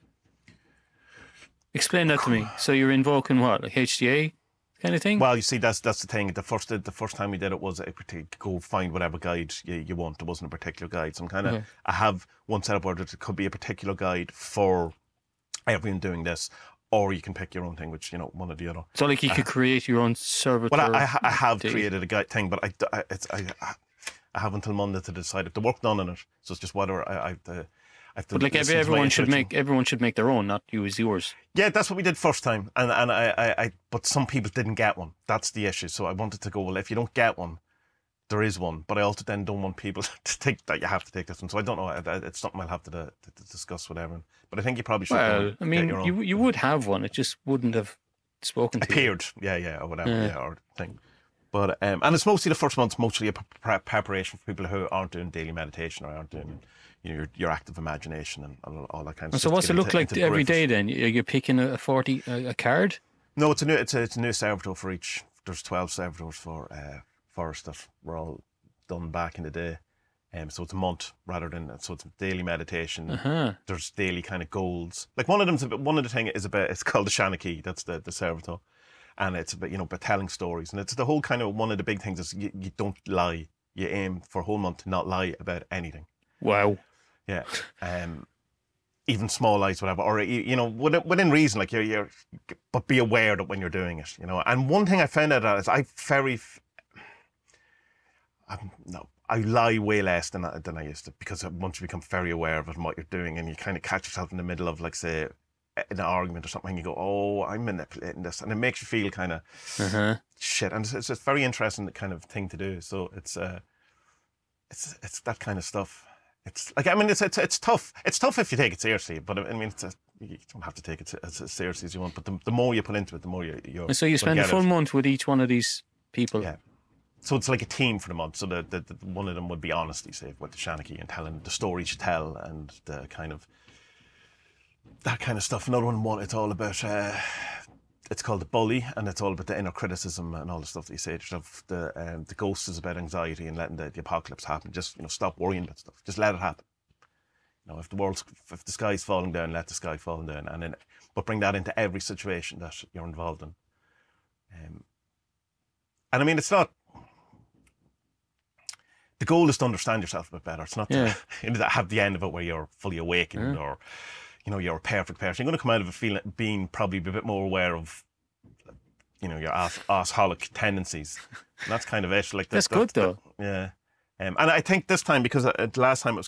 Explain that to me. So you're invoking what, like HGA kind of thing?
well, you see, that's that's the thing. The first the first time we did it was a go find whatever guide you, you want. There wasn't a particular guide, so I'm kind of
Okay.
I have one set up where there could be a particular guide for everyone doing this, or you can pick your own thing, which you know one or the other.
so like you could create your own servitor.
Well, I, I, I have created a guide thing, but I, I, it's, I, I have until Monday to decide if the work done on it. So it's just whether I, I have to. I have to
but like every, everyone should make everyone should make their own, not use yours.
Yeah, that's what we did first time, and and I, I, I, but some people didn't get one. That's the issue. So I wanted to go. Well, if you don't get one, there is one. But I also then don't want people to think that you have to take this one. So I don't know. It's something I'll have to, to, to discuss with everyone. But I think you probably should.
Well, I mean, you you would have one. It just wouldn't have spoken to you.
appeared. Yeah, yeah, or whatever,
Yeah.
yeah, or thing. But um, and it's mostly the first month's mostly a pre- pre- preparation for people who aren't doing daily meditation or aren't doing you know your, your active imagination and, and all that kind of
And
stuff.
so what's it look
into-
like
into
every day then? Are picking a, 40, a, a card?
No, it's a new it's a, it's a new servitor for each. There's twelve servitors for uh, forest that were all done back in the day. Um, so it's a month rather than so it's daily meditation.
Uh-huh.
There's daily kind of goals. Like one of them's about, one of the thing is about it's called the Shanachie. That's the the servitor, and it's about you know about telling stories. And it's the whole kind of one of the big things is you, you don't lie. You aim for a whole month to not lie about anything.
Wow.
Yeah. Um, even small lies, whatever, or you know, within, within reason, like you're, you're, but be aware that when you're doing it, you know. And one thing I found out is I very, I'm, no, I lie way less than I, than I used to because once you become very aware of it and what you're doing, and you kind of catch yourself in the middle of, like, say, an argument or something, and you go, "Oh, I'm manipulating this," and it makes you feel kind of
Uh-huh.
shit. And it's, it's a very interesting kind of thing to do. So it's uh, it's it's that kind of stuff. It's like I mean, it's it's, it's tough. It's tough if you take it seriously, but I mean, it's a, you don't have to take it as, as seriously as you want. But the, the more you put into it, the more you you.
And so you spend a full month with each one of these people.
Yeah. So it's like a team for the month. So the, the, the one of them would be honesty, say, with the Shanachie and telling the stories you tell and the kind of that kind of stuff. Another one, one it's all about. Uh, it's called the bully, and it's all about the inner criticism and all the stuff that you say. to. The um, the ghost is about anxiety and letting the, the apocalypse happen. Just you know, stop worrying about stuff. Just let it happen. You know, if the world's if the sky's falling down, let the sky fall down, and then but bring that into every situation that you're involved in. Um, and I mean, it's not. The goal is to understand yourself a bit better. It's not
Yeah.
to, have the end of it where you're fully awakened or, you know, you're a perfect person. You're going to come out of it feeling being probably a bit more aware of, you know, your ass, assholic tendencies. And that's kind of it. Like that-
That's
that-
good,
that-
though.
yeah, um, and I think this time because uh, the last time it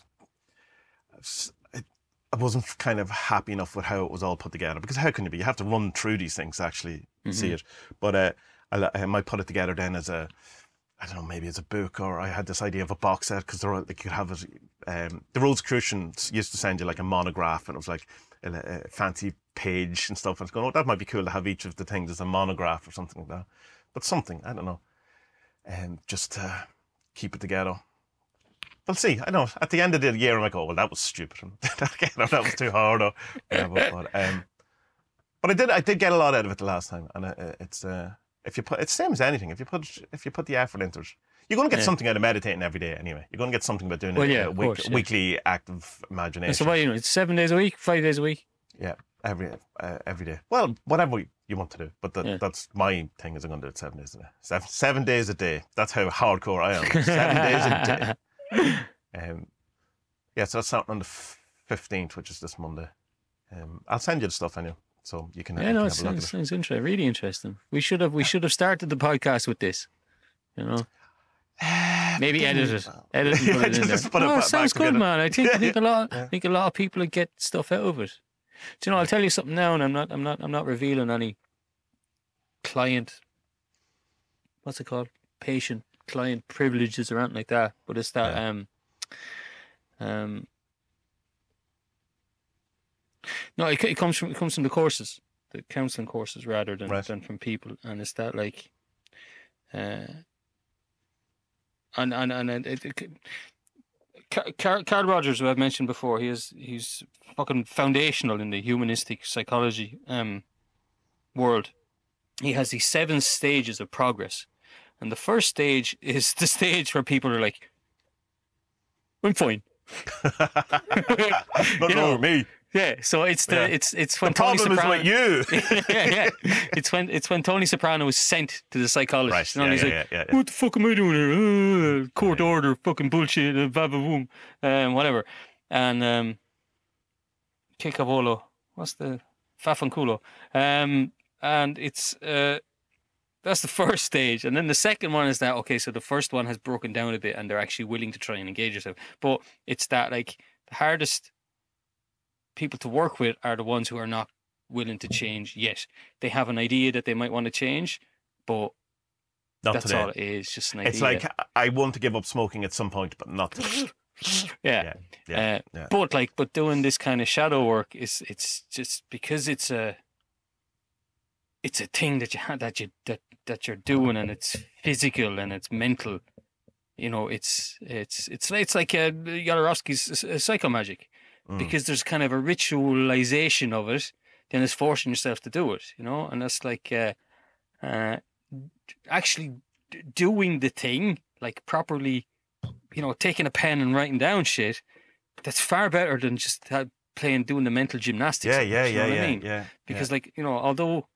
was, it, I wasn't kind of happy enough with how it was all put together. Because how can you be? You have to run through these things to actually see it. But uh, I, I might put it together then as a, I don't know, maybe it's a book, or I had this idea of a box set because there, like, you could have it. Um, the Rosicrucians used to send you like a monograph, and it was like a, a fancy page and stuff. And it's going, oh, that might be cool to have each of the things as a monograph or something like that. But something, I don't know, um, just to keep it together. we'll see. I know at the end of the year, I'm like, oh well, that was stupid. That was too hard. Or, but, but, um, but I did, I did get a lot out of it the last time, and uh, it's uh, if you put, it's the same as anything. If you put, if you put the effort into it, you're going to get
Yeah.
something out of meditating every day anyway. You're going to get something about doing
Well,
a,
yeah,
a
of
week,
course, yeah.
weekly active imagination.
So why you know it's seven days a week, five days a week.
Yeah, every uh, every day. Well, whatever you want to do, but that,
Yeah.
that's my thing. Is I'm going to do it seven days a day. Seven, seven days a day. That's how hardcore I am. seven days a day. Um, yeah, so that's starting on the fifteenth, which is this Monday. Um, I'll send you the stuff anyway, so you can,
Yeah,
you
no,
can
it
have a look
sounds, sounds interesting. Really interesting. We should have we should have started the podcast with this. You know, maybe edit it, edit and put it in there.
Put
no, it sounds good,
together.
man. I think I think a lot. I think a lot of people would get stuff out of it. Do you know? I'll tell you something now, and I'm not I'm not I'm not revealing any client. What's it called? Patient client privileges or anything like that. But it's that
Yeah.
um um. No, it, it comes from it comes from the courses, the counselling courses, rather than
Right.
than from people, and it's that like, uh, and and and it, it, it Car- Car- Carl Rogers, who I've mentioned before, he is he's fucking foundational in the humanistic psychology um world. He has these seven stages of progress, and the first stage is the stage where people are like, "I'm fine."
Not
You know,
me.
Yeah, so it's the
Yeah.
it's it's
The
when Tony
problem is
Soprano.
with you.
yeah, yeah. It's when it's when Tony Soprano was sent to the psychologist.
right.
know,
Yeah,
he's
yeah,
like. "What the fuck am I doing here? Uh, court order, fucking bullshit, uh, boom, um, whatever." And um, Kikavolo, what's the Fafanculo? Um, and it's uh, that's the first stage, and then the second one is that okay. So the first one has broken down a bit, and they're actually willing to try and engage yourself. But it's that like the hardest people to work with are the ones who are not willing to change yet. They have an idea that they might want to change, but
Not
that's
today.
all it is. Just an idea.
It's like I want to give up smoking at some point, but not today.
yeah.
Yeah, yeah,
uh,
yeah.
But like, but doing this kind of shadow work is it's just because it's a it's a thing that you ha- that you that that you're doing and it's physical and it's mental. You know, it's it's it's it's like uh, Jodorowsky's uh, psycho magic
Mm.
because there's kind of a ritualization of it. Then it's forcing yourself to do it. You know, and that's like uh, uh, actually doing the thing like properly. You know, taking a pen and writing down shit. That's far better than just playing doing the mental gymnastics.
Yeah,
it,
yeah,
you know
yeah,
what
yeah,
I mean?
yeah.
because like you know although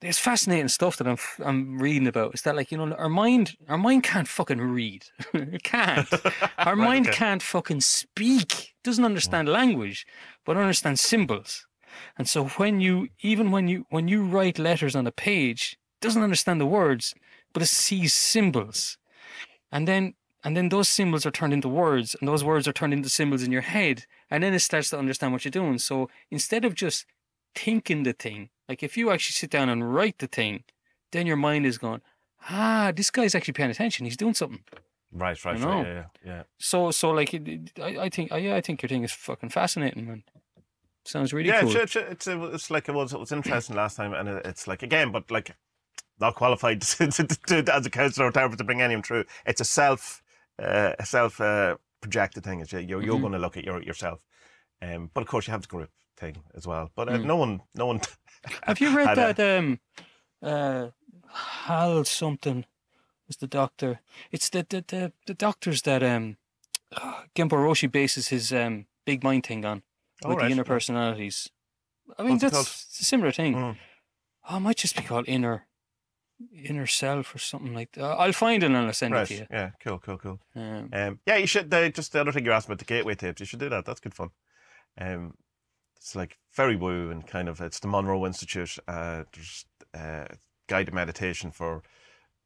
there's fascinating stuff that I'm I'm reading about. Is that like you know our mind our mind can't fucking read. It can't. Our
Right,
mind
okay.
can't fucking speak. Doesn't understand mm. language but understands symbols. And so when you even when you when you write letters on a page doesn't understand the words but it sees symbols. And then and then those symbols are turned into words and those words are turned into symbols in your head and then it starts to understand what you're doing. So instead of just thinking the thing. Like if you actually sit down and write the thing, then your mind is going, ah, this guy's actually paying attention. He's doing something.
Right, right,
I know.
right. Yeah, yeah, yeah.
So, so like, I, I think, I, yeah, I think your thing is fucking fascinating, man. Sounds really
yeah,
cool.
it's, it's, it's, it's like it was. It was interesting last time, and it's like again, but like not qualified to, to, to, as a counselor or therapist to bring anyone through. It's a self, uh, a self uh, projected thing. It's, you're you're
Mhm.
going to look at your yourself, um, but of course you have the group thing as well. But uh,
Mm.
no one, no one.
Have you read that? Um, uh, Hal something was the doctor. It's the the the, the doctors that um, Genpo Roshi bases his um big mind thing on
All
with
right.
the inner personalities. I mean,
What's
that's a similar thing.
Mm.
Oh, it might just be called inner inner self or something like that. I'll find it and I'll send it to you.
Yeah. Cool. Cool. Cool.
Um,
Um, yeah, you should. Uh, just the other thing you asked about the gateway tapes. You should do that. That's good fun. Um, it's like very woo and kind of. It's the Monroe Institute. Uh, there's uh, guided meditation for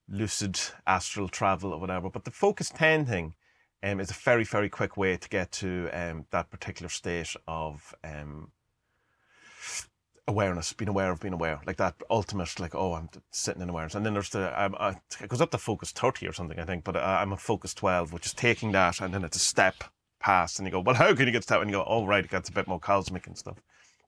lucid astral travel or whatever. But the focus ten thing, um, is a very very quick way to get to um that particular state of um awareness, being aware of being aware, like that ultimate, like oh, I'm sitting in awareness. And then there's the, um, uh, it goes up to focus thirty or something, I think. But I, I'm a focus twelve, which is taking that and then it's a step past, and you go, well, how can you get to that? And you go, oh, right, it gets a bit more cosmic and stuff.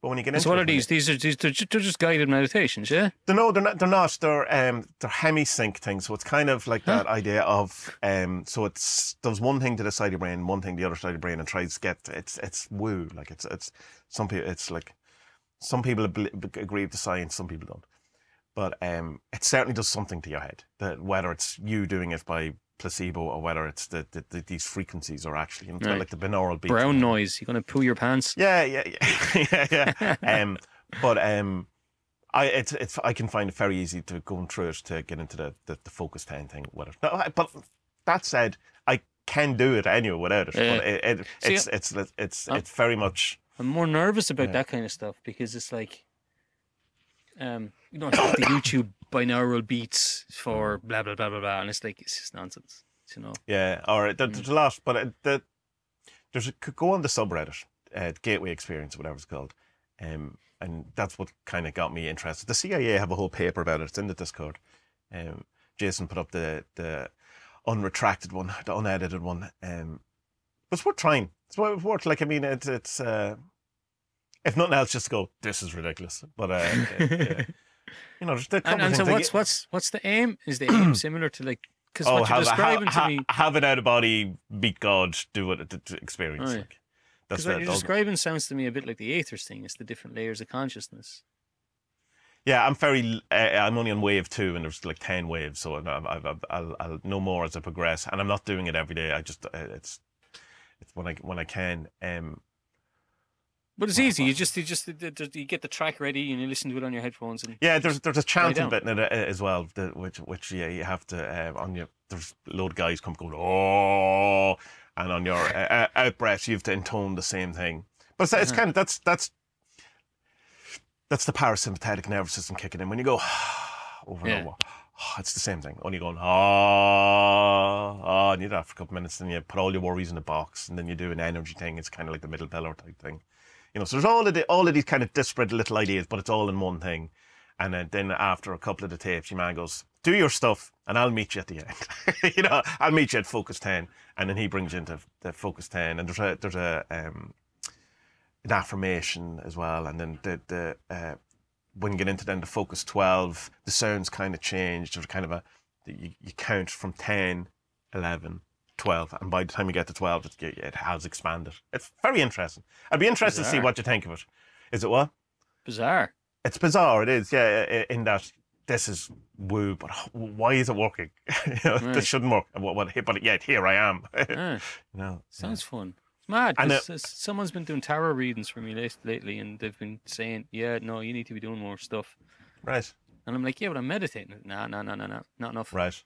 But when you get into
So what
it,
are these? These are these, they're, they're just guided meditations, yeah.
They're no, they're not. They're not. They're um, they're hemi-sync things. So it's kind of like that idea of um. So it's does one thing to the side of your brain, one thing to the other side of your brain, and tries to get it's it's woo. Like it's it's some people it's like some people agree with the science, some people don't. But um, it certainly does something to your head. That whether it's you doing it by placebo or whether it's the, the, the these frequencies are actually you know,
Right.
like the binaural beats.
Brown noise. You're gonna poo your pants.
Yeah, yeah, yeah, yeah, yeah. Um, but um, I it's it's I can find it very easy to going through it to get into the the, the focus ten thing. Whatever. No, I- but that said, I can do it anyway without it.
Yeah.
But it, it
See,
it's, it's it's it's
uh,
it's very much.
I'm more nervous about
Yeah.
that kind of stuff because it's like, um, you don't have the YouTube binaural beats for blah blah blah blah blah, and it's like it's just nonsense, you know.
Yeah, all right.
there-
there's a lot, but the, there's a, could go on the subreddit, uh, Gateway Experience, whatever it's called, um, and that's what kind of got me interested. The CIA have a whole paper about it. It's in the Discord. Um, Jason put up the the unretracted one, the unedited one. Um, but it's worth trying. It's worth, worth like I mean, it's it's uh, if nothing else, just go. This is ridiculous, but uh, uh, yeah. You know, a couple
And, and so what's what's what's the aim? Is the aim similar to like because
oh,
what you're describing
have,
to me?
have it out of body, beat God, do it, to, to experience.
Right.
Like, that's
what you're describing sounds to me a bit like the Aethers thing. It's the different layers of consciousness.
yeah, I'm very. Uh, I'm only on wave two, and there's like ten waves, so I'll, I'll, I'll, I'll know more as I progress. And I'm not doing it every day. I just uh, it's it's when I when I can. Um,
But it's easy. You just you just you get the track ready and you listen to it on your headphones and
yeah, there's there's a chanting bit in it uh, as well, which which yeah you have to uh, on your there's a load of guys come going oh, and on your uh, uh, out breath you have to intone the same thing. But it's, it's
Uh-huh.
kind of that's that's that's the parasympathetic nervous system kicking in when you go over
Yeah.
and over. It's the same thing. Only going ah ah, and you do that for a couple of minutes, then you put all your worries in a box, and then you do an energy thing. It's kind of like the middle pillar type thing, you know. So there's all of the all of these kind of disparate little ideas, but it's all in one thing. And then, after a couple of the tapes, your man goes, "Do your stuff, and I'll meet you at the end." you know, I'll meet you at Focus Ten, and then he brings you into the Focus Ten, and there's a there's a um, an affirmation as well, and then the the uh, when you get into then the Focus Twelve, the sounds kind of change. There's kind of a you, you count from 10, 11, 12, and by the time you get to twelve, it, it has expanded. It's very interesting. I'd be interested to see what you think of it. Is it what?
bizarre.
It's bizarre. It is, yeah. In that this is woo, but why is it working? you know,
Right.
This shouldn't work. But yet here I am.
Ah,
you know,
sounds fun. It's mad.
And,
s- someone's been doing tarot readings for me lately, and they've been saying, "Yeah, no, you need to be doing more stuff."
right,
And I'm like, "Yeah, but I'm meditating." Nah, nah, nah, nah, nah, not enough.
right,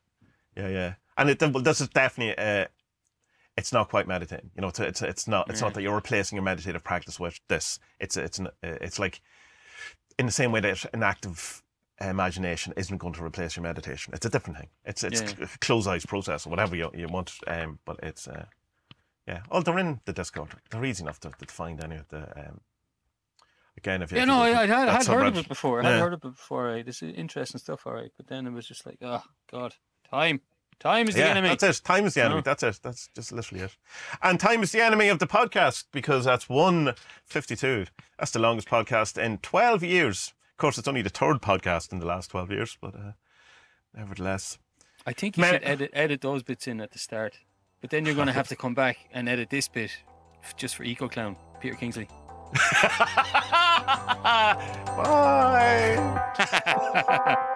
yeah, yeah. And it, well, this is definitely. Uh, it's not quite meditating. You know, it's it's, it's not. It's
Yeah.
not that you're replacing your meditative practice with this. It's it's an, uh, it's like in the same way that an active imagination isn't going to replace your meditation. It's a different thing. It's it's
Yeah.
a close eyes process or whatever you you want. Um, but it's uh, yeah. Oh, they're in the Discord. They're easy enough to, to find any of the um. Again, if you
Yeah,
you
no, I, I, had, had heard of it before. I had
Yeah.
heard of it before. Right? This is interesting stuff, all right. But then it was just like, oh God, time, time is the
yeah,
enemy.
that's it. Time is the enemy.
No.
That's it. That's just literally it. And time is the enemy of the podcast because that's 152. That's the longest podcast in 12 years. Of course, it's only the third podcast in the last 12 years, but uh, nevertheless.
I think you
Man-
should edit edit those bits in at the start, but then you're going to have to come back and edit this bit just for Eco Clown, Peter Kingsley.
Bye.